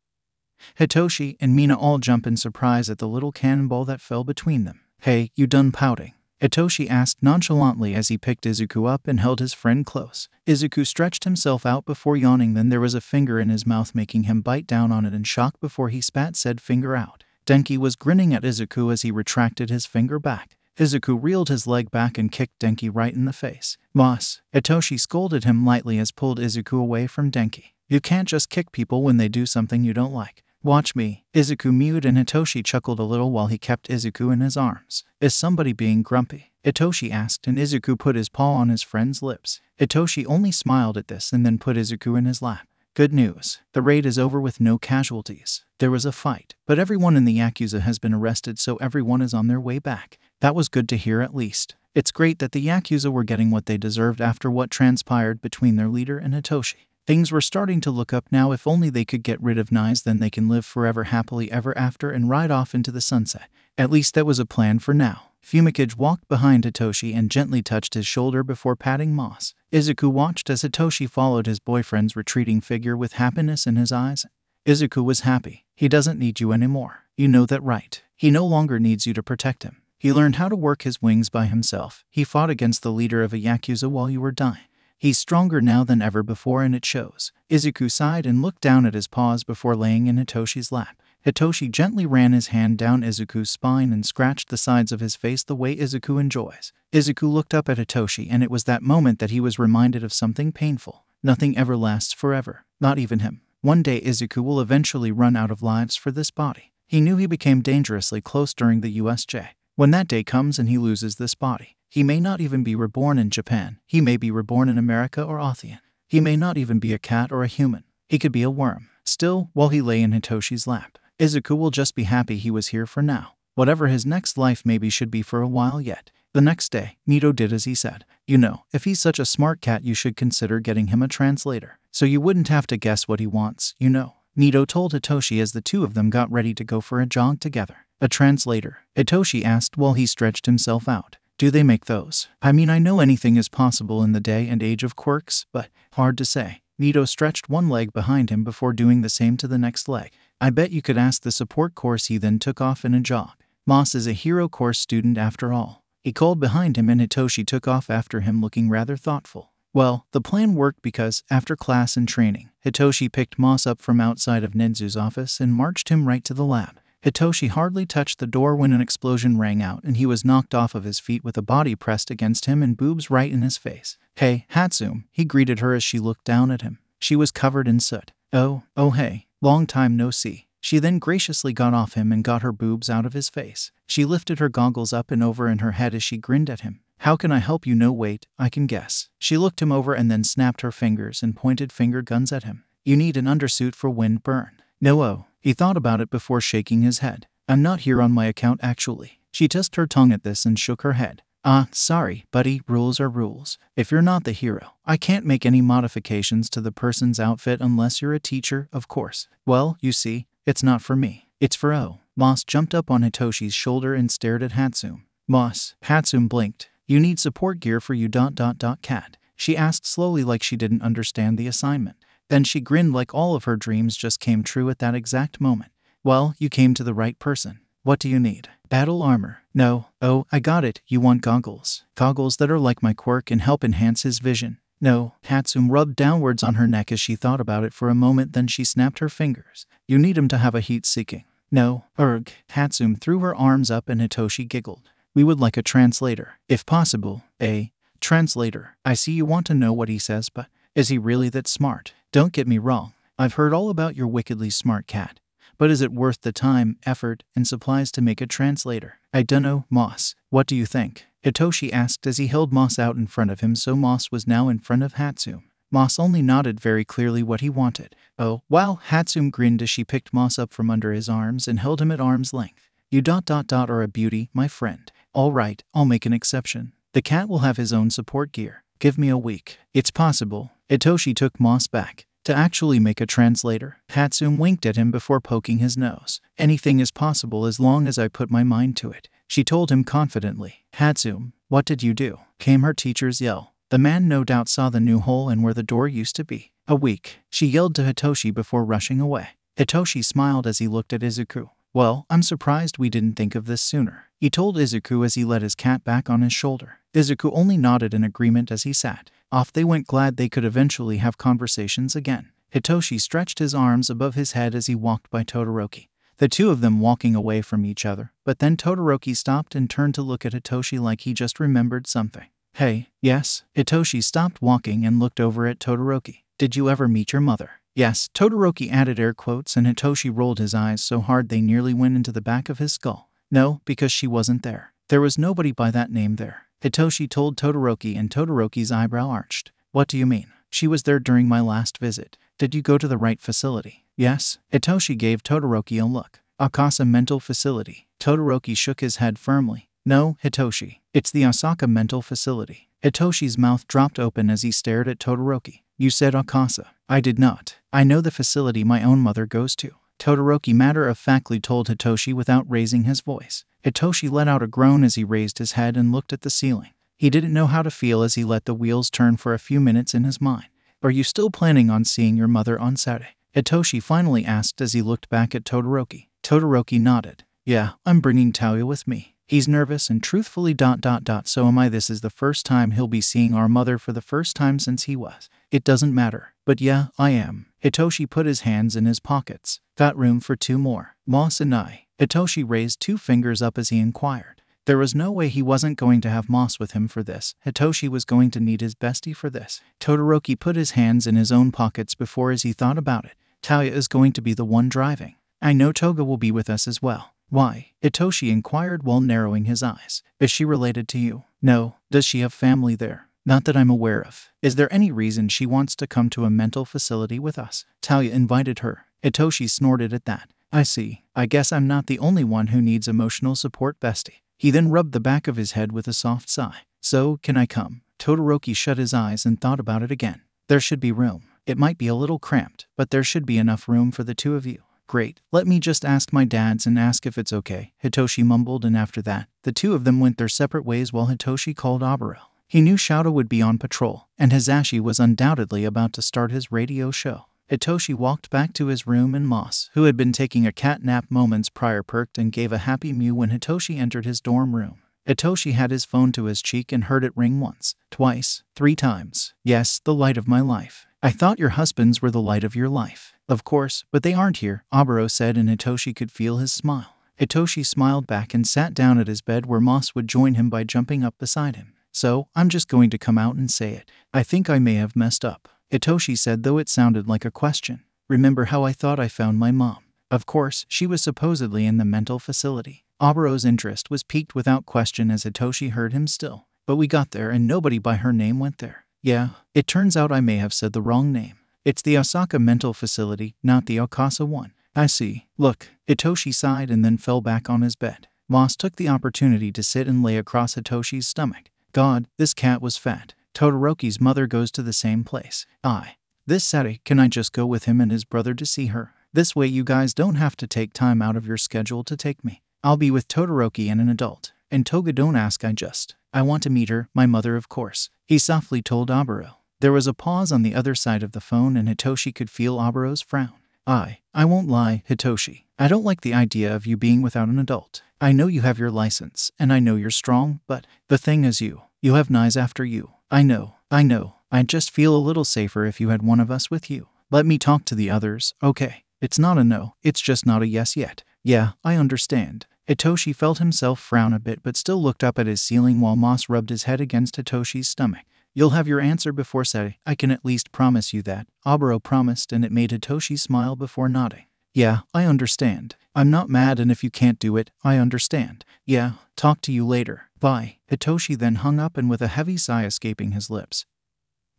Hitoshi and Mina all jump in surprise at the little cannonball that fell between them. Hey, you done pouting? Hitoshi asked nonchalantly as he picked Izuku up and held his friend close. Izuku stretched himself out before yawning, then there was a finger in his mouth, making him bite down on it in shock before he spat said finger out. Denki was grinning at Izuku as he retracted his finger back. Izuku reeled his leg back and kicked Denki right in the face. Moss, Hitoshi scolded him lightly as pulled Izuku away from Denki. You can't just kick people when they do something you don't like. Watch me. Izuku mewed and Hitoshi chuckled a little while he kept Izuku in his arms. Is somebody being grumpy? Hitoshi asked and Izuku put his paw on his friend's lips. Hitoshi only smiled at this and then put Izuku in his lap. Good news. The raid is over with no casualties. There was a fight, but everyone in the Yakuza has been arrested so everyone is on their way back. That was good to hear at least. It's great that the Yakuza were getting what they deserved after what transpired between their leader and Hitoshi. Things were starting to look up now. If only they could get rid of Knives, then they can live forever happily ever after and ride off into the sunset. At least that was a plan for now. Fumikage walked behind Hitoshi and gently touched his shoulder before patting Moss. Izuku watched as Hitoshi followed his boyfriend's retreating figure with happiness in his eyes. Izuku was happy. He doesn't need you anymore. You know that right. He no longer needs you to protect him. He learned how to work his wings by himself. He fought against the leader of a Yakuza while you were dying. He's stronger now than ever before and it shows. Izuku sighed and looked down at his paws before laying in Hitoshi's lap. Hitoshi gently ran his hand down Izuku's spine and scratched the sides of his face the way Izuku enjoys. Izuku looked up at Hitoshi and it was that moment that he was reminded of something painful. Nothing ever lasts forever, not even him. One day Izuku will eventually run out of lives for this body. He knew he became dangerously close during the USJ. When that day comes and he loses this body, he may not even be reborn in Japan. He may be reborn in America or Othean. He may not even be a cat or a human. He could be a worm. Still, while he lay in Hitoshi's lap, Izuku will just be happy he was here for now. Whatever his next life maybe should be for a while yet. The next day, Neito did as he said. You know, if he's such a smart cat, you should consider getting him a translator. So you wouldn't have to guess what he wants, you know. Neito told Hitoshi as the two of them got ready to go for a jog together. A translator, Hitoshi asked while he stretched himself out. Do they make those? I mean, I know anything is possible in the day and age of quirks, but hard to say. Neito stretched one leg behind him before doing the same to the next leg. I bet you could ask the support course he then took off in a jog. Moss is a hero course student after all. He called behind him and Hitoshi took off after him looking rather thoughtful. Well, the plan worked because, after class and training, Hitoshi picked Moss up from outside of Nezu's office and marched him right to the lab. Hitoshi hardly touched the door when an explosion rang out and he was knocked off of his feet with a body pressed against him and boobs right in his face. Hey, Hatsume, he greeted her as she looked down at him. She was covered in soot. Oh, oh hey, long time no see. She then graciously got off him and got her boobs out of his face. She lifted her goggles up and over in her head as she grinned at him. How can I help you? No, wait, I can guess. She looked him over and then snapped her fingers and pointed finger guns at him. You need an undersuit for wind burn. No, oh, he thought about it before shaking his head. I'm not here on my account, actually. She tossed her tongue at this and shook her head. Ah, sorry, buddy, rules are rules. If you're not the hero, I can't make any modifications to the person's outfit unless you're a teacher, of course. Well, you see, it's not for me. It's for O. Moss jumped up on Hitoshi's shoulder and stared at Hatsume. Moss, Hatsume blinked. You need support gear for you dot dot dot cat. She asked slowly like she didn't understand the assignment. Then she grinned like all of her dreams just came true at that exact moment. Well, you came to the right person. What do you need? Battle armor. No. Oh, I got it. You want goggles. Goggles that are like my quirk and help enhance his vision. No. Hatsume rubbed downwards on her neck as she thought about it for a moment, then she snapped her fingers. You need him to have a heat seeking. No. Erg. Hatsume threw her arms up and Hitoshi giggled. We would like a translator, if possible. A translator. I see you want to know what he says, but is he really that smart? Don't get me wrong. I've heard all about your wickedly smart cat. But is it worth the time, effort, and supplies to make a translator? I dunno, Moss. What do you think? Hitoshi asked as he held Moss out in front of him so Moss was now in front of Hatsume. Moss only nodded very clearly what he wanted. Oh, wow, Hatsume grinned as she picked Moss up from under his arms and held him at arm's length. You dot dot dot are a beauty, my friend. All right, I'll make an exception. The cat will have his own support gear. Give me a week. It's possible. Hitoshi took Moss back. To actually make a translator, Hatsume winked at him before poking his nose. Anything is possible as long as I put my mind to it. She told him confidently. Hatsume, what did you do? Came her teacher's yell. The man no doubt saw the new hole and where the door used to be. A week, she yelled to Hitoshi before rushing away. Hitoshi smiled as he looked at Izuku. Well, I'm surprised we didn't think of this sooner. He told Izuku as he let his cat back on his shoulder. Izuku only nodded in agreement as he sat. Off they went, glad they could eventually have conversations again. Hitoshi stretched his arms above his head as he walked by Todoroki, the two of them walking away from each other. But then Todoroki stopped and turned to look at Hitoshi like he just remembered something. Hey, yes. Hitoshi stopped walking and looked over at Todoroki. Did you ever meet your mother? Yes, Todoroki added air quotes and Hitoshi rolled his eyes so hard they nearly went into the back of his skull. No, because she wasn't there. There was nobody by that name there. Hitoshi told Todoroki and Todoroki's eyebrow arched. What do you mean? She was there during my last visit. Did you go to the right facility? Yes. Hitoshi gave Todoroki a look. Akasa Mental Facility. Todoroki shook his head firmly. No, Hitoshi. It's the Osaka Mental Facility. Hitoshi's mouth dropped open as he stared at Todoroki. You said Akasa. I did not. I know the facility my own mother goes to. Todoroki matter of factly told Hitoshi without raising his voice. Hitoshi let out a groan as he raised his head and looked at the ceiling. He didn't know how to feel as he let the wheels turn for a few minutes in his mind. Are you still planning on seeing your mother on Saturday? Hitoshi finally asked as he looked back at Todoroki. Todoroki nodded. Yeah, I'm bringing Touya with me. He's nervous and truthfully dot dot dot so am I this is the first time he'll be seeing our mother for the first time since he was. It doesn't matter. But yeah, I am. Hitoshi put his hands in his pockets. Got room for two more. Moss and I. Hitoshi raised two fingers up as he inquired. There was no way he wasn't going to have Moss with him for this. Hitoshi was going to need his bestie for this. Todoroki put his hands in his own pockets before as he thought about it. Touya is going to be the one driving. I know Toga will be with us as well. Why? Hitoshi inquired while narrowing his eyes. Is she related to you? No. Does she have family there? Not that I'm aware of. Is there any reason she wants to come to a mental facility with us? Touya invited her. Hitoshi snorted at that. I see. I guess I'm not the only one who needs emotional support, bestie. He then rubbed the back of his head with a soft sigh. So, can I come? Todoroki shut his eyes and thought about it again. There should be room. It might be a little cramped, but there should be enough room for the two of you. Great. Let me just ask my dads and ask if it's okay. Hitoshi mumbled, and after that, the two of them went their separate ways while Hitoshi called Oboro. He knew Shadow would be on patrol, and Hizashi was undoubtedly about to start his radio show. Hitoshi walked back to his room and Moss, who had been taking a cat nap moments prior, perked and gave a happy mew when Hitoshi entered his dorm room. Hitoshi had his phone to his cheek and heard it ring once, twice, three times. Yes, the light of my life. I thought your husbands were the light of your life. Of course, but they aren't here, Oboro said, and Hitoshi could feel his smile. Hitoshi smiled back and sat down at his bed where Moss would join him by jumping up beside him. So, I'm just going to come out and say it. I think I may have messed up. Hitoshi said, though it sounded like a question. Remember how I thought I found my mom? Of course, she was supposedly in the mental facility. Oboro's interest was piqued without question as Hitoshi heard him still. But we got there and nobody by her name went there. Yeah, it turns out I may have said the wrong name. It's the Osaka mental facility, not the Okasa one. I see. Look, Hitoshi sighed and then fell back on his bed. Moss took the opportunity to sit and lay across Hitoshi's stomach. God, this cat was fat. Todoroki's mother goes to the same place. I. This Saturday, can I just go with him and his brother to see her? This way you guys don't have to take time out of your schedule to take me. I'll be with Todoroki and an adult. And Toga don't ask, I just. I want to meet her, my mother of course. He softly told Oboro. There was a pause on the other side of the phone, and Hitoshi could feel Oboro's frown. I, I won't lie, Hitoshi. I don't like the idea of you being without an adult. I know you have your license, and I know you're strong, but the thing is you. You have Nais after you. I know, I know. I'd just feel a little safer if you had one of us with you. Let me talk to the others, okay? It's not a no, it's just not a yes yet. Yeah, I understand. Hitoshi felt himself frown a bit but still looked up at his ceiling while Moss rubbed his head against Hitoshi's stomach. You'll have your answer before Saturday. I can at least promise you that. Oboro promised, and it made Hitoshi smile before nodding. Yeah, I understand. I'm not mad, and if you can't do it, I understand. Yeah, talk to you later. Bye. Hitoshi then hung up and with a heavy sigh escaping his lips.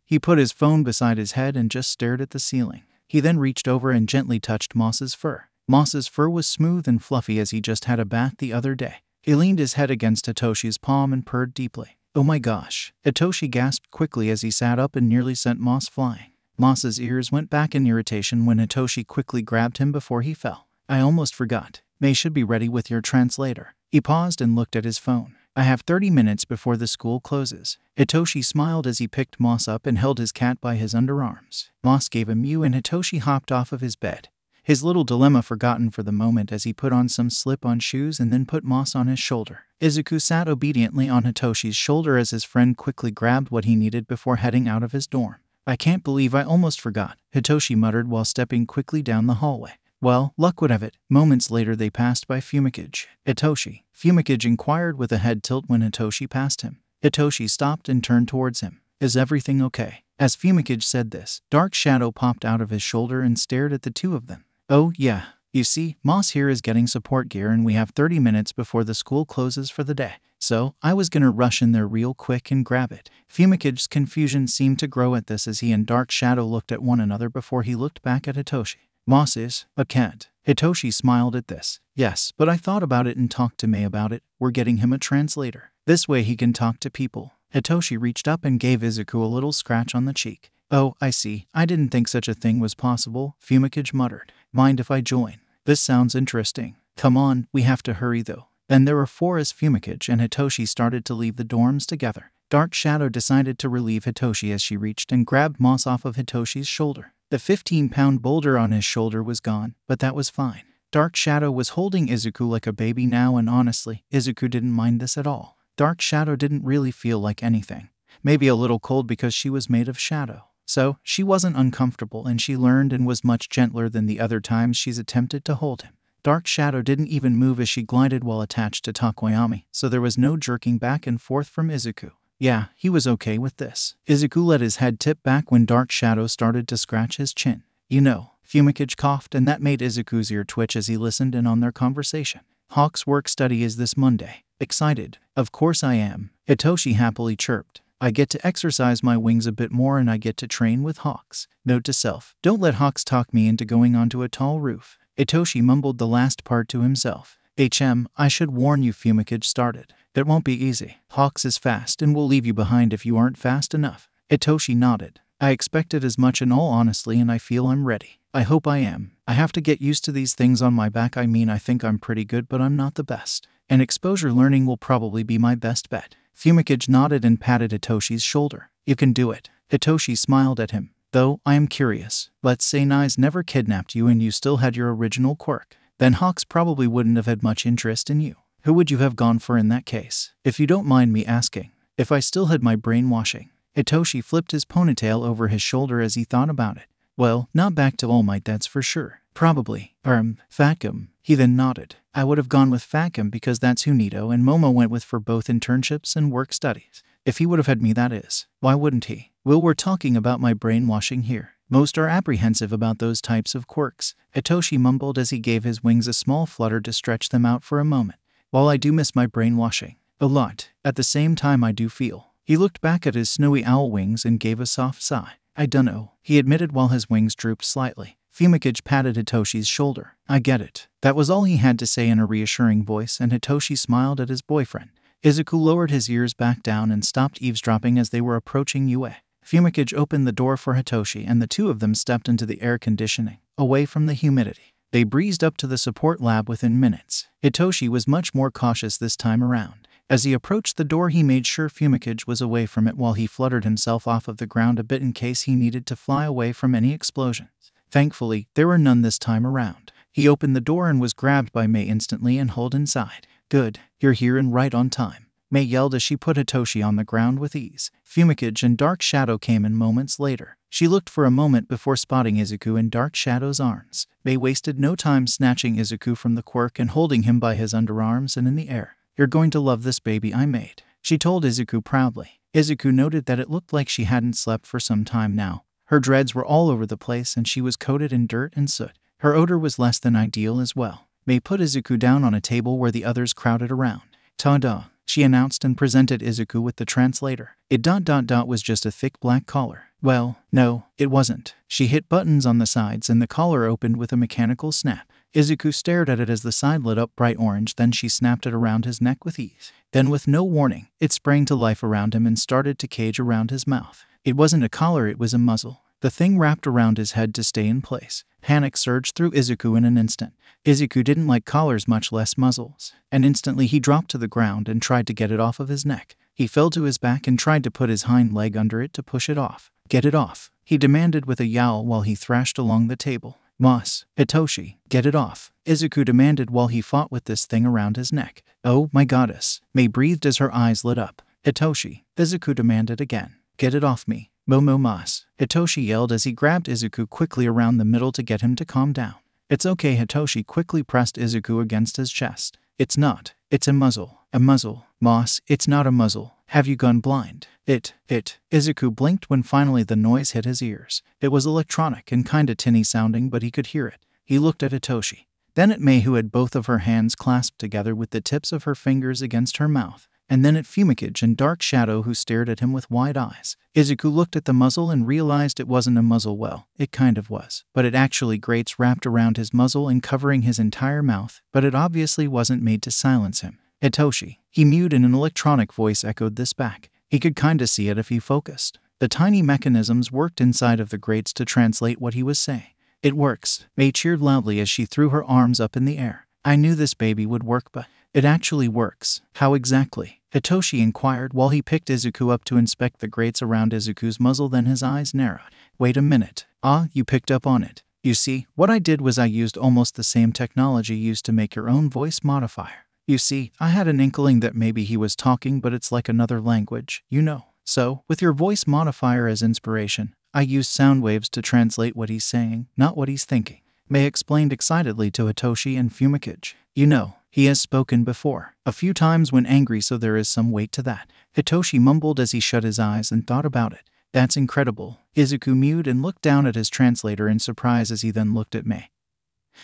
He put his phone beside his head and just stared at the ceiling. He then reached over and gently touched Moss's fur. Moss's fur was smooth and fluffy as he just had a bath the other day. He leaned his head against Hitoshi's palm and purred deeply. Oh my gosh. Hitoshi gasped quickly as he sat up and nearly sent Moss flying. Moss's ears went back in irritation when Hitoshi quickly grabbed him before he fell. I almost forgot. Mei should be ready with your translator. He paused and looked at his phone. I have 30 minutes before the school closes. Hitoshi smiled as he picked Moss up and held his cat by his underarms. Moss gave a mew and Hitoshi hopped off of his bed his little dilemma forgotten for the moment as he put on some slip on shoes and then put Moss on his shoulder. Izuku sat obediently on Hitoshi's shoulder as his friend quickly grabbed what he needed before heading out of his dorm. I can't believe I almost forgot, Hitoshi muttered while stepping quickly down the hallway. Well, luck would have it. Moments later, they passed by Fumikage. Hitoshi. Fumikage inquired with a head tilt when Hitoshi passed him. Hitoshi stopped and turned towards him. Is everything okay? As Fumikage said this, Dark Shadow popped out of his shoulder and stared at the two of them. Oh, yeah. You see, Moss here is getting support gear and we have 30 minutes before the school closes for the day. So, I was gonna rush in there real quick and grab it. Fumikage's confusion seemed to grow at this as he and Dark Shadow looked at one another before he looked back at Hitoshi. Moss is a cat. Hitoshi smiled at this. Yes, but I thought about it and talked to Mei about it. We're getting him a translator. This way he can talk to people. Hitoshi reached up and gave Izuku a little scratch on the cheek. Oh, I see. I didn't think such a thing was possible, Fumikage muttered. Mind if I join? This sounds interesting. Come on, we have to hurry though. Then there were four as Fumikage and Hitoshi started to leave the dorms together. Dark Shadow decided to relieve Hitoshi as she reached and grabbed Moss off of Hitoshi's shoulder. The 15 pound boulder on his shoulder was gone, but that was fine. Dark Shadow was holding Izuku like a baby now, and honestly, Izuku didn't mind this at all. Dark Shadow didn't really feel like anything. Maybe a little cold because she was made of shadow. So, she wasn't uncomfortable and she learned and was much gentler than the other times she's attempted to hold him. Dark Shadow didn't even move as she glided while attached to Tokoyami, so there was no jerking back and forth from Izuku. Yeah, he was okay with this. Izuku let his head tip back when Dark Shadow started to scratch his chin. You know, Fumikage coughed, and that made Izuku's ear twitch as he listened in on their conversation. Hawk's work study is this Monday. Excited. Of course I am. Hitoshi happily chirped. I get to exercise my wings a bit more and I get to train with Hawks. Note to self don't let Hawks talk me into going onto a tall roof. Hitoshi mumbled the last part to himself. HM, I should warn you, Fumikage started. It won't be easy. Hawks is fast and will leave you behind if you aren't fast enough. Hitoshi nodded. I expected as much in all honesty and I feel I'm ready. I hope I am. I have to get used to these things on my back. I mean, I think I'm pretty good, but I'm not the best. And exposure learning will probably be my best bet. Fumikage nodded and patted Hitoshi's shoulder. You can do it. Hitoshi smiled at him. Though, I am curious. Let's say Nai's never kidnapped you and you still had your original quirk. Then Hawks probably wouldn't have had much interest in you. Who would you have gone for in that case? If you don't mind me asking. If I still had my brainwashing. Hitoshi flipped his ponytail over his shoulder as he thought about it. Well, not back to All Might, that's for sure. Probably. Um, Fatgum. He then nodded. I would have gone with Fatgum because that's who Neito and Momo went with for both internships and work studies. If he would have had me, that is. Why wouldn't he? Well, we're talking about my brainwashing here. Most are apprehensive about those types of quirks. Hitoshi mumbled as he gave his wings a small flutter to stretch them out for a moment. While I do miss my brainwashing, a lot, at the same time I do feel. He looked back at his snowy owl wings and gave a soft sigh. I dunno, he admitted while his wings drooped slightly. Fumikage patted Hitoshi's shoulder. I get it. That was all he had to say in a reassuring voice, and Hitoshi smiled at his boyfriend. Izuku lowered his ears back down and stopped eavesdropping as they were approaching UA. Fumikage opened the door for Hitoshi, and the two of them stepped into the air conditioning, away from the humidity. They breezed up to the support lab within minutes. Hitoshi was much more cautious this time around. As he approached the door, he made sure Fumikage was away from it while he fluttered himself off of the ground a bit in case he needed to fly away from any explosions. Thankfully, there were none this time around. He opened the door and was grabbed by Mei instantly and hauled inside. Good, you're here and right on time. Mei yelled as she put Hitoshi on the ground with ease. Fumikage and Dark Shadow came in moments later. She looked for a moment before spotting Izuku in Dark Shadow's arms. Mei wasted no time snatching Izuku from the quirk and holding him by his underarms and in the air. You're going to love this baby I made, she told Izuku proudly. Izuku noted that it looked like she hadn't slept for some time now. Her dreads were all over the place and she was coated in dirt and soot. Her odor was less than ideal as well. Mei put Izuku down on a table where the others crowded around. Ta-da, she announced and presented Izuku with the translator. It dot dot dot was just a thick black collar. Well, no, it wasn't. She hit buttons on the sides and the collar opened with a mechanical snap. Izuku stared at it as the side lit up bright orange, then she snapped it around his neck with ease. Then, with no warning, it sprang to life around him and started to cage around his mouth. It wasn't a collar, it was a muzzle. The thing wrapped around his head to stay in place. Panic surged through Izuku in an instant. Izuku didn't like collars, much less muzzles, and instantly he dropped to the ground and tried to get it off of his neck. He fell to his back and tried to put his hind leg under it to push it off. Get it off, he demanded with a yowl while he thrashed along the table. Moss, Hitoshi, get it off, Izuku demanded while he fought with this thing around his neck. Oh my goddess, Mei breathed as her eyes lit up. Hitoshi, Izuku demanded again. Get it off me. Momo Mas, Hitoshi yelled as he grabbed Izuku quickly around the middle to get him to calm down. It's okay, Hitoshi quickly pressed Izuku against his chest. It's not. It's a muzzle. A muzzle. Moss, it's not a muzzle. Have you gone blind? It, it. Izuku blinked when finally the noise hit his ears. It was electronic and kinda tinny sounding, but he could hear it. He looked at Hitoshi. Then at Mei, who had both of her hands clasped together with the tips of her fingers against her mouth and then at Fumikage and Dark Shadow, who stared at him with wide eyes. Izuku looked at the muzzle and realized it wasn't a muzzle well, it kind of was. But it actually grates wrapped around his muzzle and covering his entire mouth, but it obviously wasn't made to silence him. Hitoshi, he mewed and an electronic voice echoed this back. He could kinda see it if he focused. The tiny mechanisms worked inside of the grates to translate what he was saying. It works. Mei cheered loudly as she threw her arms up in the air. I knew this baby would work, but it actually works. How exactly? Hitoshi inquired while he picked Izuku up to inspect the grates around Izuku's muzzle, then his eyes narrowed. Wait a minute. Ah, you picked up on it. You see, what I did was I used almost the same technology used to make your own voice modifier. You see, I had an inkling that maybe he was talking, but it's like another language, you know. So, with your voice modifier as inspiration, I used sound waves to translate what he's saying, not what he's thinking. Mei explained excitedly to Hitoshi and Fumikage. You know, he has spoken before, a few times when angry, so there is some weight to that. Hitoshi mumbled as he shut his eyes and thought about it. That's incredible. Izuku mewed and looked down at his translator in surprise as he then looked at Mei,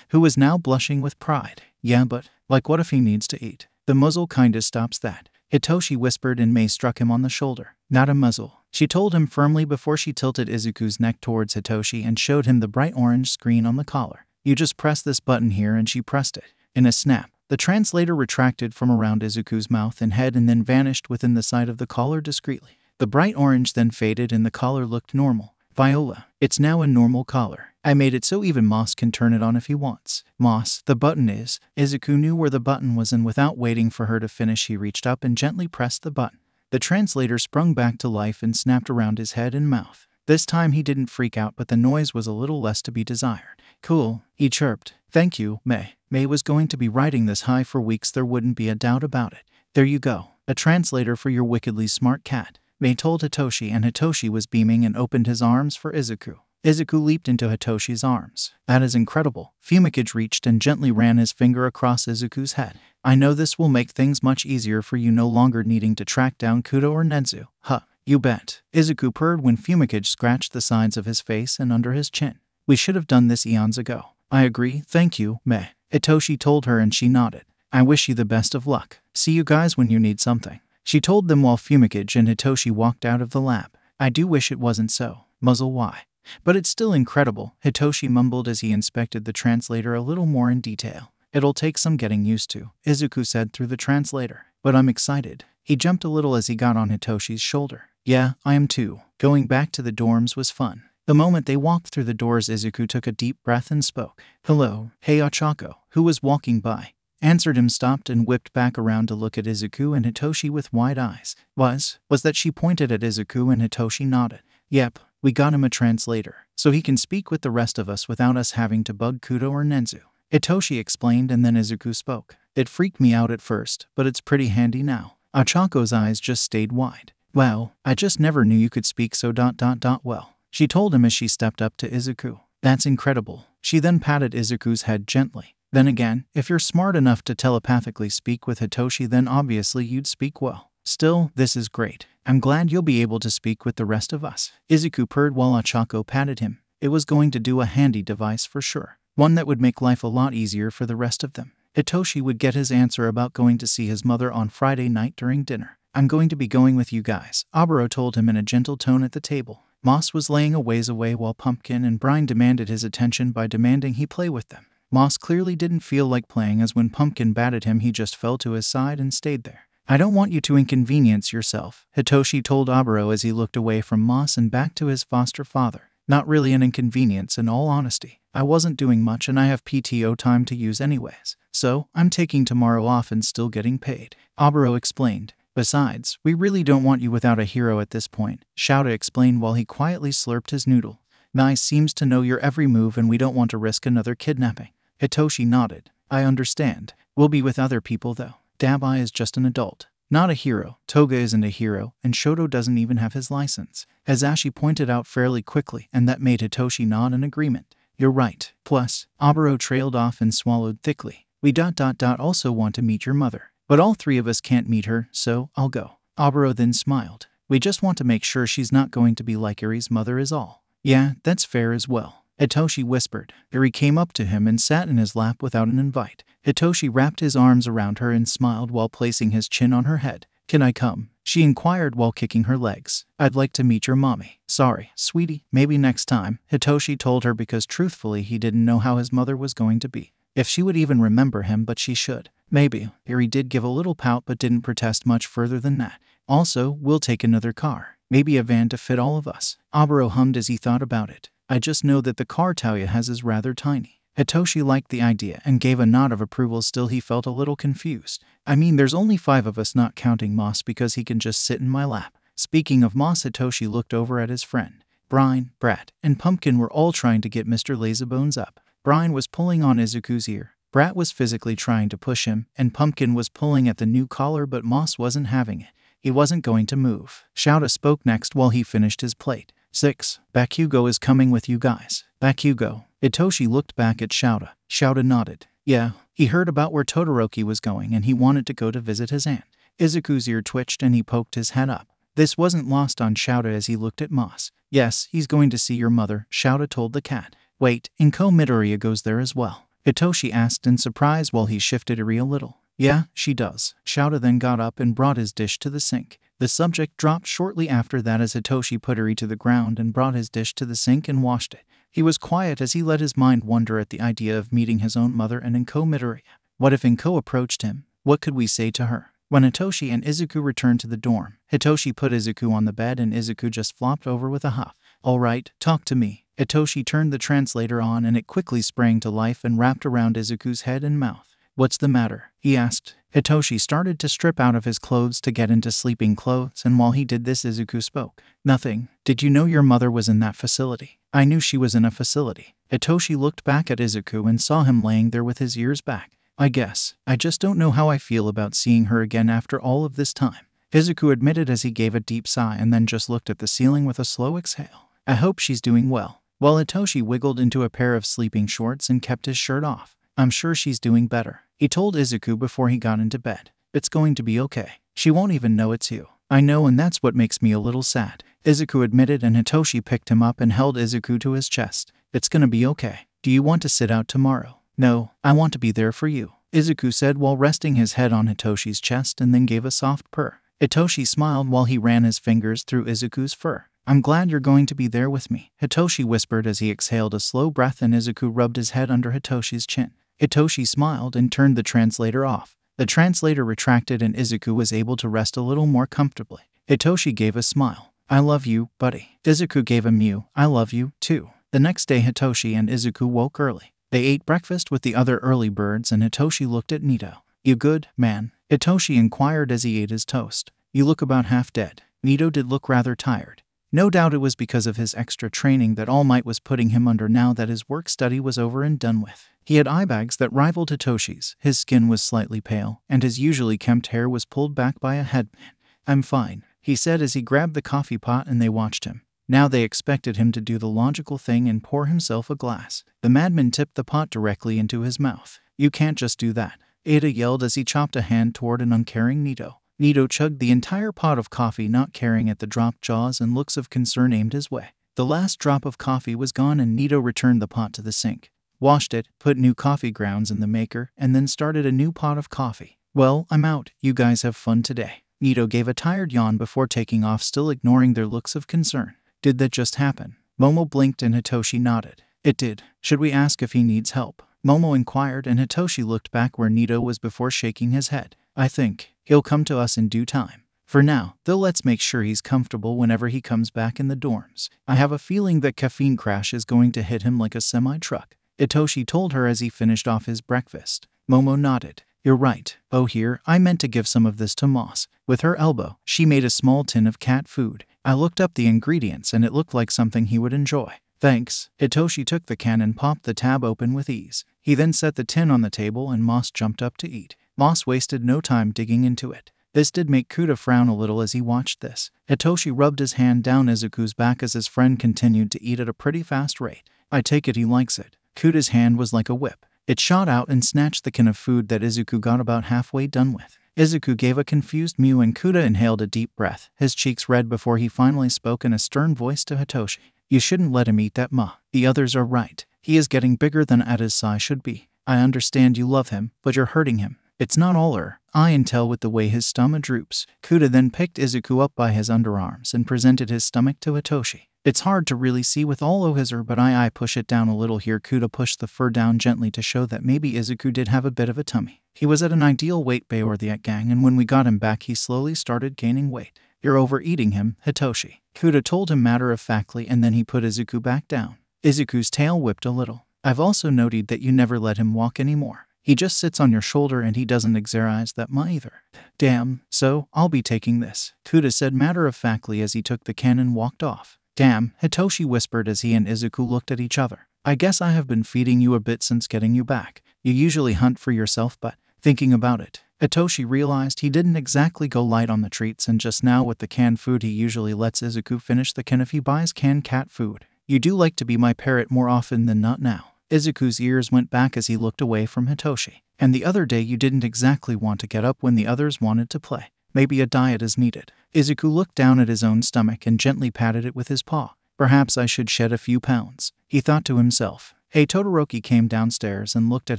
who was now blushing with pride. Yeah, but, like, what if he needs to eat? The muzzle kinda stops that. Hitoshi whispered and Mei struck him on the shoulder. Not a muzzle. She told him firmly before she tilted Izuku's neck towards Hitoshi and showed him the bright orange screen on the collar. You just press this button here and she pressed it. In a snap, the translator retracted from around Izuku's mouth and head and then vanished within the side of the collar discreetly. The bright orange then faded and the collar looked normal. Viola, it's now a normal collar. I made it so even Moss can turn it on if he wants. Moss, the button is. Izuku knew where the button was and without waiting for her to finish, he reached up and gently pressed the button. The translator sprung back to life and snapped around his head and mouth. This time he didn't freak out, but the noise was a little less to be desired. Cool, he chirped. Thank you, Mei. Mei was going to be riding this high for weeks, there wouldn't be a doubt about it. There you go, a translator for your wickedly smart cat. Mei told Hitoshi, and Hitoshi was beaming and opened his arms for Izuku. Izuku leaped into Hitoshi's arms. That is incredible. Fumikage reached and gently ran his finger across Izuku's head. I know this will make things much easier for you no longer needing to track down Koda or Nezu. Huh, you bet. Izuku purred when Fumikage scratched the sides of his face and under his chin. We should have done this eons ago. I agree, thank you, Mei. Hitoshi told her and she nodded. I wish you the best of luck. See you guys when you need something. She told them while Fumikage and Hitoshi walked out of the lab. I do wish it wasn't so. Muzzle why? But it's still incredible, Hitoshi mumbled as he inspected the translator a little more in detail. It'll take some getting used to, Izuku said through the translator. But I'm excited. He jumped a little as he got on Hitoshi's shoulder. Yeah, I am too. Going back to the dorms was fun. The moment they walked through the doors, Izuku took a deep breath and spoke. Hello, hey Ochako, who was walking by. Answered him, stopped, and whipped back around to look at Izuku and Hitoshi with wide eyes. Was, was that she pointed at Izuku and Hitoshi nodded. Yep, we got him a translator, so he can speak with the rest of us without us having to bug Koda or Nezu. Hitoshi explained and then Izuku spoke. It freaked me out at first, but it's pretty handy now. Ochako's eyes just stayed wide. Wow, I just never knew you could speak so dot dot dot well. She told him as she stepped up to Izuku. That's incredible. She then patted Izuku's head gently. Then again, if you're smart enough to telepathically speak with Hitoshi, then obviously you'd speak well. Still, this is great. I'm glad you'll be able to speak with the rest of us. Izuku purred while Ochako patted him. It was going to do a handy device for sure. One that would make life a lot easier for the rest of them. Hitoshi would get his answer about going to see his mother on Friday night during dinner. I'm going to be going with you guys, Oboro told him in a gentle tone at the table. Moss was laying a ways away while Pumpkin and Brine demanded his attention by demanding he play with them. Moss clearly didn't feel like playing as when Pumpkin batted him he just fell to his side and stayed there. I don't want you to inconvenience yourself, Hitoshi told Oboro as he looked away from Moss and back to his foster father. Not really an inconvenience in all honesty. I wasn't doing much and I have PTO time to use anyways. So, I'm taking tomorrow off and still getting paid. Oboro explained. Besides, we really don't want you without a hero at this point, Shouta explained while he quietly slurped his noodle. Nice seems to know your every move and we don't want to risk another kidnapping. Hitoshi nodded. I understand. We'll be with other people though. Dabi is just an adult. Not a hero. Toga isn't a hero, and Shoto doesn't even have his license. As Ashi pointed out fairly quickly, and that made Hitoshi nod in agreement. You're right. Plus, Oboro trailed off and swallowed thickly. We dot dot dot also want to meet your mother. But all three of us can't meet her, so I'll go. Oboro then smiled. We just want to make sure she's not going to be like Eri's mother is all. Yeah, that's fair as well. Hitoshi whispered. Eri came up to him and sat in his lap without an invite. Hitoshi wrapped his arms around her and smiled while placing his chin on her head. Can I come? She inquired while kicking her legs. I'd like to meet your mommy. Sorry, sweetie, maybe next time, Hitoshi told her because truthfully he didn't know how his mother was going to be. If she would even remember him, but she should. Maybe. Eri did give a little pout but didn't protest much further than that. Also, we'll take another car. Maybe a van to fit all of us. Oboro hummed as he thought about it. I just know that the car Talia has is rather tiny. Hitoshi liked the idea and gave a nod of approval, still, he felt a little confused. I mean, there's only five of us, not counting Moss, because he can just sit in my lap. Speaking of Moss, Hitoshi looked over at his friend. Brian, Brat, and Pumpkin were all trying to get Mr. Lazybones up. Brian was pulling on Izuku's ear. Brat was physically trying to push him, and Pumpkin was pulling at the new collar, but Moss wasn't having it. He wasn't going to move. Shouta spoke next while he finished his plate. 6. Bakugo is coming with you guys. Bakugo. Hitoshi looked back at Shouta. Shouta nodded. Yeah, he heard about where Todoroki was going and he wanted to go to visit his aunt. Izuku's ear twitched and he poked his head up. This wasn't lost on Shouta as he looked at Moss. Yes, he's going to see your mother, Shouta told the cat. Wait, Inko Midoriya goes there as well. Hitoshi asked in surprise while he shifted Eri a little. Yeah, she does. Shouta then got up and brought his dish to the sink. The subject dropped shortly after that as Hitoshi put Eri to the ground and brought his dish to the sink and washed it. He was quiet as he let his mind wander at the idea of meeting his own mother and Inko Midoriya. What if Inko approached him? What could we say to her? When Hitoshi and Izuku returned to the dorm, Hitoshi put Izuku on the bed and Izuku just flopped over with a huff. All right, talk to me. Hitoshi turned the translator on and it quickly sprang to life and wrapped around Izuku's head and mouth. What's the matter? he asked. Hitoshi started to strip out of his clothes to get into sleeping clothes, and while he did this, Izuku spoke. Nothing. Did you know your mother was in that facility? I knew she was in a facility. Hitoshi looked back at Izuku and saw him laying there with his ears back. I guess. I just don't know how I feel about seeing her again after all of this time. Izuku admitted as he gave a deep sigh and then just looked at the ceiling with a slow exhale. I hope she's doing well. While Hitoshi wiggled into a pair of sleeping shorts and kept his shirt off. I'm sure she's doing better. He told Izuku before he got into bed. It's going to be okay. She won't even know it's you. I know, and that's what makes me a little sad. Izuku admitted, and Hitoshi picked him up and held Izuku to his chest. It's gonna be okay. Do you want to sit out tomorrow? No, I want to be there for you. Izuku said while resting his head on Hitoshi's chest and then gave a soft purr. Hitoshi smiled while he ran his fingers through Izuku's fur. I'm glad you're going to be there with me, Hitoshi whispered as he exhaled a slow breath and Izuku rubbed his head under Hitoshi's chin. Hitoshi smiled and turned the translator off. The translator retracted and Izuku was able to rest a little more comfortably. Hitoshi gave a smile. I love you, buddy. Izuku gave a mew. I love you, too. The next day, Hitoshi and Izuku woke early. They ate breakfast with the other early birds, and Hitoshi looked at Neito. You good, man? Hitoshi inquired as he ate his toast. You look about half dead. Neito did look rather tired. No doubt it was because of his extra training that All Might was putting him under now that his work study was over and done with. He had eye bags that rivaled Hitoshi's, his skin was slightly pale, and his usually kempt hair was pulled back by a headband. I'm fine, he said as he grabbed the coffee pot and they watched him. Now they expected him to do the logical thing and pour himself a glass. The madman tipped the pot directly into his mouth. You can't just do that. Iida yelled as he chopped a hand toward an uncaring Neito. Neito chugged the entire pot of coffee, not caring at the dropped jaws and looks of concern aimed his way. The last drop of coffee was gone, and Neito returned the pot to the sink, washed it, put new coffee grounds in the maker, and then started a new pot of coffee. Well, I'm out. You guys have fun today. Neito gave a tired yawn before taking off, still ignoring their looks of concern. Did that just happen? Momo blinked and Hitoshi nodded. It did. Should we ask if he needs help? Momo inquired, and Hitoshi looked back where Neito was before shaking his head. I think. He'll come to us in due time. For now, though, let's make sure he's comfortable whenever he comes back in the dorms. I have a feeling that caffeine crash is going to hit him like a semi truck. Hitoshi told her as he finished off his breakfast. Momo nodded. You're right. Oh, here, I meant to give some of this to Moss. With her elbow, she made a small tin of cat food. I looked up the ingredients and it looked like something he would enjoy. Thanks. Hitoshi took the can and popped the tab open with ease. He then set the tin on the table and Moss jumped up to eat. Moss wasted no time digging into it. This did make Koda frown a little as he watched this. Hitoshi rubbed his hand down Izuku's back as his friend continued to eat at a pretty fast rate. I take it he likes it. Koda's hand was like a whip. It shot out and snatched the can of food that Izuku got about halfway done with. Izuku gave a confused mew and Koda inhaled a deep breath, his cheeks red before he finally spoke in a stern voice to Hitoshi. You shouldn't let him eat that ma. The others are right. He is getting bigger than at his size should be. I understand you love him, but you're hurting him. It's not all her. I can tell with the way his stomach droops. Koda then picked Izuku up by his underarms and presented his stomach to Hitoshi. It's hard to really see with all o his but I I push it down a little here. Koda pushed the fur down gently to show that maybe Izuku did have a bit of a tummy. He was at an ideal weight Bayor the gang and when we got him back he slowly started gaining weight. You're overeating him, Hitoshi. Koda told him matter of factly and then he put Izuku back down. Izuku's tail whipped a little. I've also noted that you never let him walk anymore. He just sits on your shoulder and he doesn't exercise that much either. Damn, so I'll be taking this. Koda said matter of factly as he took the can and walked off. Damn, Hitoshi whispered as he and Izuku looked at each other. I guess I have been feeding you a bit since getting you back. You usually hunt for yourself, but thinking about it, Hitoshi realized he didn't exactly go light on the treats and just now with the canned food he usually lets Izuku finish the can if he buys canned cat food. You do like to be my parrot more often than not now. Izuku's ears went back as he looked away from Hitoshi. And the other day you didn't exactly want to get up when the others wanted to play. Maybe a diet is needed. Izuku looked down at his own stomach and gently patted it with his paw. Perhaps I should shed a few pounds, he thought to himself. Hey Todoroki came downstairs and looked at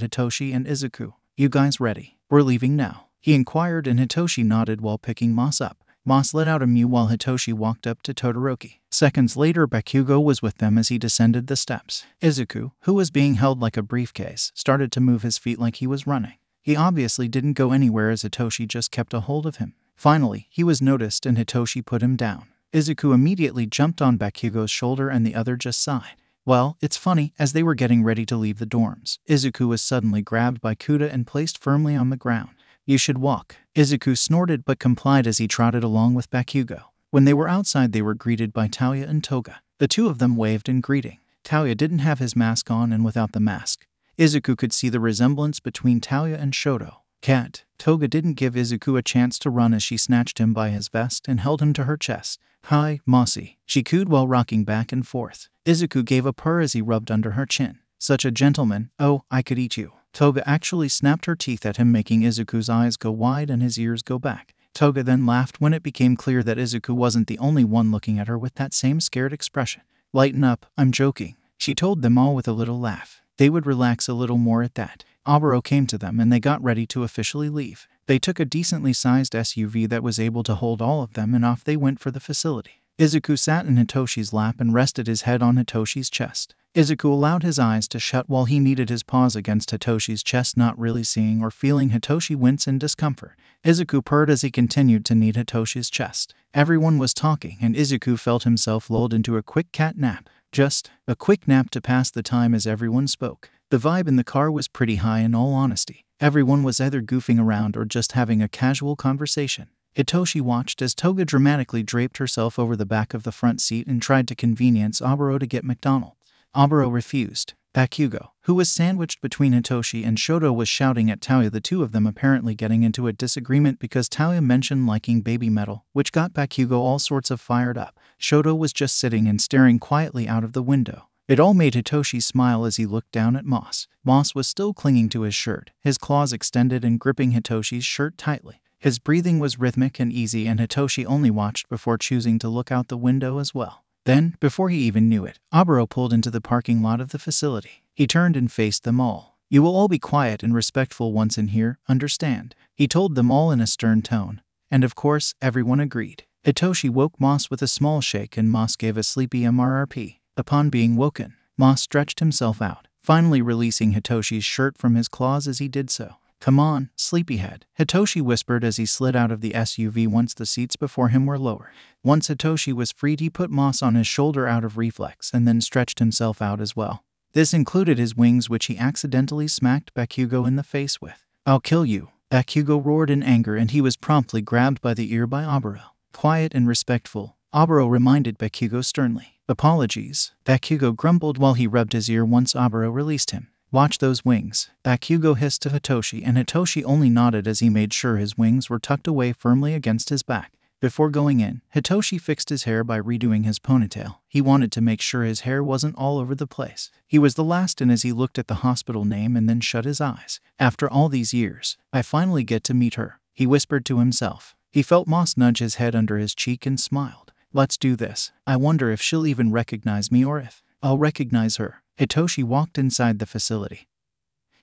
Hitoshi and Izuku. You guys ready? We're leaving now. He inquired and Hitoshi nodded while picking Moss up. Moss let out a mew while Hitoshi walked up to Todoroki. Seconds later, Bakugo was with them as he descended the steps. Izuku, who was being held like a briefcase, started to move his feet like he was running. He obviously didn't go anywhere as Hitoshi just kept a hold of him. Finally, he was noticed and Hitoshi put him down. Izuku immediately jumped on Bakugo's shoulder and the other just sighed. Well, it's funny, as they were getting ready to leave the dorms, Izuku was suddenly grabbed by Koda and placed firmly on the ground. You should walk. Izuku snorted but complied as he trotted along with Bakugo. When they were outside, they were greeted by Touya and Toga. The two of them waved in greeting. Touya didn't have his mask on, and without the mask, Izuku could see the resemblance between Touya and Shoto. Cat, Toga didn't give Izuku a chance to run as she snatched him by his vest and held him to her chest. Hi, Mossy, she cooed while rocking back and forth. Izuku gave a purr as he rubbed under her chin. Such a gentleman, oh, I could eat you. Toga actually snapped her teeth at him, making Izuku's eyes go wide and his ears go back. Toga then laughed when it became clear that Izuku wasn't the only one looking at her with that same scared expression. Lighten up, I'm joking. She told them all with a little laugh. They would relax a little more at that. Oboro came to them and they got ready to officially leave. They took a decently sized SUV that was able to hold all of them and off they went for the facility. Izuku sat in Hitoshi's lap and rested his head on Hitoshi's chest. Izuku allowed his eyes to shut while he kneaded his paws against Hitoshi's chest, not really seeing or feeling Hitoshi wince in discomfort. Izuku purred as he continued to knead Hitoshi's chest. Everyone was talking, and Izuku felt himself lulled into a quick cat nap. Just a quick nap to pass the time as everyone spoke. The vibe in the car was pretty high in all honesty. Everyone was either goofing around or just having a casual conversation. Hitoshi watched as Toga dramatically draped herself over the back of the front seat and tried to convenience Oboro to get McDonald's. Oboro refused. Bakugo, who was sandwiched between Hitoshi and Shoto, was shouting at Touya, the two of them apparently getting into a disagreement because Touya mentioned liking Babymetal, which got Bakugo all sorts of fired up. Shoto was just sitting and staring quietly out of the window. It all made Hitoshi smile as he looked down at Moss. Moss was still clinging to his shirt, his claws extended and gripping Hitoshi's shirt tightly. His breathing was rhythmic and easy, and Hitoshi only watched before choosing to look out the window as well. Then, before he even knew it, Oboro pulled into the parking lot of the facility. He turned and faced them all. You will all be quiet and respectful once in here, understand? He told them all in a stern tone. And of course, everyone agreed. Hitoshi woke Moss with a small shake, and Moss gave a sleepy MRRP. Upon being woken, Moss stretched himself out, finally releasing Hitoshi's shirt from his claws as he did so. Come on, sleepyhead, Hitoshi whispered as he slid out of the SUV once the seats before him were lower. Once Hitoshi was freed, he put Moss on his shoulder out of reflex and then stretched himself out as well. This included his wings, which he accidentally smacked Bakugo in the face with. I'll kill you. Bakugo roared in anger and he was promptly grabbed by the ear by Oboro. Quiet and respectful, Oboro reminded Bakugo sternly. Apologies. Bakugo grumbled while he rubbed his ear once Oboro released him. Watch those wings. Bakugo hissed to Hitoshi, and Hitoshi only nodded as he made sure his wings were tucked away firmly against his back. Before going in, Hitoshi fixed his hair by redoing his ponytail. He wanted to make sure his hair wasn't all over the place. He was the last in as he looked at the hospital name and then shut his eyes. After all these years, I finally get to meet her, he whispered to himself. He felt Moss nudge his head under his cheek and smiled. Let's do this. I wonder if she'll even recognize me or if I'll recognize her. Hitoshi walked inside the facility.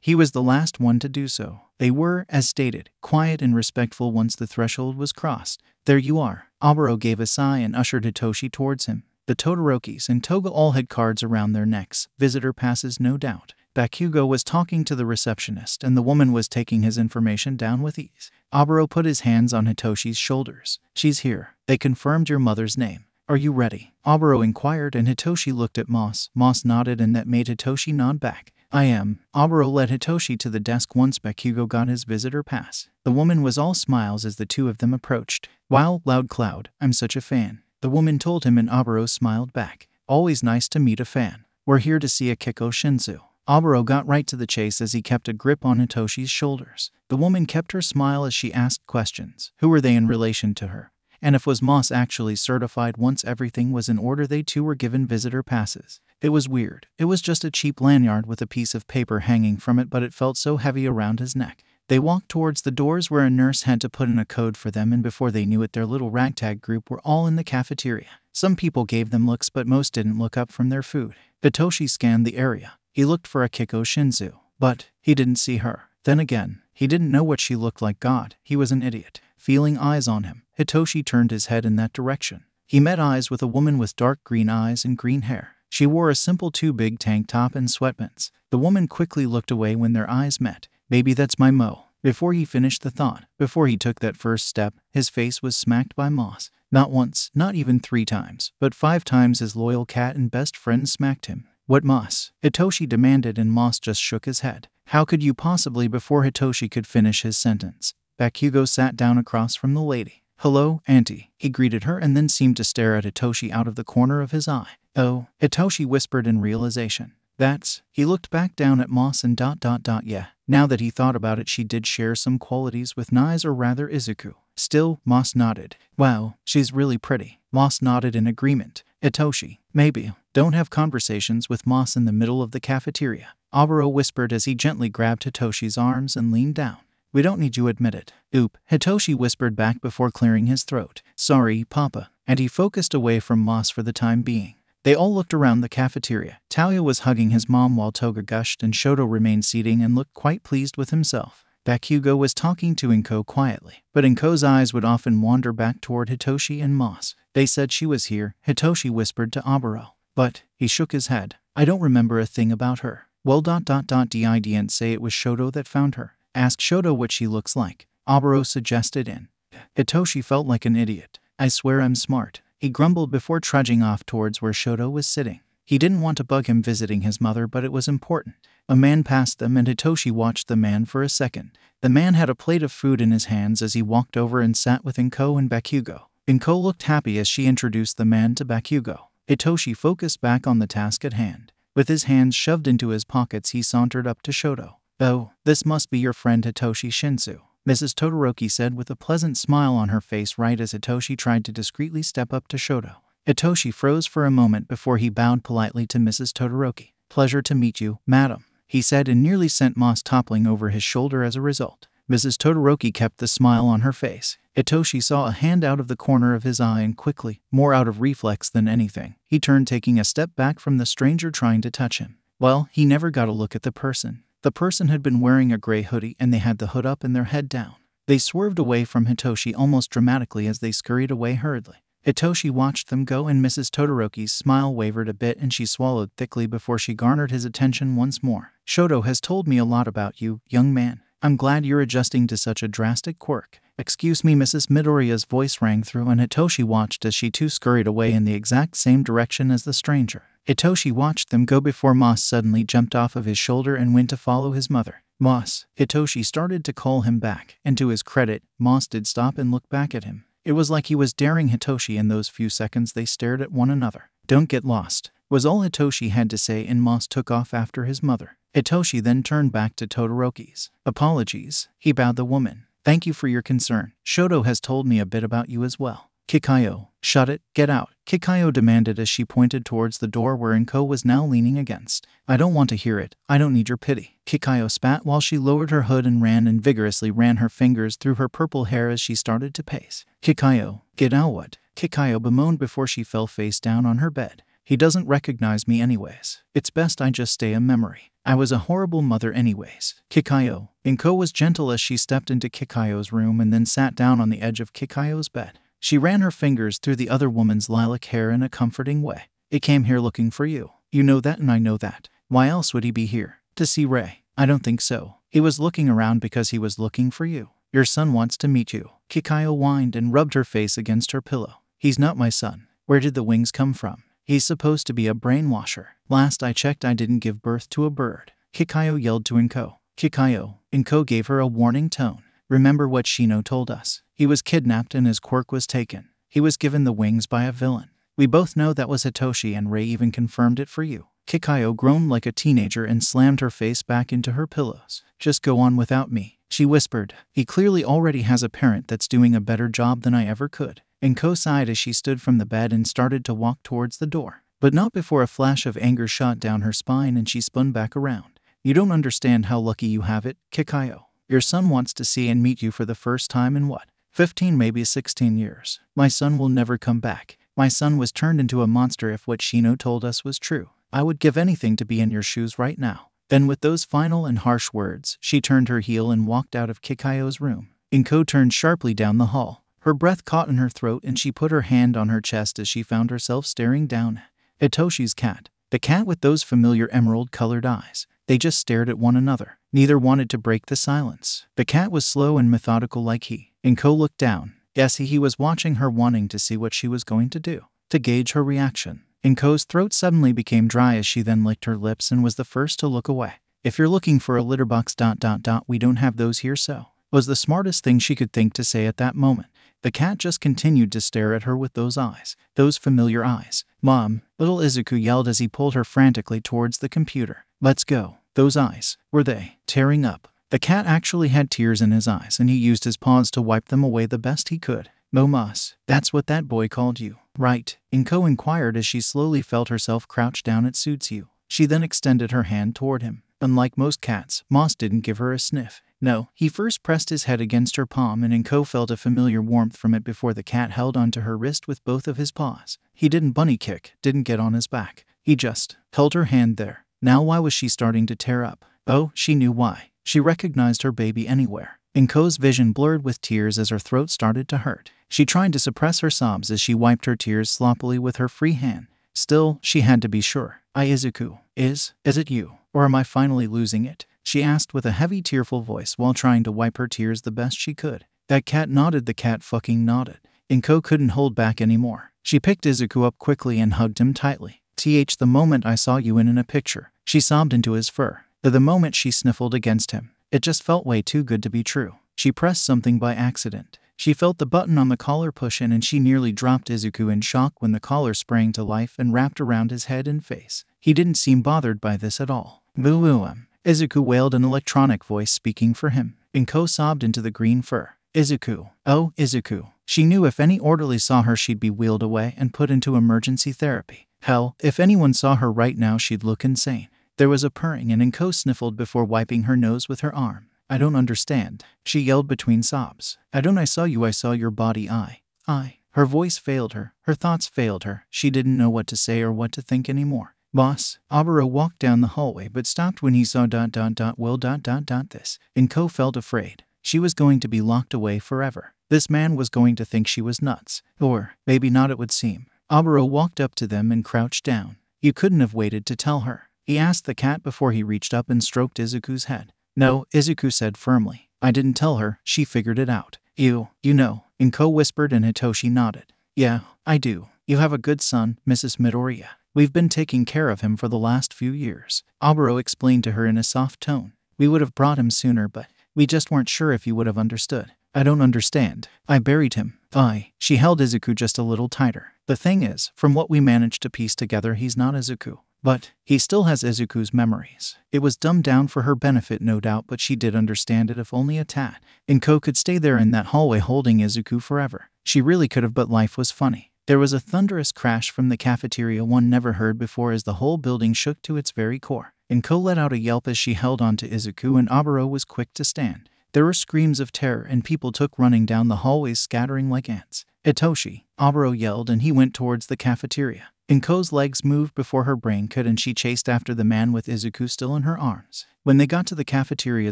He was the last one to do so. They were, as stated, quiet and respectful once the threshold was crossed. There you are. Oboro gave a sigh and ushered Hitoshi towards him. The Todorokis and Toga all had cards around their necks. Visitor passes, no doubt. Bakugo was talking to the receptionist, and the woman was taking his information down with ease. Oboro put his hands on Hitoshi's shoulders. She's here. They confirmed your mother's name. Are you ready? Oboro inquired and Hitoshi looked at Moss. Moss nodded and that made Hitoshi nod back. I am. Oboro led Hitoshi to the desk once Bakugo got his visitor pass. The woman was all smiles as the two of them approached. Wow, Loud Cloud, I'm such a fan. The woman told him and Oboro smiled back. Always nice to meet a fan. We're here to see Akiko Shinzu. Oboro got right to the chase as he kept a grip on Hitoshi's shoulders. The woman kept her smile as she asked questions. Who were they in relation to her? And if was Moss actually certified once everything was in order they too were given visitor passes. It was weird. It was just a cheap lanyard with a piece of paper hanging from it but it felt so heavy around his neck. They walked towards the doors where a nurse had to put in a code for them and before they knew it their little ragtag group were all in the cafeteria. Some people gave them looks but most didn't look up from their food. Hitoshi scanned the area. He looked for Akiko Shinzu, but he didn't see her. Then again, he didn't know what she looked like God, he was an idiot. Feeling eyes on him, Hitoshi turned his head in that direction. He met eyes with a woman with dark green eyes and green hair. She wore a simple too big tank top and sweatpants. The woman quickly looked away when their eyes met. Maybe that's my Mo. Before he finished the thought, before he took that first step, his face was smacked by Moss. Not once, not even three times, but five times his loyal cat and best friend smacked him. What Moss? Hitoshi demanded and Moss just shook his head. How could you possibly before Hitoshi could finish his sentence? Bakugo sat down across from the lady. Hello, Auntie. He greeted her and then seemed to stare at Hitoshi out of the corner of his eye. Oh, Hitoshi whispered in realization. That's. He looked back down at Moss and dot dot dot yeah. Now that he thought about it, she did share some qualities with Nais or rather Izuku. Still, Moss nodded. Wow, she's really pretty. Moss nodded in agreement. Hitoshi, maybe. Don't have conversations with Moss in the middle of the cafeteria. Oboro whispered as he gently grabbed Hitoshi's arms and leaned down. We don't need you admitted. Oop, Hitoshi whispered back before clearing his throat. Sorry, Papa. And he focused away from Moss for the time being. They all looked around the cafeteria. Talia was hugging his mom while Toga gushed and Shoto remained seating and looked quite pleased with himself. Bakugo was talking to Inko quietly, but Inko's eyes would often wander back toward Hitoshi and Moss. They said she was here, Hitoshi whispered to Oboro. But, he shook his head. I don't remember a thing about her. Well dot dot dot did didn't say it was Shoto that found her. Ask Shoto what she looks like. Oboro suggested in. Hitoshi felt like an idiot. I swear I'm smart. He grumbled before trudging off towards where Shoto was sitting. He didn't want to bug him visiting his mother, but it was important. A man passed them, and Hitoshi watched the man for a second. The man had a plate of food in his hands as he walked over and sat with Inko and Bakugo. Inko looked happy as she introduced the man to Bakugo. Hitoshi focused back on the task at hand. With his hands shoved into his pockets, he sauntered up to Shoto. Oh, this must be your friend Hitoshi Shinsu. Mrs. Todoroki said with a pleasant smile on her face right as Hitoshi tried to discreetly step up to Shoto. Hitoshi froze for a moment before he bowed politely to Mrs. Todoroki. Pleasure to meet you, madam, he said and nearly sent Moss toppling over his shoulder as a result. Mrs. Todoroki kept the smile on her face. Hitoshi saw a hand out of the corner of his eye and quickly, more out of reflex than anything, he turned taking a step back from the stranger trying to touch him. Well, he never got a look at the person. The person had been wearing a gray hoodie and they had the hood up and their head down. They swerved away from Hitoshi almost dramatically as they scurried away hurriedly. Hitoshi watched them go and Mrs. Todoroki's smile wavered a bit and she swallowed thickly before she garnered his attention once more. Shoto has told me a lot about you, young man. I'm glad you're adjusting to such a drastic quirk. Excuse me, Mrs. Midoriya's voice rang through and Hitoshi watched as she too scurried away in the exact same direction as the stranger. Hitoshi watched them go before Moss suddenly jumped off of his shoulder and went to follow his mother. Moss. Hitoshi started to call him back, and to his credit, Moss did stop and look back at him. It was like he was daring Hitoshi in those few seconds they stared at one another. Don't get lost, was all Hitoshi had to say, and Moss took off after his mother. Hitoshi then turned back to Todoroki's. Apologies, he bowed the woman. Thank you for your concern. Shoto has told me a bit about you as well. Kikayo, shut it, get out, Kikayo demanded as she pointed towards the door where Inko was now leaning against. I don't want to hear it, I don't need your pity. Kikayo spat while she lowered her hood and ran and vigorously ran her fingers through her purple hair as she started to pace. Kikayo, get out what? Kikayo bemoaned before she fell face down on her bed. He doesn't recognize me anyways. It's best I just stay a memory. I was a horrible mother anyways. Kikayo. Inko was gentle as she stepped into Kikayo's room and then sat down on the edge of Kikayo's bed. She ran her fingers through the other woman's lilac hair in a comforting way. It came here looking for you. You know that and I know that. Why else would he be here? To see Rei. I don't think so. He was looking around because he was looking for you. Your son wants to meet you. Kikayo whined and rubbed her face against her pillow. He's not my son. Where did the wings come from? He's supposed to be a brainwasher. Last I checked, I didn't give birth to a bird. Kikayo yelled to Inko. Kikayo. Inko gave her a warning tone. Remember what Shino told us. He was kidnapped and his quirk was taken. He was given the wings by a villain. We both know that was Hitoshi and Rei even confirmed it for you. Kikayo groaned like a teenager and slammed her face back into her pillows. Just go on without me, she whispered. He clearly already has a parent that's doing a better job than I ever could. Inko sighed as she stood from the bed and started to walk towards the door. But not before a flash of anger shot down her spine and she spun back around. You don't understand how lucky you have it, Kikayo. Your son wants to see and meet you for the first time in what? 15, maybe 16 years. My son will never come back. My son was turned into a monster if what Shino told us was true. I would give anything to be in your shoes right now. Then, with those final and harsh words, she turned her heel and walked out of Kikayo's room. Inko turned sharply down the hall. Her breath caught in her throat and she put her hand on her chest as she found herself staring down at Toshi's cat. The cat with those familiar emerald colored eyes. They just stared at one another. Neither wanted to break the silence. The cat was slow and methodical like he. Inko looked down. Yes, he was watching her, wanting to see what she was going to do, to gauge her reaction. Inko's throat suddenly became dry as she then licked her lips and was the first to look away. If you're looking for a litter box dot dot dot, we don't have those here so was the smartest thing she could think to say at that moment. The cat just continued to stare at her with those eyes, those familiar eyes. Mom, little Izuku yelled as he pulled her frantically towards the computer. Let's go. Those eyes, were they tearing up? The cat actually had tears in his eyes and he used his paws to wipe them away the best he could. Momas, that's what that boy called you, right? Inko inquired as she slowly felt herself crouch down at Sutsu. She then extended her hand toward him. Unlike most cats, Moss didn't give her a sniff. No, he first pressed his head against her palm and Inko felt a familiar warmth from it before the cat held onto her wrist with both of his paws. He didn't bunny kick, didn't get on his back. He just held her hand there. Now why was she starting to tear up? Oh, she knew why. She recognized her baby anywhere. Inko's vision blurred with tears as her throat started to hurt. She tried to suppress her sobs as she wiped her tears sloppily with her free hand. Still, she had to be sure. I Izuku, is, is it you? Or am I finally losing it? she asked with a heavy, tearful voice while trying to wipe her tears the best she could. That cat nodded, the cat fucking nodded. Inko couldn't hold back anymore. She picked Izuku up quickly and hugged him tightly. Th, the moment I saw you in in a picture, she sobbed into his fur. The, the moment she sniffled against him, it just felt way too good to be true. She pressed something by accident. She felt the button on the collar push in and she nearly dropped Izuku in shock when the collar sprang to life and wrapped around his head and face. He didn't seem bothered by this at all. Boo boo um. Izuku wailed an electronic voice speaking for him. Inko sobbed into the green fur. Izuku. Oh, Izuku. She knew if any orderly saw her, she'd be wheeled away and put into emergency therapy. Hell, if anyone saw her right now, she'd look insane. There was a purring, and Inko sniffled before wiping her nose with her arm. I don't understand, she yelled between sobs. I don't I saw you, I saw your body, I. I. Her voice failed her, her thoughts failed her. She didn't know what to say or what to think anymore. Boss, Oboro walked down the hallway but stopped when he saw dot dot dot will dot dot dot this. Inko felt afraid. She was going to be locked away forever. This man was going to think she was nuts. Or, maybe not it would seem. Oboro walked up to them and crouched down. You couldn't have waited to tell her. He asked the cat before he reached up and stroked Izuku's head. No, Izuku said firmly. I didn't tell her, she figured it out. You, you know, Inko whispered and Hitoshi nodded. Yeah, I do. You have a good son, Mrs. Midoriya. We've been taking care of him for the last few years. Oboro explained to her in a soft tone. We would have brought him sooner, but we just weren't sure if you would have understood. I don't understand. I buried him. I. She held Izuku just a little tighter. The thing is, from what we managed to piece together, he's not Izuku. But he still has Izuku's memories. It was dumbed down for her benefit, no doubt, but she did understand it if only a tad. Inko could stay there in that hallway holding Izuku forever. She really could have, but life was funny. There was a thunderous crash from the cafeteria one never heard before as the whole building shook to its very core. Inko let out a yelp as she held on to Izuku and Oboro was quick to stand. There were screams of terror and people took running down the hallways scattering like ants. Hitoshi, Oboro yelled and he went towards the cafeteria. Inko's legs moved before her brain could and she chased after the man with Izuku still in her arms. When they got to the cafeteria,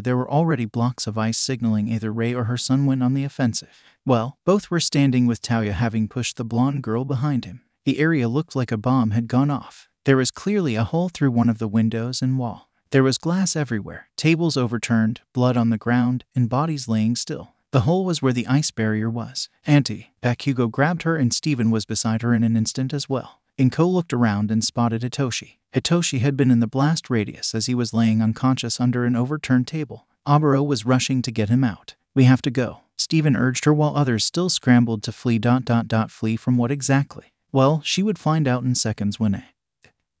there were already blocks of ice signaling either Rei or her son went on the offensive. Well, both were standing with Touya having pushed the blonde girl behind him. The area looked like a bomb had gone off. There was clearly a hole through one of the windows and wall. There was glass everywhere, tables overturned, blood on the ground, and bodies laying still. The hole was where the ice barrier was. Auntie, Bakugo grabbed her and Steven was beside her in an instant as well. Inko looked around and spotted Hitoshi. Hitoshi had been in the blast radius as he was laying unconscious under an overturned table. Oboro was rushing to get him out. We have to go. Steven urged her while others still scrambled to flee dot dot dot flee from what exactly? Well, she would find out in seconds when a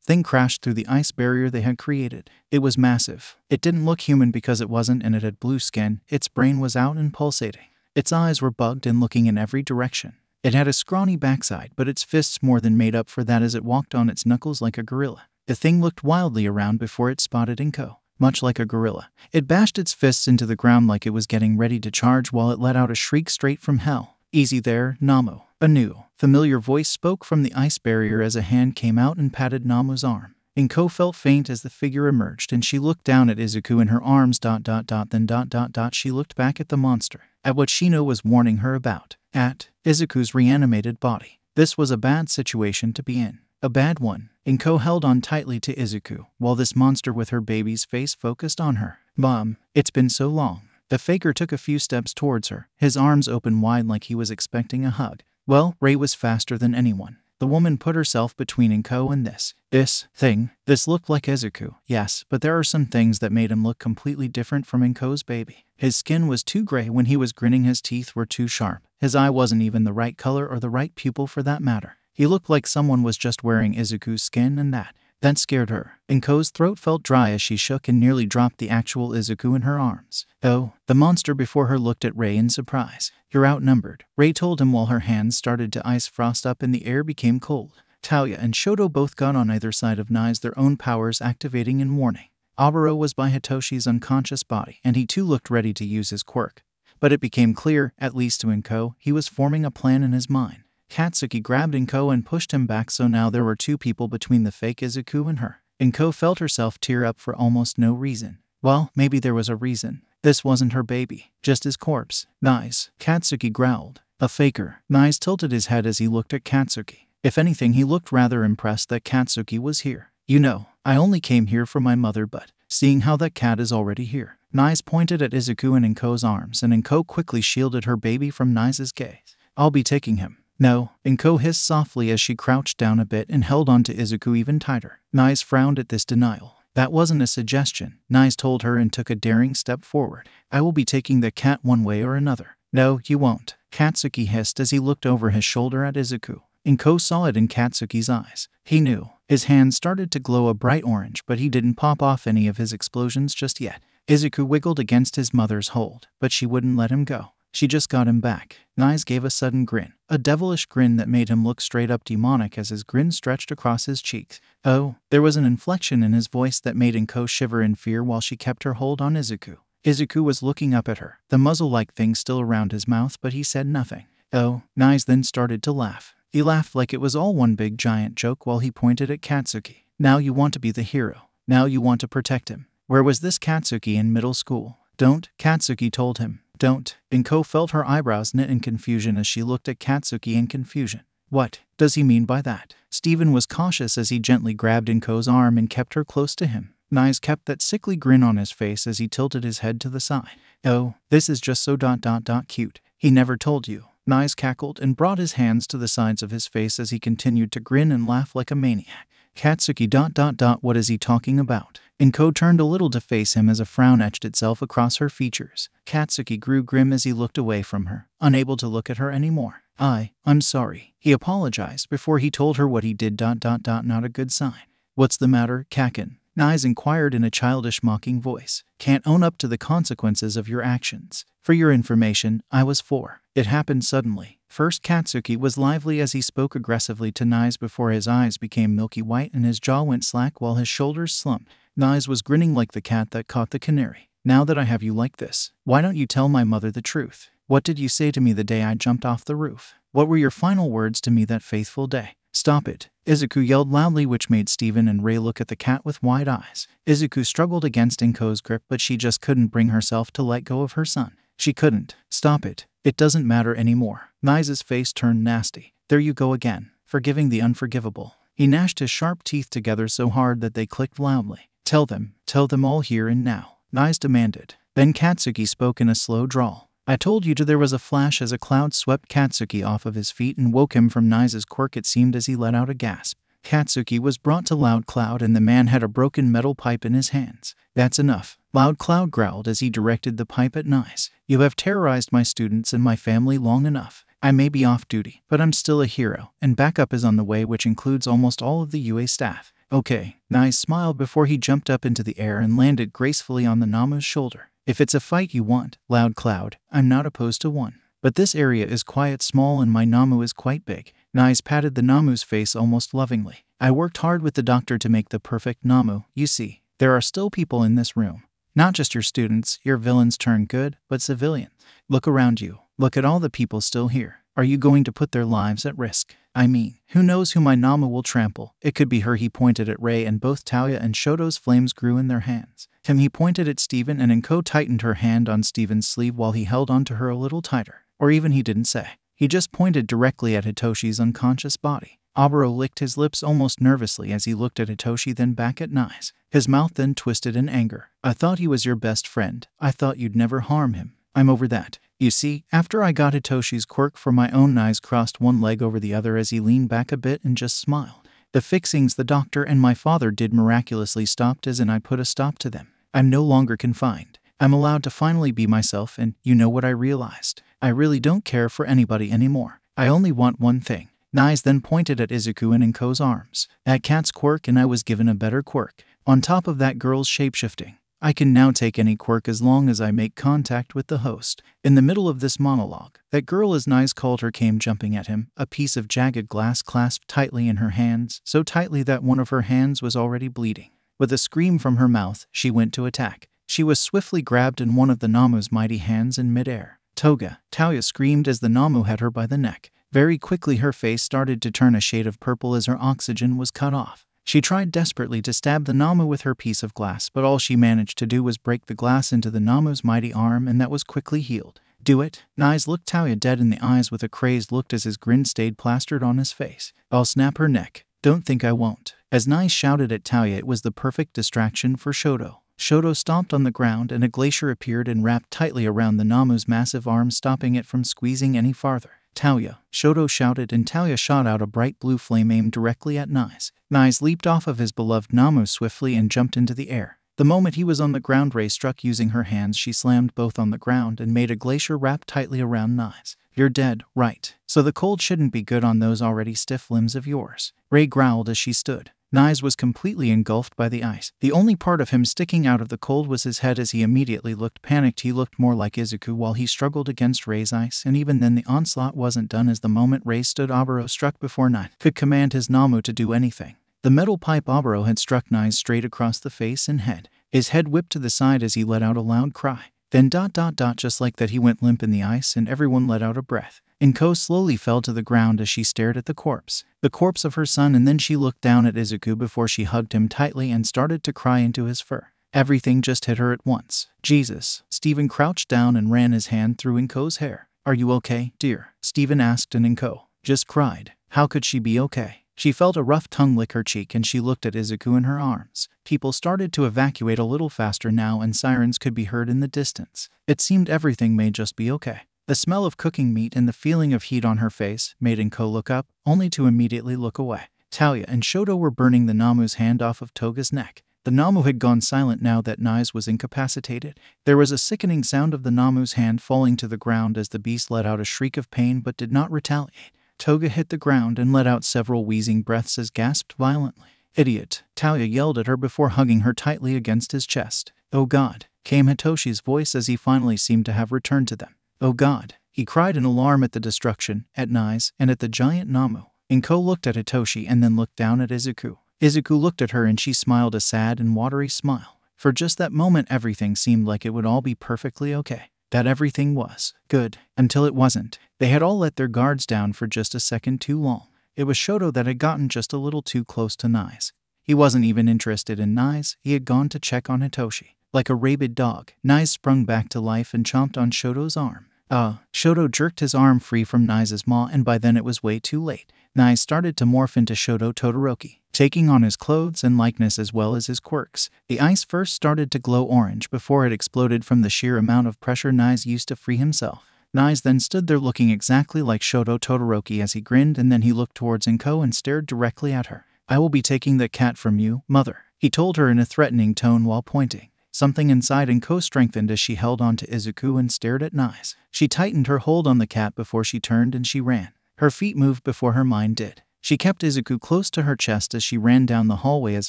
thing crashed through the ice barrier they had created. It was massive. It didn't look human because it wasn't and it had blue skin. Its brain was out and pulsating. Its eyes were bugged and looking in every direction. It had a scrawny backside, but its fists more than made up for that as it walked on its knuckles like a gorilla. The thing looked wildly around before it spotted Inko. Much like a gorilla, it bashed its fists into the ground like it was getting ready to charge while it let out a shriek straight from hell. Easy there, Nomu. A new, familiar voice spoke from the ice barrier as a hand came out and patted Nomu's arm. Inko felt faint as the figure emerged, and she looked down at Izuku in her arms. Dot dot dot. Then dot dot dot. She looked back at the monster, at what Shino was warning her about, at Izuku's reanimated body. This was a bad situation to be in. A bad one. Inko held on tightly to Izuku, while this monster with her baby's face focused on her. Mom, it's been so long. The faker took a few steps towards her, his arms open wide like he was expecting a hug. Well, Rei was faster than anyone. The woman put herself between Inko and this. This thing. This looked like Izuku, yes, but there are some things that made him look completely different from Inko's baby. His skin was too gray when he was grinning, his teeth were too sharp. His eye wasn't even the right color or the right pupil for that matter. He looked like someone was just wearing Izuku's skin and that. That scared her. Inko's throat felt dry as she shook and nearly dropped the actual Izuku in her arms. Oh, the monster before her looked at Rei in surprise. You're outnumbered, Rei told him while her hands started to ice frost up and the air became cold. Touya and Shoto both got on either side of Nai's, their own powers activating in warning. Oboro was by Hitoshi's unconscious body, and he too looked ready to use his quirk. But it became clear, at least to Inko, he was forming a plan in his mind. Katsuki grabbed Inko and pushed him back so now there were two people between the fake Izuku and her. Inko felt herself tear up for almost no reason. Well, maybe there was a reason. This wasn't her baby, just his corpse. Nice. Katsuki growled. A faker. Nice tilted his head as he looked at Katsuki. If anything, he looked rather impressed that Katsuki was here. You know, I only came here for my mother, but seeing how that cat is already here. Nais pointed at Izuku and Inko's arms, and Inko quickly shielded her baby from Nais's gaze. I'll be taking him. No, Inko hissed softly as she crouched down a bit and held onto Izuku even tighter. Nais frowned at this denial. That wasn't a suggestion, Nais told her and took a daring step forward. I will be taking the cat one way or another. No, you won't, Katsuki hissed as he looked over his shoulder at Izuku. Inko saw it in Katsuki's eyes. He knew. His hand started to glow a bright orange, but he didn't pop off any of his explosions just yet. Izuku wiggled against his mother's hold, but she wouldn't let him go. She just got him back. Nyes gave a sudden grin, a devilish grin that made him look straight up demonic as his grin stretched across his cheeks. Oh, there was an inflection in his voice that made Inko shiver in fear while she kept her hold on Izuku. Izuku was looking up at her, the muzzle like thing still around his mouth, but he said nothing. Oh, Nyes then started to laugh. He laughed like it was all one big giant joke while he pointed at Katsuki. Now you want to be the hero. Now you want to protect him. Where was this Katsuki in middle school? Don't, Katsuki told him. Don't. Inko felt her eyebrows knit in confusion as she looked at Katsuki in confusion. What does he mean by that? Stephen was cautious as he gently grabbed Inko's arm and kept her close to him. Nais kept that sickly grin on his face as he tilted his head to the side. Oh, this is just so dot dot dot cute. He never told you. Nais cackled and brought his hands to the sides of his face as he continued to grin and laugh like a maniac. Katsuki dot dot dot what is he talking about? Inko turned a little to face him as a frown etched itself across her features. Katsuki grew grim as he looked away from her, unable to look at her anymore. I, I'm sorry. He apologized before he told her what he did dot dot dot not a good sign. What's the matter, Kacchan? Nais inquired in a childish mocking voice. Can't own up to the consequences of your actions. For your information, I was four. It happened suddenly. First, Katsuki was lively as he spoke aggressively to Nais before his eyes became milky white and his jaw went slack while his shoulders slumped. Nais was grinning like the cat that caught the canary. Now that I have you like this, why don't you tell my mother the truth? What did you say to me the day I jumped off the roof? What were your final words to me that faithful day? Stop it. Izuku yelled loudly, which made Steven and Rei look at the cat with wide eyes. Izuku struggled against Inko's grip, but she just couldn't bring herself to let go of her son. She couldn't. Stop it. It doesn't matter anymore. Nais's face turned nasty. There you go again, forgiving the unforgivable. He gnashed his sharp teeth together so hard that they clicked loudly. Tell them, tell them all here and now. Nais demanded. Then Katsuki spoke in a slow drawl. I told you to there was a flash as a cloud swept Katsuki off of his feet and woke him from Nice's quirk it seemed as he let out a gasp. Katsuki was brought to Loud Cloud and the man had a broken metal pipe in his hands. That's enough. Loud Cloud growled as he directed the pipe at Nice. You have terrorized my students and my family long enough. I may be off duty, but I'm still a hero, and backup is on the way, which includes almost all of the UA staff. Okay, Nice smiled before he jumped up into the air and landed gracefully on the Nomu's shoulder. If it's a fight you want, Loud Cloud, I'm not opposed to one. But this area is quite small and my Nomu is quite big. Nice patted the Nomu's face almost lovingly. I worked hard with the doctor to make the perfect Nomu. You see, there are still people in this room. Not just your students, your villains turn good, but civilians. Look around you. Look at all the people still here. Are you going to put their lives at risk? I mean, who knows who my Nomu will trample? It could be her. He pointed at Rei, and both Touya and Shoto's flames grew in their hands. Him, he pointed at Steven, and Inko tightened her hand on Steven's sleeve while he held onto her a little tighter. Or even he didn't say. He just pointed directly at Hitoshi's unconscious body. Oboro licked his lips almost nervously as he looked at Hitoshi, then back at Nice. His mouth then twisted in anger. I thought he was your best friend. I thought you'd never harm him. I'm over that. You see, after I got Hitoshi's quirk for my own eyes crossed one leg over the other as he leaned back a bit and just smiled. The fixings the doctor and my father did miraculously stopped as and I put a stop to them. I'm no longer confined. I'm allowed to finally be myself and you know what I realized. I really don't care for anybody anymore. I only want one thing. Nice then pointed at Izuku and Inko's arms. at cat's quirk and I was given a better quirk. On top of that girl's shapeshifting. I can now take any quirk as long as I make contact with the host. In the middle of this monologue, that girl as Nice called her came jumping at him, a piece of jagged glass clasped tightly in her hands, so tightly that one of her hands was already bleeding. With a scream from her mouth, she went to attack. She was swiftly grabbed in one of the Nomu's mighty hands in midair. Toga, Touya screamed as the Nomu had her by the neck. Very quickly her face started to turn a shade of purple as her oxygen was cut off. She tried desperately to stab the Nomu with her piece of glass, but all she managed to do was break the glass into the Nomu's mighty arm, and that was quickly healed. Do it? Nice looked Touya dead in the eyes with a crazed look as his grin stayed plastered on his face. I'll snap her neck. Don't think I won't. As Nice shouted at Touya, it was the perfect distraction for Shoto. Shoto stomped on the ground, and a glacier appeared and wrapped tightly around the Nomu's massive arm, stopping it from squeezing any farther. Touya, Shoto shouted, and Touya shot out a bright blue flame aimed directly at Nice. Nice leaped off of his beloved Nomu swiftly and jumped into the air. The moment he was on the ground, Rei struck using her hands. She slammed both on the ground and made a glacier wrap tightly around Nice. You're dead, right? So the cold shouldn't be good on those already stiff limbs of yours. Rei growled as she stood. Nyes was completely engulfed by the ice. The only part of him sticking out of the cold was his head as he immediately looked panicked. He looked more like Izuku while he struggled against Rei's ice, and even then the onslaught wasn't done as the moment Rei stood Oboro struck before Nye could command his Nomu to do anything. The metal pipe Oboro had struck Nye straight across the face and head. His head whipped to the side as he let out a loud cry. Then dot dot dot just like that he went limp in the ice and everyone let out a breath. Inko slowly fell to the ground as she stared at the corpse, the corpse of her son, and then she looked down at Izuku before she hugged him tightly and started to cry into his fur. Everything just hit her at once. Jesus. Stephen crouched down and ran his hand through Inko's hair. Are you okay, dear? Stephen asked, and Inko just cried. How could she be okay? She felt a rough tongue lick her cheek and she looked at Izuku in her arms. People started to evacuate a little faster now and sirens could be heard in the distance. It seemed everything may just be okay. The smell of cooking meat and the feeling of heat on her face made Inko look up, only to immediately look away. Touya and Shoto were burning the Nomu's hand off of Toga's neck. The Nomu had gone silent now that Nais was incapacitated. There was a sickening sound of the Nomu's hand falling to the ground as the beast let out a shriek of pain but did not retaliate. Toga hit the ground and let out several wheezing breaths as gasped violently. Idiot, Touya yelled at her before hugging her tightly against his chest. Oh God, came Hitoshi's voice as he finally seemed to have returned to them. Oh God! He cried in alarm at the destruction, at Nais, and at the giant Nomu. Inko looked at Hitoshi and then looked down at Izuku. Izuku looked at her and she smiled a sad and watery smile. For just that moment, everything seemed like it would all be perfectly okay. That everything was good until it wasn't. They had all let their guards down for just a second too long. It was Shoto that had gotten just a little too close to Nais. He wasn't even interested in Nais, he had gone to check on Hitoshi. Like a rabid dog, Nais sprung back to life and chomped on Shoto's arm. Uh, Shoto jerked his arm free from Nice's maw, and by then it was way too late. Nai started to morph into Shoto Todoroki, taking on his clothes and likeness as well as his quirks. The ice first started to glow orange before it exploded from the sheer amount of pressure Nais used to free himself. Nais then stood there looking exactly like Shoto Todoroki as he grinned and then he looked towards Inko and stared directly at her. I will be taking the cat from you, mother, he told her in a threatening tone while pointing. Something inside Inko strengthened as she held on to Izuku and stared at Nais. She tightened her hold on the cat before she turned and she ran. Her feet moved before her mind did. She kept Izuku close to her chest as she ran down the hallway as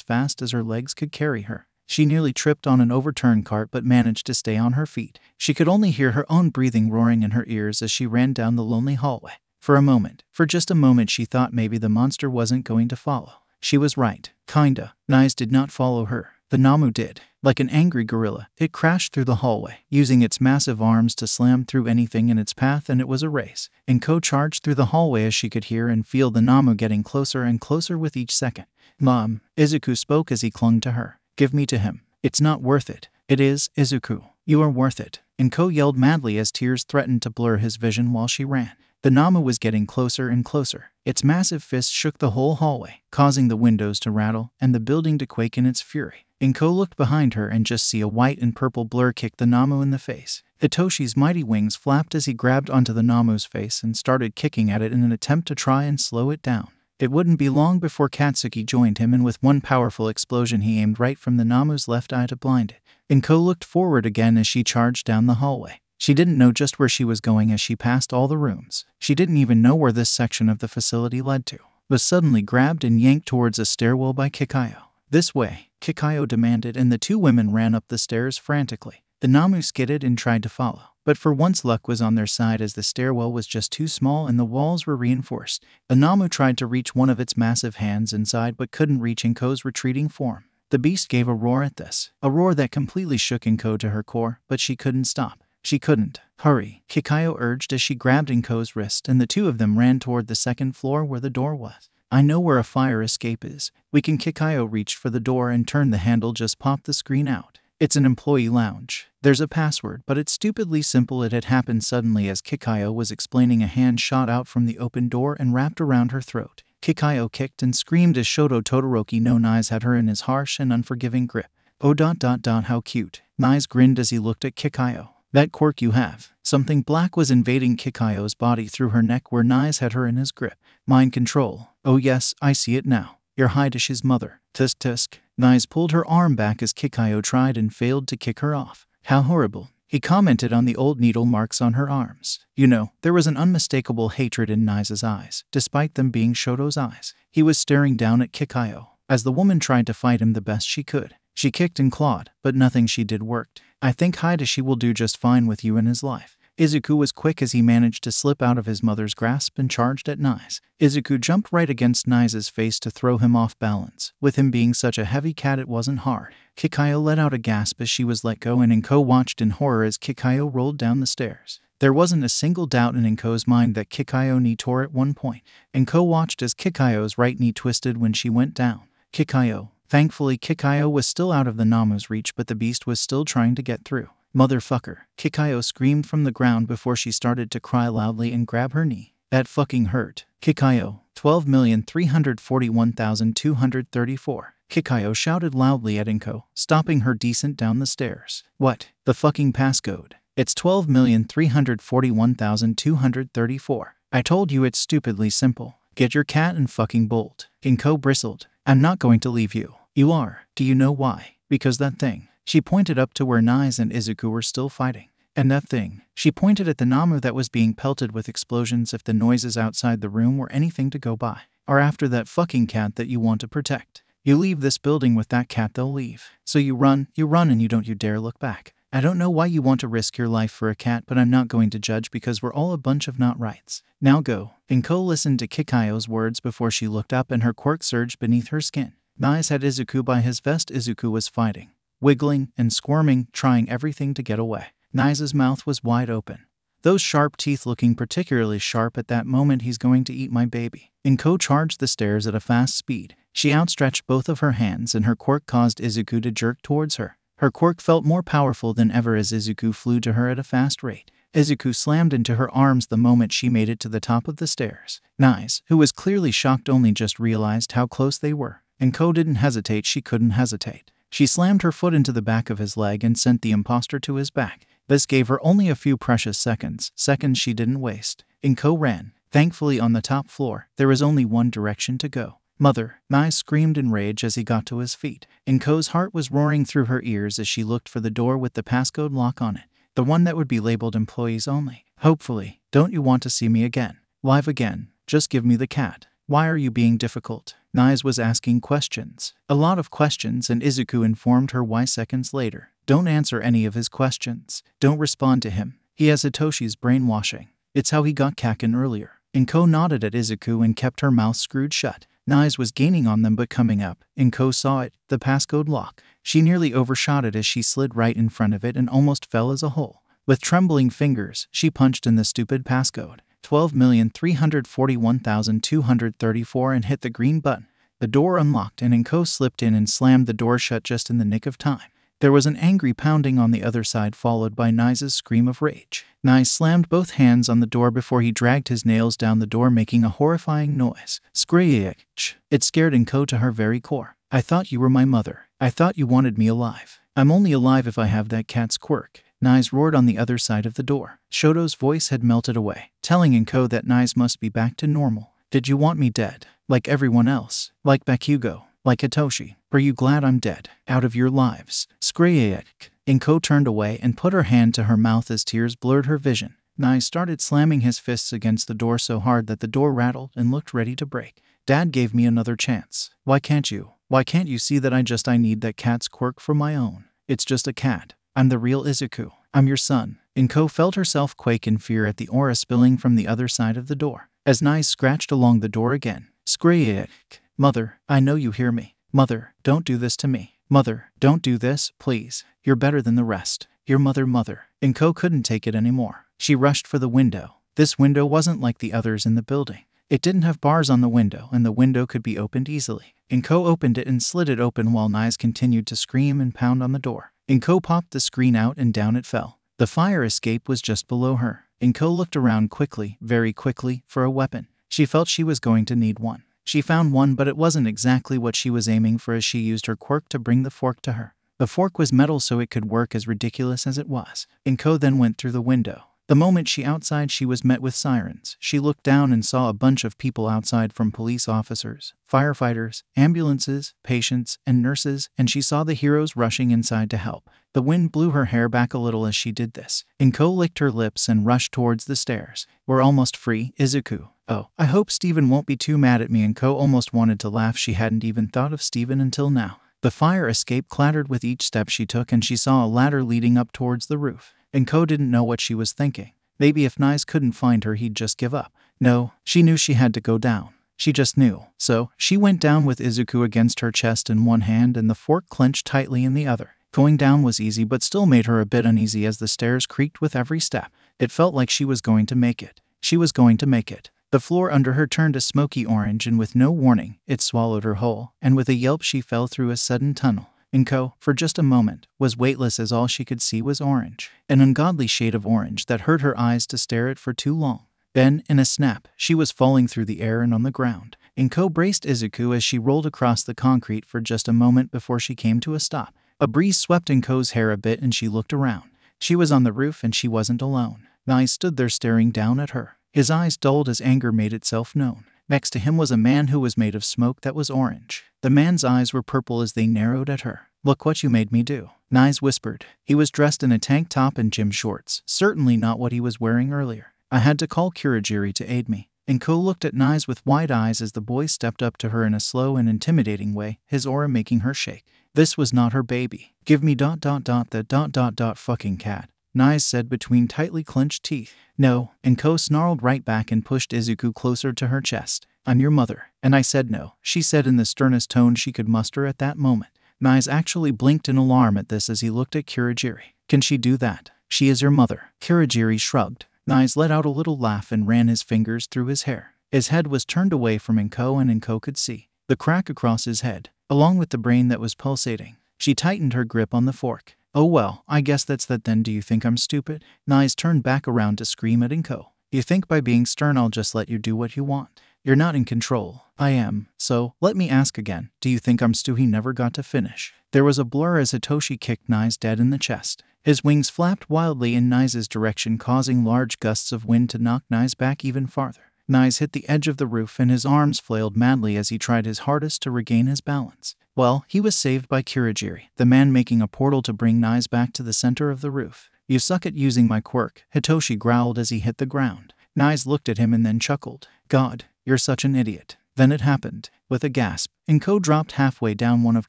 fast as her legs could carry her. She nearly tripped on an overturned cart but managed to stay on her feet. She could only hear her own breathing roaring in her ears as she ran down the lonely hallway. For a moment, for just a moment, she thought maybe the monster wasn't going to follow. She was right. Kinda. Nais did not follow her. The Nomu did. Like an angry gorilla, it crashed through the hallway, using its massive arms to slam through anything in its path, and it was a race. Inko charged through the hallway as she could hear and feel the Nomu getting closer and closer with each second. Mom, Izuku spoke as he clung to her. Give me to him. It's not worth it. It is, Izuku. You are worth it. Inko yelled madly as tears threatened to blur his vision while she ran. The Nomu was getting closer and closer. Its massive fist shook the whole hallway, causing the windows to rattle and the building to quake in its fury. Inko looked behind her and just see a white and purple blur kick the Nomu in the face. Hitoshi's mighty wings flapped as he grabbed onto the Nomu's face and started kicking at it in an attempt to try and slow it down. It wouldn't be long before Katsuki joined him, and with one powerful explosion, he aimed right from the Nomu's left eye to blind it. Inko looked forward again as she charged down the hallway. She didn't know just where she was going as she passed all the rooms. She didn't even know where this section of the facility led to, but suddenly grabbed and yanked towards a stairwell by Kikayo. This way, Kikayo demanded, and the two women ran up the stairs frantically. The Nomu skidded and tried to follow. But for once, luck was on their side as the stairwell was just too small and the walls were reinforced. The Nomu tried to reach one of its massive hands inside but couldn't reach Inko's retreating form. The beast gave a roar at this, a roar that completely shook Inko to her core, but she couldn't stop. She couldn't. Hurry, Kikayo urged as she grabbed Inko's wrist, and the two of them ran toward the second floor where the door was. I know where a fire escape is. We can Kikayo reached for the door and turned the handle, just popped the screen out. It's an employee lounge. There's a password, but it's stupidly simple. It had happened suddenly as Kikayo was explaining. A hand shot out from the open door and wrapped around her throat. Kikayo kicked and screamed as Shoto Todoroki no Nais had her in his harsh and unforgiving grip. Oh dot dot dot how cute. Nais grinned as he looked at Kikayo. That quirk you have. Something black was invading Kikayo's body through her neck where Nais had her in his grip. Mind control. Oh yes, I see it now. You're Hitoshi's mother. Tisk tisk. Nais pulled her arm back as Kikayo tried and failed to kick her off. How horrible. He commented on the old needle marks on her arms. You know, there was an unmistakable hatred in Nais's eyes, despite them being Shoto's eyes. He was staring down at Kikayo, as the woman tried to fight him the best she could. She kicked and clawed, but nothing she did worked. I think Hitoshi will do just fine with you in his life. Izuku was quick as he managed to slip out of his mother's grasp and charged at Nais. Izuku jumped right against Nais's face to throw him off balance. With him being such a heavy cat, it wasn't hard. Kikayo let out a gasp as she was let go, and Inko watched in horror as Kikayo rolled down the stairs. There wasn't a single doubt in Inko's mind that Kikayo knee tore at one point. Inko watched as Kikayo's right knee twisted when she went down. Kikayo. Thankfully, Kikayo was still out of the Nomu's reach, but the beast was still trying to get through. Motherfucker. Kikayo screamed from the ground before she started to cry loudly and grab her knee. That fucking hurt. Kikayo. 12,341,234. Kikayo shouted loudly at Inko, stopping her descent down the stairs. What? The fucking passcode. It's 12,341,234. I told you it's stupidly simple. Get your cat and fucking bolt. Inko bristled. I'm not going to leave you. You are. Do you know why? Because that thing. She pointed up to where Nais and Izuku were still fighting. And that thing. She pointed at the Nomu that was being pelted with explosions if the noises outside the room were anything to go by. Are after that fucking cat that you want to protect. You leave this building with that cat, they'll leave. So you run, you run, and you don't you dare look back. I don't know why you want to risk your life for a cat, but I'm not going to judge because we're all a bunch of not rights. Now go. Inko listened to Kikayo's words before she looked up and her quirk surged beneath her skin. Nais had Izuku by his vest. Izuku was fighting wiggling and squirming, trying everything to get away. Nais's mouth was wide open. Those sharp teeth looking particularly sharp at that moment he's going to eat my baby. Inko charged the stairs at a fast speed. She outstretched both of her hands and her quirk caused Izuku to jerk towards her. Her quirk felt more powerful than ever as Izuku flew to her at a fast rate. Izuku slammed into her arms the moment she made it to the top of the stairs. Nice, who was clearly shocked only just realized how close they were. Inko didn't hesitate, she couldn't hesitate. She slammed her foot into the back of his leg and sent the impostor to his back. This gave her only a few precious seconds, seconds she didn't waste. Inko ran. Thankfully, on the top floor, there was only one direction to go. Mother, Mai screamed in rage as he got to his feet. Inko's heart was roaring through her ears as she looked for the door with the passcode lock on it, the one that would be labeled employees only. Hopefully, don't you want to see me again? Live again? Just give me the cat. Why are you being difficult? Nais was asking questions. A lot of questions, and Izuku informed her why seconds later. Don't answer any of his questions. Don't respond to him. He has Hitoshi's brainwashing. It's how he got Kacchan earlier. Inko nodded at Izuku and kept her mouth screwed shut. Nais was gaining on them but coming up. Inko saw it, the passcode lock. She nearly overshot it as she slid right in front of it and almost fell as a whole. With trembling fingers, she punched in the stupid passcode. 12,341,234 and hit the green button. The door unlocked and Inko slipped in and slammed the door shut just in the nick of time. There was an angry pounding on the other side, followed by Nice's scream of rage. Nice slammed both hands on the door before he dragged his nails down the door, making a horrifying noise. Screech! It scared Inko to her very core. I thought you were my mother. I thought you wanted me alive. I'm only alive if I have that cat's quirk. Nice roared on the other side of the door. Shoto's voice had melted away, telling Inko that Nice must be back to normal. Did you want me dead? Like everyone else? Like Bakugo? Like Hitoshi? Are you glad I'm dead? Out of your lives? Screech. Inko turned away and put her hand to her mouth as tears blurred her vision. Nai started slamming his fists against the door so hard that the door rattled and looked ready to break. Dad gave me another chance. Why can't you? Why can't you see that I just I need that cat's quirk for my own? It's just a cat. I'm the real Izuku. I'm your son. Inko felt herself quake in fear at the aura spilling from the other side of the door. As Nai scratched along the door again. Screech. Mother, I know you hear me. Mother, don't do this to me. Mother, don't do this, please. You're better than the rest. Your mother, mother. Inko couldn't take it anymore. She rushed for the window. This window wasn't like the others in the building. It didn't have bars on the window, and the window could be opened easily. Inko opened it and slid it open while Nais continued to scream and pound on the door. Inko popped the screen out and down it fell. The fire escape was just below her. Inko looked around quickly, very quickly, for a weapon. She felt she was going to need one. She found one, but it wasn't exactly what she was aiming for as she used her quirk to bring the fork to her. The fork was metal so it could work as ridiculous as it was. Inko then went through the window. The moment she outside, she was met with sirens. She looked down and saw a bunch of people outside from police officers, firefighters, ambulances, patients, and nurses, and she saw the heroes rushing inside to help. The wind blew her hair back a little as she did this. Inko licked her lips and rushed towards the stairs. We're almost free, Izuku. Oh, I hope Steven won't be too mad at me. Inko almost wanted to laugh. She hadn't even thought of Steven until now. The fire escape clattered with each step she took, and she saw a ladder leading up towards the roof Inko didn't know what she was thinking. Maybe if Nais couldn't find her, he'd just give up. No, she knew she had to go down. She just knew. So, she went down with Izuku against her chest in one hand and the fork clenched tightly in the other. Going down was easy, but still made her a bit uneasy as the stairs creaked with every step. It felt like she was going to make it. She was going to make it. The floor under her turned a smoky orange, and with no warning, it swallowed her whole, and with a yelp, she fell through a sudden tunnel. Inko, for just a moment, was weightless as all she could see was orange, an ungodly shade of orange that hurt her eyes to stare at for too long. Then, in a snap, she was falling through the air and on the ground. Inko braced Izuku as she rolled across the concrete for just a moment before she came to a stop. A breeze swept Inko's hair a bit and she looked around. She was on the roof and she wasn't alone. Nai stood there staring down at her. His eyes dulled as anger made itself known. Next to him was a man who was made of smoke that was orange. The man's eyes were purple as they narrowed at her. Look what you made me do. Nais whispered. He was dressed in a tank top and gym shorts, certainly not what he was wearing earlier. I had to call Kurogiri to aid me. Inko looked at Nais with wide eyes as the boy stepped up to her in a slow and intimidating way, his aura making her shake. This was not her baby. Give me dot dot dot the dot dot dot fucking cat. Nais said between tightly clenched teeth. No, Inko snarled right back and pushed Izuku closer to her chest. I'm your mother. And I said no, she said in the sternest tone she could muster at that moment. Nais actually blinked in alarm at this as he looked at Kurogiri. Can she do that? She is your mother. Kurogiri shrugged. Nais let out a little laugh and ran his fingers through his hair. His head was turned away from Inko and Inko could see the crack across his head, along with the brain that was pulsating. She tightened her grip on the fork. Oh well, I guess that's that then. Do you think I'm stupid? Nais turned back around to scream at Inko. You think by being stern I'll just let you do what you want? You're not in control. I am. So, let me ask again. Do you think I'm Stu? He never got to finish. There was a blur as Hitoshi kicked Nais dead in the chest. His wings flapped wildly in Nais' direction, causing large gusts of wind to knock Nais back even farther. Nais hit the edge of the roof and his arms flailed madly as he tried his hardest to regain his balance. Well, he was saved by Kurogiri, the man making a portal to bring Nais back to the center of the roof. You suck at using my quirk, Hitoshi growled as he hit the ground. Nais looked at him and then chuckled. God, you're such an idiot. Then it happened. With a gasp, Inko dropped halfway down one of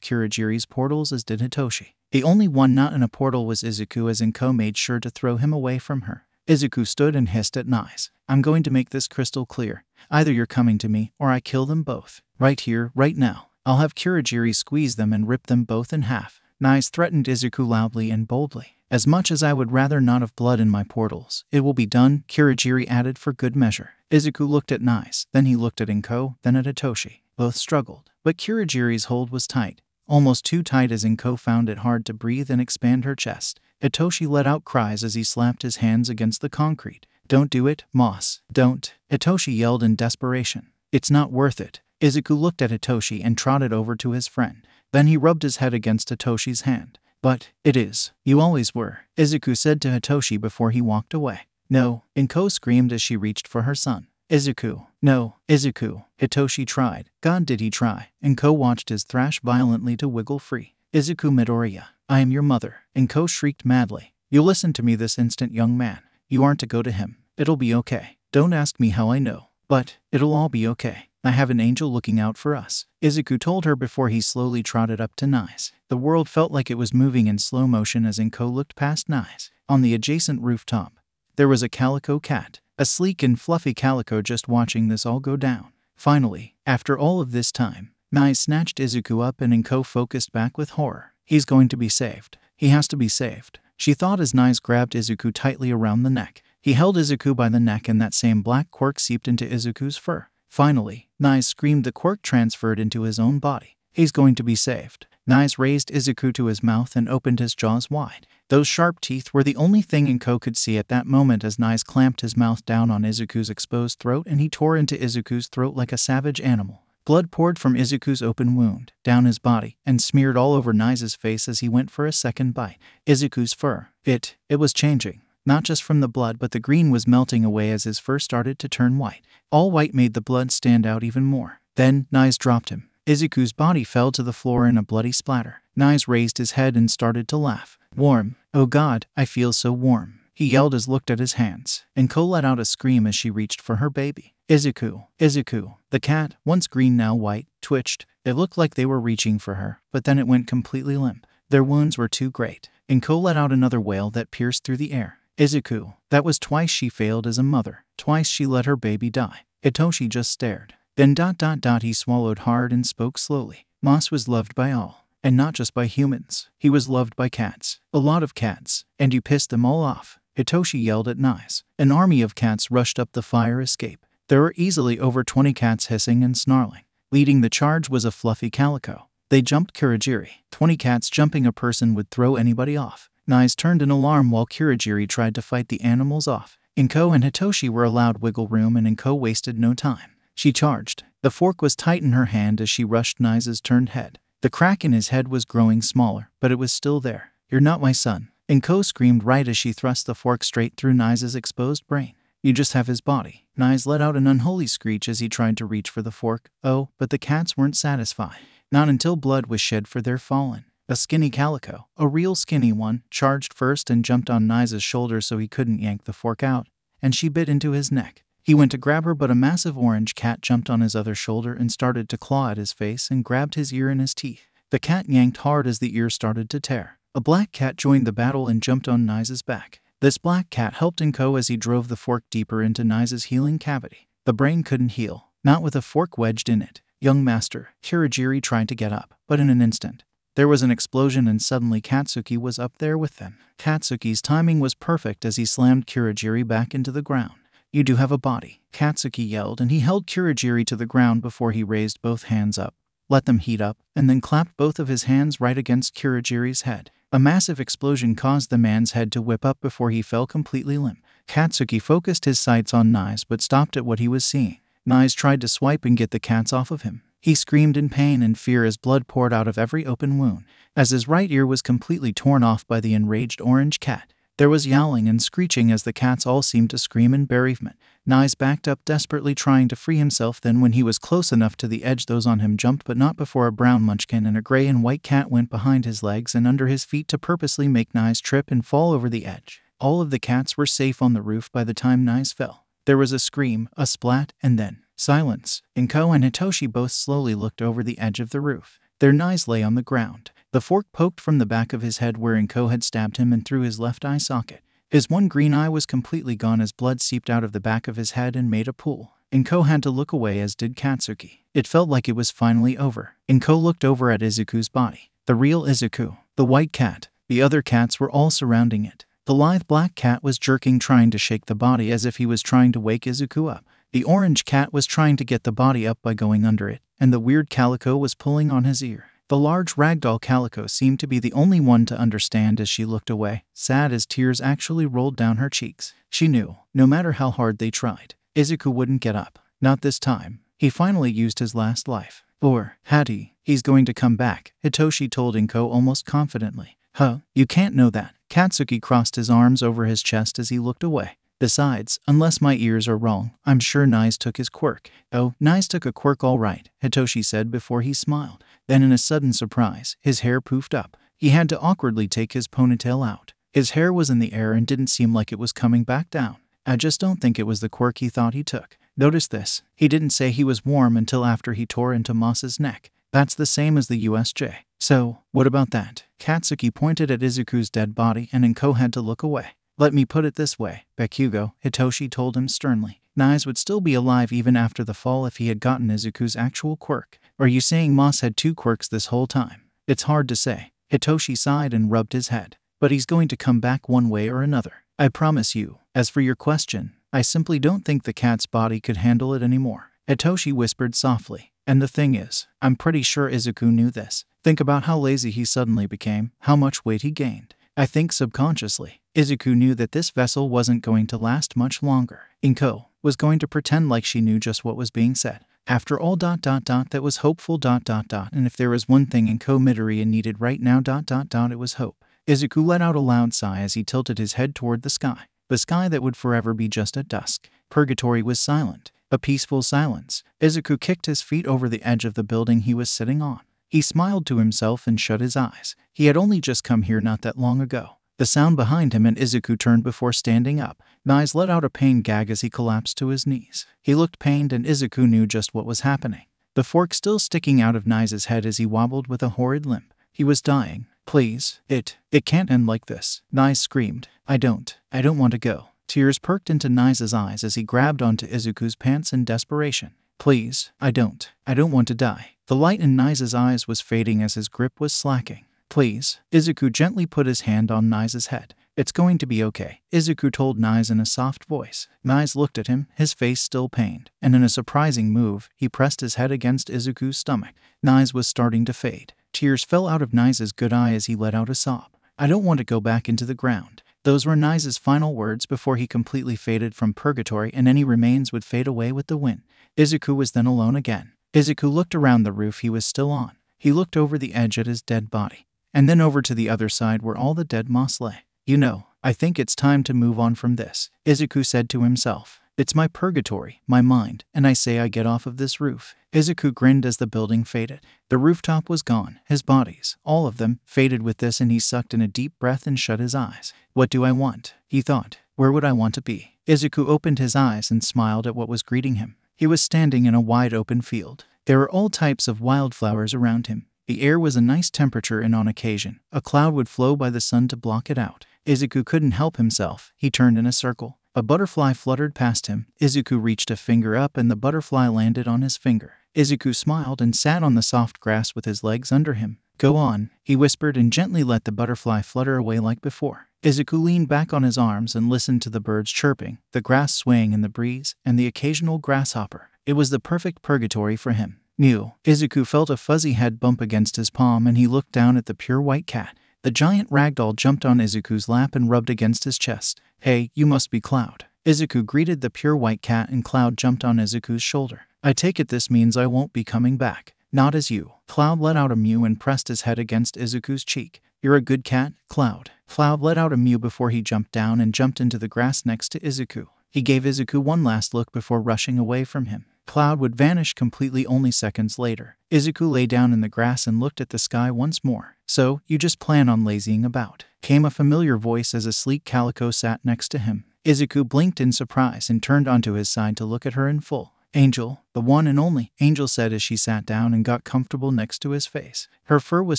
Kurogiri's portals as did Hitoshi. The only one not in a portal was Izuku as Inko made sure to throw him away from her. Izuku stood and hissed at Nais. I'm going to make this crystal clear. Either you're coming to me, or I kill them both. Right here, right now. I'll have Kurogiri squeeze them and rip them both in half. Nais threatened Izuku loudly and boldly. As much as I would rather not have blood in my portals, it will be done, Kurogiri added for good measure. Izuku looked at Nais, then he looked at Inko, then at Hitoshi. Both struggled, but Kurogiri's hold was tight almost too tight as Inko found it hard to breathe and expand her chest. Hitoshi let out cries as he slapped his hands against the concrete. Don't do it, Moss. Don't. Hitoshi yelled in desperation. It's not worth it. Izuku looked at Hitoshi and trotted over to his friend. Then he rubbed his head against Hitoshi's hand. But, it is. You always were, Izuku said to Hitoshi before he walked away. No, Inko screamed as she reached for her son. Izuku. No, Izuku. Hitoshi tried. God did he try. Inko watched his thrash violently to wiggle free. Izuku Midoriya. I am your mother. Inko shrieked madly. You listen to me this instant, young man. You aren't to go to him. It'll be okay. Don't ask me how I know. But, it'll all be okay. I have an angel looking out for us. Izuku told her before he slowly trotted up to Nais. The world felt like it was moving in slow motion as Inko looked past Nais. On the adjacent rooftop, there was a calico cat. A sleek and fluffy calico just watching this all go down. Finally, after all of this time, Nai snatched Izuku up and Inko focused back with horror. He's going to be saved. He has to be saved. She thought as Nais grabbed Izuku tightly around the neck. He held Izuku by the neck and that same black quirk seeped into Izuku's fur. Finally, Nais screamed the quirk transferred into his own body. He's going to be saved. Nais raised Izuku to his mouth and opened his jaws wide. Those sharp teeth were the only thing Inko could see at that moment as Nais clamped his mouth down on Izuku's exposed throat and he tore into Izuku's throat like a savage animal. Blood poured from Izuku's open wound, down his body, and smeared all over Nais's face as he went for a second bite. Izuku's fur. It, it was changing. Not just from the blood, but the green was melting away as his fur started to turn white. All white made the blood stand out even more. Then, Nais dropped him. Izuku's body fell to the floor in a bloody splatter. Nais raised his head and started to laugh. Warm. Oh God, I feel so warm. He yelled as looked at his hands, and Ko let out a scream as she reached for her baby. Izuku, Izuku. The cat, once green now white, twitched. It looked like they were reaching for her, but then it went completely limp. Their wounds were too great. Inko let out another wail that pierced through the air. Izuku. That was twice she failed as a mother. Twice she let her baby die. Hitoshi just stared. Then dot dot dot he swallowed hard and spoke slowly. Moss was loved by all. And not just by humans. He was loved by cats. A lot of cats. And you pissed them all off. Hitoshi yelled at Nais. An army of cats rushed up the fire escape. There were easily over 20 cats hissing and snarling. Leading the charge was a fluffy calico. They jumped Kurogiri. 20 cats jumping a person would throw anybody off. Nais turned in alarm while Kurogiri tried to fight the animals off. Inko and Hitoshi were allowed wiggle room and Inko wasted no time. She charged. The fork was tight in her hand as she rushed Nais's turned head. The crack in his head was growing smaller, but it was still there. You're not my son. Inko screamed right as she thrust the fork straight through Nai's exposed brain. You just have his body. Nais let out an unholy screech as he tried to reach for the fork. Oh, but the cats weren't satisfied. Not until blood was shed for their fallen. A skinny calico, a real skinny one, charged first and jumped on Nai's shoulder so he couldn't yank the fork out, and she bit into his neck. He went to grab her, but a massive orange cat jumped on his other shoulder and started to claw at his face and grabbed his ear in his teeth. The cat yanked hard as the ear started to tear. A black cat joined the battle and jumped on Nai's back. This black cat helped Inko as he drove the fork deeper into Nai's healing cavity. The brain couldn't heal, not with a fork wedged in it. Young master, Kurogiri tried to get up, but in an instant, there was an explosion and suddenly Katsuki was up there with them. Katsuki's timing was perfect as he slammed Kurogiri back into the ground. You do have a body, Katsuki yelled, and he held Kurogiri to the ground before he raised both hands up, let them heat up, and then clapped both of his hands right against Kurogiri's head. A massive explosion caused the man's head to whip up before he fell completely limp. Katsuki focused his sights on Nais but stopped at what he was seeing. Nais tried to swipe and get the cats off of him. He screamed in pain and fear as blood poured out of every open wound. As his right ear was completely torn off by the enraged orange cat, there was yowling and screeching as the cats all seemed to scream in bereavement. Nyes backed up desperately trying to free himself then when he was close enough to the edge those on him jumped but not before a brown munchkin and a gray and white cat went behind his legs and under his feet to purposely make Nyes trip and fall over the edge. All of the cats were safe on the roof by the time Nyes fell. There was a scream, a splat, and then silence. Inko and Hitoshi both slowly looked over the edge of the roof. Their knives lay on the ground. The fork poked from the back of his head where Inko had stabbed him and through his left eye socket. His one green eye was completely gone as blood seeped out of the back of his head and made a pool. Inko had to look away as did Katsuki. It felt like it was finally over. Inko looked over at Izuku's body. The real Izuku, the white cat, the other cats were all surrounding it. The lithe black cat was jerking trying to shake the body as if he was trying to wake Izuku up. The orange cat was trying to get the body up by going under it, and the weird calico was pulling on his ear. The large ragdoll calico seemed to be the only one to understand as she looked away, sad as tears actually rolled down her cheeks. She knew, no matter how hard they tried, Izuku wouldn't get up. Not this time. He finally used his last life. Or, had he, he's going to come back, Hitoshi told Inko almost confidently. Huh, you can't know that. Katsuki crossed his arms over his chest as he looked away. Besides, unless my ears are wrong, I'm sure Nais took his quirk. Oh, Nais took a quirk all right, Hitoshi said before he smiled. Then, in a sudden surprise, his hair poofed up. He had to awkwardly take his ponytail out. His hair was in the air and didn't seem like it was coming back down. I just don't think it was the quirk he thought he took. Notice this. He didn't say he was warm until after he tore into Moss's neck. That's the same as the USJ. So, what about that? Katsuki pointed at Izuku's dead body and Inko had to look away. Let me put it this way, Bakugo, Hitoshi told him sternly. Nais would still be alive even after the fall if he had gotten Izuku's actual quirk. Are you saying Moss had two quirks this whole time? It's hard to say. Hitoshi sighed and rubbed his head. But he's going to come back one way or another. I promise you. As for your question, I simply don't think the cat's body could handle it anymore. Hitoshi whispered softly. And the thing is, I'm pretty sure Izuku knew this. Think about how lazy he suddenly became, how much weight he gained. I think subconsciously, Izuku knew that this vessel wasn't going to last much longer. Inko was going to pretend like she knew just what was being said. After all dot dot dot that was hopeful dot dot dot and if there was one thing Inko Midoriya needed right now dot dot dot it was hope. Izuku let out a loud sigh as he tilted his head toward the sky. The sky that would forever be just at dusk. Purgatory was silent. A peaceful silence. Izuku kicked his feet over the edge of the building he was sitting on. He smiled to himself and shut his eyes. He had only just come here not that long ago. The sound behind him and Izuku turned before standing up. Nais let out a pained gag as he collapsed to his knees. He looked pained and Izuku knew just what was happening. The fork still sticking out of Nais's head as he wobbled with a horrid limp. He was dying. Please, it, it can't end like this. Nais screamed. I don't, I don't want to go. Tears perked into Nais's eyes as he grabbed onto Izuku's pants in desperation. Please, I don't, I don't want to die. The light in Nais's eyes was fading as his grip was slacking. Please. Izuku gently put his hand on Nais's head. It's going to be okay, Izuku told Nais in a soft voice. Nais looked at him, his face still pained, and in a surprising move, he pressed his head against Izuku's stomach. Nais was starting to fade. Tears fell out of Nais's good eye as he let out a sob. I don't want to go back into the ground. Those were Nais's final words before he completely faded from purgatory and any remains would fade away with the wind. Izuku was then alone again. Izuku looked around the roof he was still on. He looked over the edge at his dead body and then over to the other side where all the dead moss lay. You know, I think it's time to move on from this, Izuku said to himself. It's my purgatory, my mind, and I say I get off of this roof. Izuku grinned as the building faded. The rooftop was gone, his bodies, all of them, faded with this, and he sucked in a deep breath and shut his eyes. What do I want? He thought. Where would I want to be? Izuku opened his eyes and smiled at what was greeting him. He was standing in a wide open field. There were all types of wildflowers around him. The air was a nice temperature and on occasion, a cloud would flow by the sun to block it out. Izuku couldn't help himself. He turned in a circle. A butterfly fluttered past him. Izuku reached a finger up and the butterfly landed on his finger. Izuku smiled and sat on the soft grass with his legs under him. Go on, he whispered and gently let the butterfly flutter away like before. Izuku leaned back on his arms and listened to the birds chirping, the grass swaying in the breeze, and the occasional grasshopper. It was the perfect purgatory for him. New. Izuku felt a fuzzy head bump against his palm and he looked down at the pure white cat. The giant ragdoll jumped on Izuku's lap and rubbed against his chest. Hey, you must be Cloud. Izuku greeted the pure white cat and Cloud jumped on Izuku's shoulder. I take it this means I won't be coming back. Not as you. Cloud let out a mew and pressed his head against Izuku's cheek. You're a good cat, Cloud. Cloud let out a mew before he jumped down and jumped into the grass next to Izuku. He gave Izuku one last look before rushing away from him. Cloud would vanish completely only seconds later. Izuku lay down in the grass and looked at the sky once more. So, you just plan on lazying about. Came a familiar voice as a sleek calico sat next to him. Izuku blinked in surprise and turned onto his side to look at her in full. Angel, the one and only, Angel said as she sat down and got comfortable next to his face. Her fur was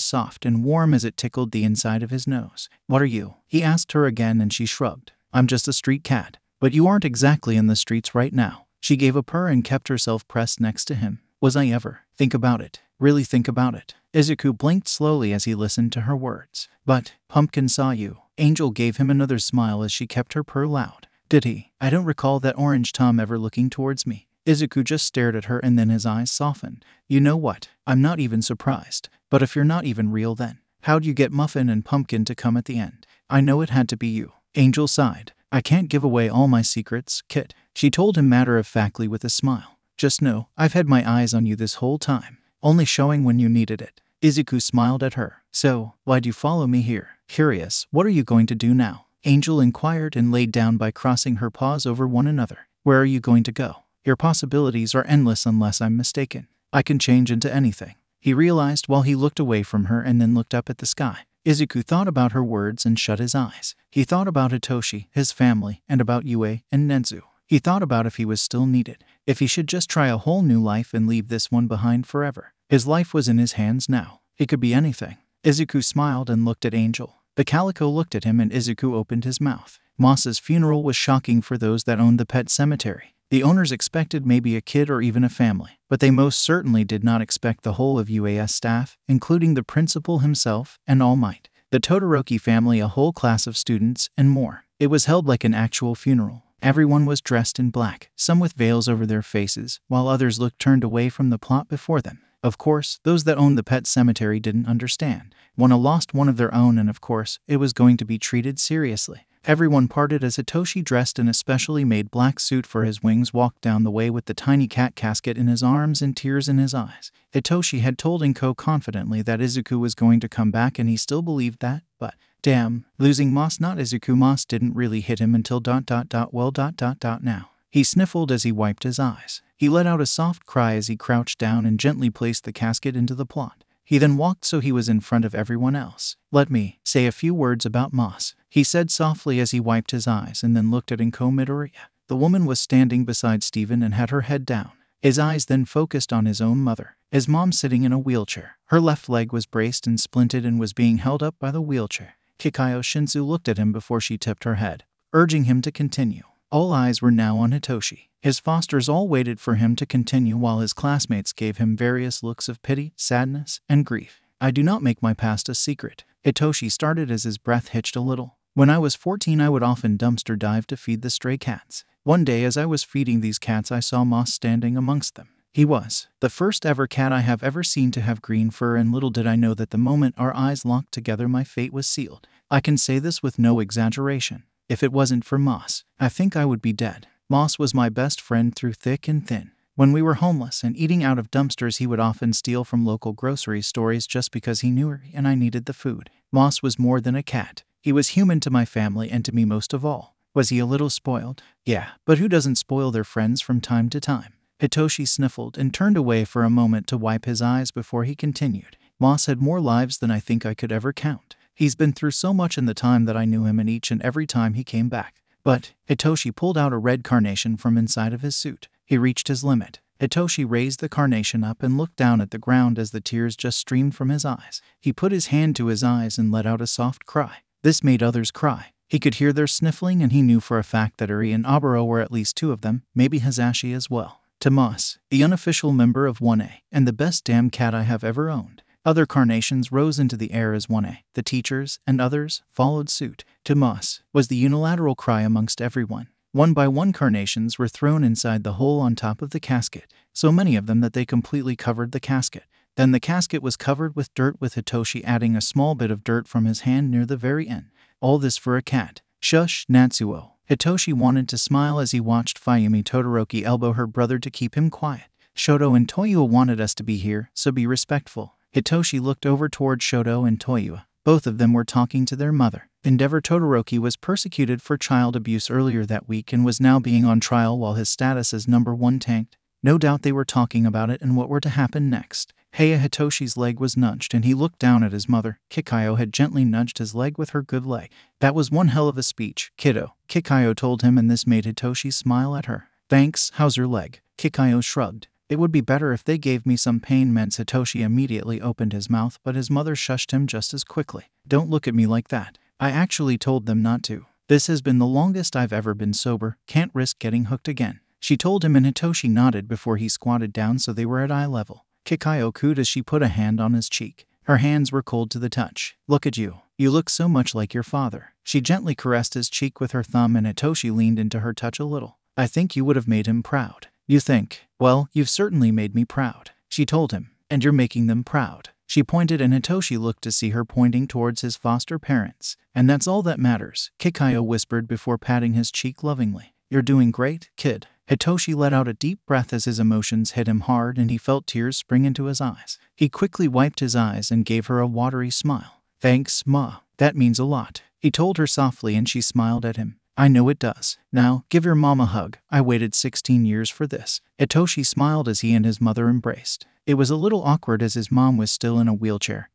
soft and warm as it tickled the inside of his nose. What are you? He asked her again and she shrugged. I'm just a street cat. But you aren't exactly in the streets right now. She gave a purr and kept herself pressed next to him. Was I ever? Think about it. Really think about it. Izuku blinked slowly as he listened to her words. But, Pumpkin saw you. Angel gave him another smile as she kept her purr loud. Did he? I don't recall that orange Tom ever looking towards me. Izuku just stared at her and then his eyes softened. You know what? I'm not even surprised. But if you're not even real then, how'd you get Muffin and Pumpkin to come at the end? I know it had to be you. Angel sighed. I can't give away all my secrets, Kit. She told him matter of factly with a smile. Just know, I've had my eyes on you this whole time, only showing when you needed it. Izuku smiled at her. So, why'd you follow me here? Curious, what are you going to do now? Angel inquired and laid down by crossing her paws over one another. Where are you going to go? Your possibilities are endless unless I'm mistaken. I can change into anything. He realized while he looked away from her and then looked up at the sky. Izuku thought about her words and shut his eyes. He thought about Hitoshi, his family, and about UA and Nezu. He thought about if he was still needed, if he should just try a whole new life and leave this one behind forever. His life was in his hands now. He could be anything. Izuku smiled and looked at Angel. The calico looked at him and Izuku opened his mouth. Moss's funeral was shocking for those that owned the pet cemetery. The owners expected maybe a kid or even a family, but they most certainly did not expect the whole of UA's staff, including the principal himself and All Might, the Todoroki family, a whole class of students, and more. It was held like an actual funeral. Everyone was dressed in black, some with veils over their faces, while others looked turned away from the plot before them. Of course, those that owned the pet cemetery didn't understand. One lost one of their own, and of course, it was going to be treated seriously. Everyone parted as Hitoshi, dressed in a specially made black suit for his wings, walked down the way with the tiny cat casket in his arms and tears in his eyes. Hitoshi had told Inko confidently that Izuku was going to come back, and he still believed that, but damn, losing Moss, not Izuku Moss, didn't really hit him until dot dot dot well dot dot dot now. He sniffled as he wiped his eyes. He let out a soft cry as he crouched down and gently placed the casket into the plot. He then walked so he was in front of everyone else. Let me say a few words about Moss, he said softly as he wiped his eyes and then looked at Inko Midoriya. The woman was standing beside Stephen and had her head down. His eyes then focused on his own mother, his mom sitting in a wheelchair. Her left leg was braced and splinted and was being held up by the wheelchair. Kikayo Shinso looked at him before she tipped her head, urging him to continue. All eyes were now on Hitoshi. His fosters all waited for him to continue while his classmates gave him various looks of pity, sadness, and grief. I do not make my past a secret. Hitoshi started as his breath hitched a little. When I was 14, I would often dumpster dive to feed the stray cats. One day, as I was feeding these cats, I saw Moss standing amongst them. He was the first ever cat I have ever seen to have green fur, and little did I know that the moment our eyes locked together, my fate was sealed. I can say this with no exaggeration. If it wasn't for Moss, I think I would be dead. Moss was my best friend through thick and thin. When we were homeless and eating out of dumpsters, he would often steal from local grocery stores just because he knew her and I needed the food. Moss was more than a cat. He was human to my family and to me most of all. Was he a little spoiled? Yeah, but who doesn't spoil their friends from time to time? Hitoshi sniffled and turned away for a moment to wipe his eyes before he continued. Moss had more lives than I think I could ever count. He's been through so much in the time that I knew him and each and every time he came back. But Hitoshi pulled out a red carnation from inside of his suit. He reached his limit. Hitoshi raised the carnation up and looked down at the ground as the tears just streamed from his eyes. He put his hand to his eyes and let out a soft cry. This made others cry. He could hear their sniffling, and he knew for a fact that Eri and Oboro were at least two of them, maybe Hizashi as well. To Moss, the unofficial member of 1A, and the best damn cat I have ever owned. Other carnations rose into the air as 1A. The teachers and others followed suit. To Moss was the unilateral cry amongst everyone. One by one carnations were thrown inside the hole on top of the casket, so many of them that they completely covered the casket. Then the casket was covered with dirt with Hitoshi adding a small bit of dirt from his hand near the very end. All this for a cat. Shush, Natsuo. Hitoshi wanted to smile as he watched Fuyumi Todoroki elbow her brother to keep him quiet. Shoto and Touya wanted us to be here, so be respectful. Hitoshi looked over toward Shoto and Touya. Both of them were talking to their mother. Endeavor Todoroki was persecuted for child abuse earlier that week and was now being on trial while his status as number one tanked. No doubt they were talking about it and what were to happen next. Heya Hitoshi's leg was nudged and he looked down at his mother. Kikayo had gently nudged his leg with her good leg. That was one hell of a speech, kiddo. Kikayo told him and this made Hitoshi smile at her. Thanks, how's your leg? Kikayo shrugged. It would be better if they gave me some pain meant Hitoshi immediately opened his mouth, but his mother shushed him just as quickly. Don't look at me like that. I actually told them not to. This has been the longest I've ever been sober, can't risk getting hooked again. She told him and Hitoshi nodded before he squatted down so they were at eye level. Kikayo cooed as she put a hand on his cheek. Her hands were cold to the touch. Look at you. You look so much like your father. She gently caressed his cheek with her thumb and Hitoshi leaned into her touch a little. I think you would have made him proud. You think, well, you've certainly made me proud, she told him, and you're making them proud. She pointed and Hitoshi looked to see her pointing towards his foster parents. And that's all that matters, Kikayo whispered before patting his cheek lovingly. You're doing great, kid. Hitoshi let out a deep breath as his emotions hit him hard and he felt tears spring into his eyes. He quickly wiped his eyes and gave her a watery smile. Thanks, Ma. That means a lot. He told her softly and she smiled at him. I know it does. Now, give your mom a hug. I waited 16 years for this. Hitoshi smiled as he and his mother embraced. It was a little awkward as his mom was still in a wheelchair.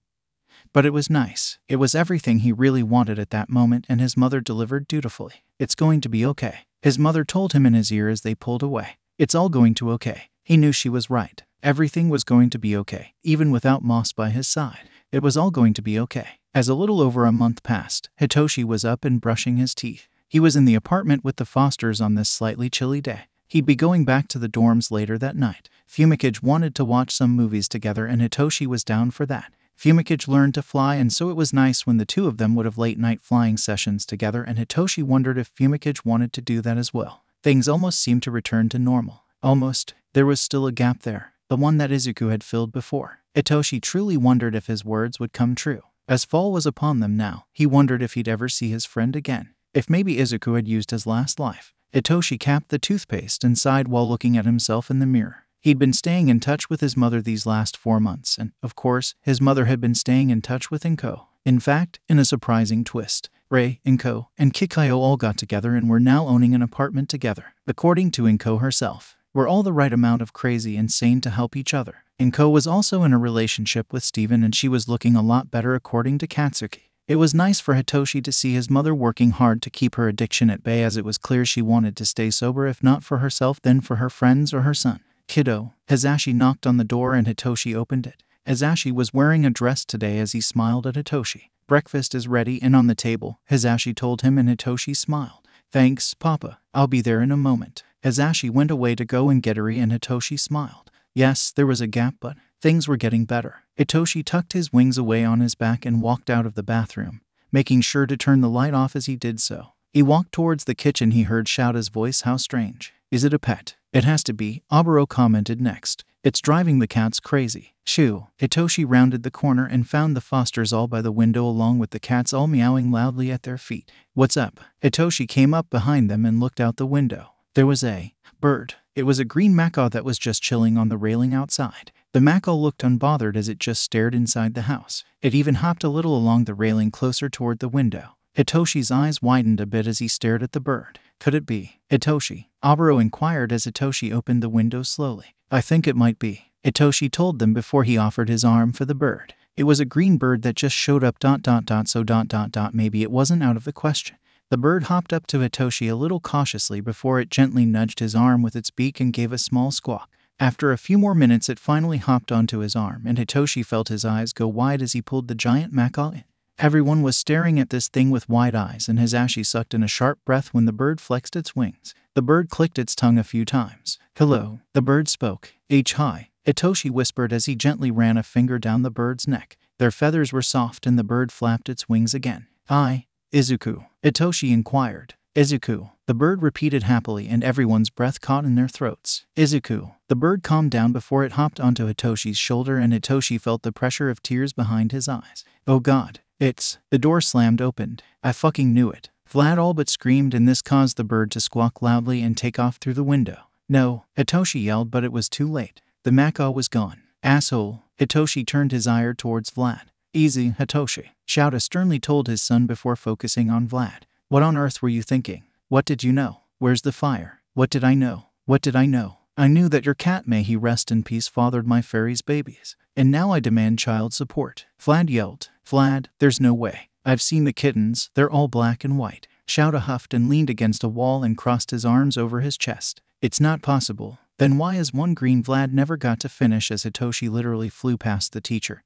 But it was nice. It was everything he really wanted at that moment, and his mother delivered dutifully. It's going to be okay. His mother told him in his ear as they pulled away. It's all going to okay. He knew she was right. Everything was going to be okay, even without Moss by his side. It was all going to be okay. As a little over a month passed, Hitoshi was up and brushing his teeth. He was in the apartment with the Fosters on this slightly chilly day. He'd be going back to the dorms later that night. Fumikage wanted to watch some movies together and Hitoshi was down for that. Fumikage learned to fly and so it was nice when the two of them would have late night flying sessions together and Hitoshi wondered if Fumikage wanted to do that as well. Things almost seemed to return to normal. Almost. There was still a gap there, the one that Izuku had filled before. Hitoshi truly wondered if his words would come true. As fall was upon them now, he wondered if he'd ever see his friend again. If maybe Izuku had used his last life. Hitoshi capped the toothpaste and sighed while looking at himself in the mirror. He'd been staying in touch with his mother these last four months, and, of course, his mother had been staying in touch with Inko. In fact, in a surprising twist, Rei, Inko, and Kikayo all got together and were now owning an apartment together. According to Inko herself, we're all the right amount of crazy and sane to help each other. Inko was also in a relationship with Steven and she was looking a lot better according to Katsuki. It was nice for Hitoshi to see his mother working hard to keep her addiction at bay as it was clear she wanted to stay sober if not for herself then for her friends or her son. Kiddo, Hizashi knocked on the door and Hitoshi opened it. Hizashi was wearing a dress today as he smiled at Hitoshi. Breakfast is ready and on the table, Hizashi told him and Hitoshi smiled. Thanks, Papa. I'll be there in a moment. Hizashi went away to go and get her and Hitoshi smiled. Yes, there was a gap, but Things were getting better. Hitoshi tucked his wings away on his back and walked out of the bathroom, making sure to turn the light off as he did so. He walked towards the kitchen he heard Shouta's voice how strange. Is it a pet? It has to be, Oboro commented next. It's driving the cats crazy. Shoo. Hitoshi rounded the corner and found the Fosters all by the window along with the cats all meowing loudly at their feet. What's up? Hitoshi came up behind them and looked out the window. There was a bird. It was a green macaw that was just chilling on the railing outside. The macaw looked unbothered as it just stared inside the house. It even hopped a little along the railing closer toward the window. Hitoshi's eyes widened a bit as he stared at the bird. Could it be? Hitoshi? Oboro inquired as Hitoshi opened the window slowly. I think it might be. Hitoshi told them before he offered his arm for the bird. It was a green bird that just showed up dot dot dot so dot dot dot maybe it wasn't out of the question. The bird hopped up to Hitoshi a little cautiously before it gently nudged his arm with its beak and gave a small squawk. After a few more minutes, it finally hopped onto his arm, and Hitoshi felt his eyes go wide as he pulled the giant macaw in. Everyone was staring at this thing with wide eyes, and Hizashi sucked in a sharp breath when the bird flexed its wings. The bird clicked its tongue a few times. Hello, the bird spoke. H hi. Hitoshi whispered as he gently ran a finger down the bird's neck. Their feathers were soft, and the bird flapped its wings again. Hi, Izuku. Hitoshi inquired. Izuku. The bird repeated happily, and everyone's breath caught in their throats. Izuku. The bird calmed down before it hopped onto Hitoshi's shoulder, and Hitoshi felt the pressure of tears behind his eyes. Oh god. It's. The door slammed opened. I fucking knew it. Vlad all but screamed, and this caused the bird to squawk loudly and take off through the window. No, Hitoshi yelled, but it was too late. The macaw was gone. Asshole. Hitoshi turned his ire towards Vlad. Easy, Hitoshi. Shouta sternly told his son before focusing on Vlad. What on earth were you thinking? What did you know? Where's the fire? What did I know? What did I know? I knew that your cat, may he rest in peace, fathered my fairy's babies. And now I demand child support. Vlad yelled. Vlad, there's no way. I've seen the kittens, they're all black and white. Shouta huffed and leaned against a wall and crossed his arms over his chest. It's not possible. Then why is one green Vlad never got to finish as Hitoshi literally flew past the teacher?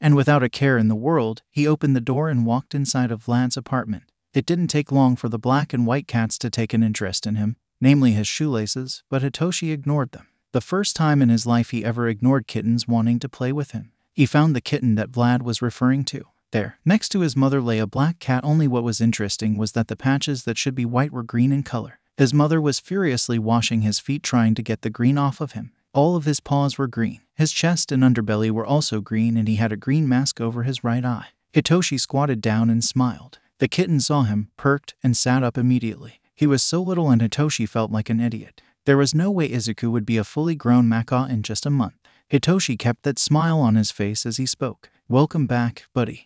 And without a care in the world, he opened the door and walked inside of Vlad's apartment. It didn't take long for the black and white cats to take an interest in him, namely his shoelaces, but Hitoshi ignored them. The first time in his life he ever ignored kittens wanting to play with him. He found the kitten that Vlad was referring to. There, next to his mother lay a black cat, only what was interesting was that the patches that should be white were green in color. His mother was furiously washing his feet trying to get the green off of him. All of his paws were green. His chest and underbelly were also green, and he had a green mask over his right eye. Hitoshi squatted down and smiled. The kitten saw him, perked, and sat up immediately. He was so little, and Hitoshi felt like an idiot. There was no way Izuku would be a fully grown macaw in just a month. Hitoshi kept that smile on his face as he spoke. Welcome back, buddy.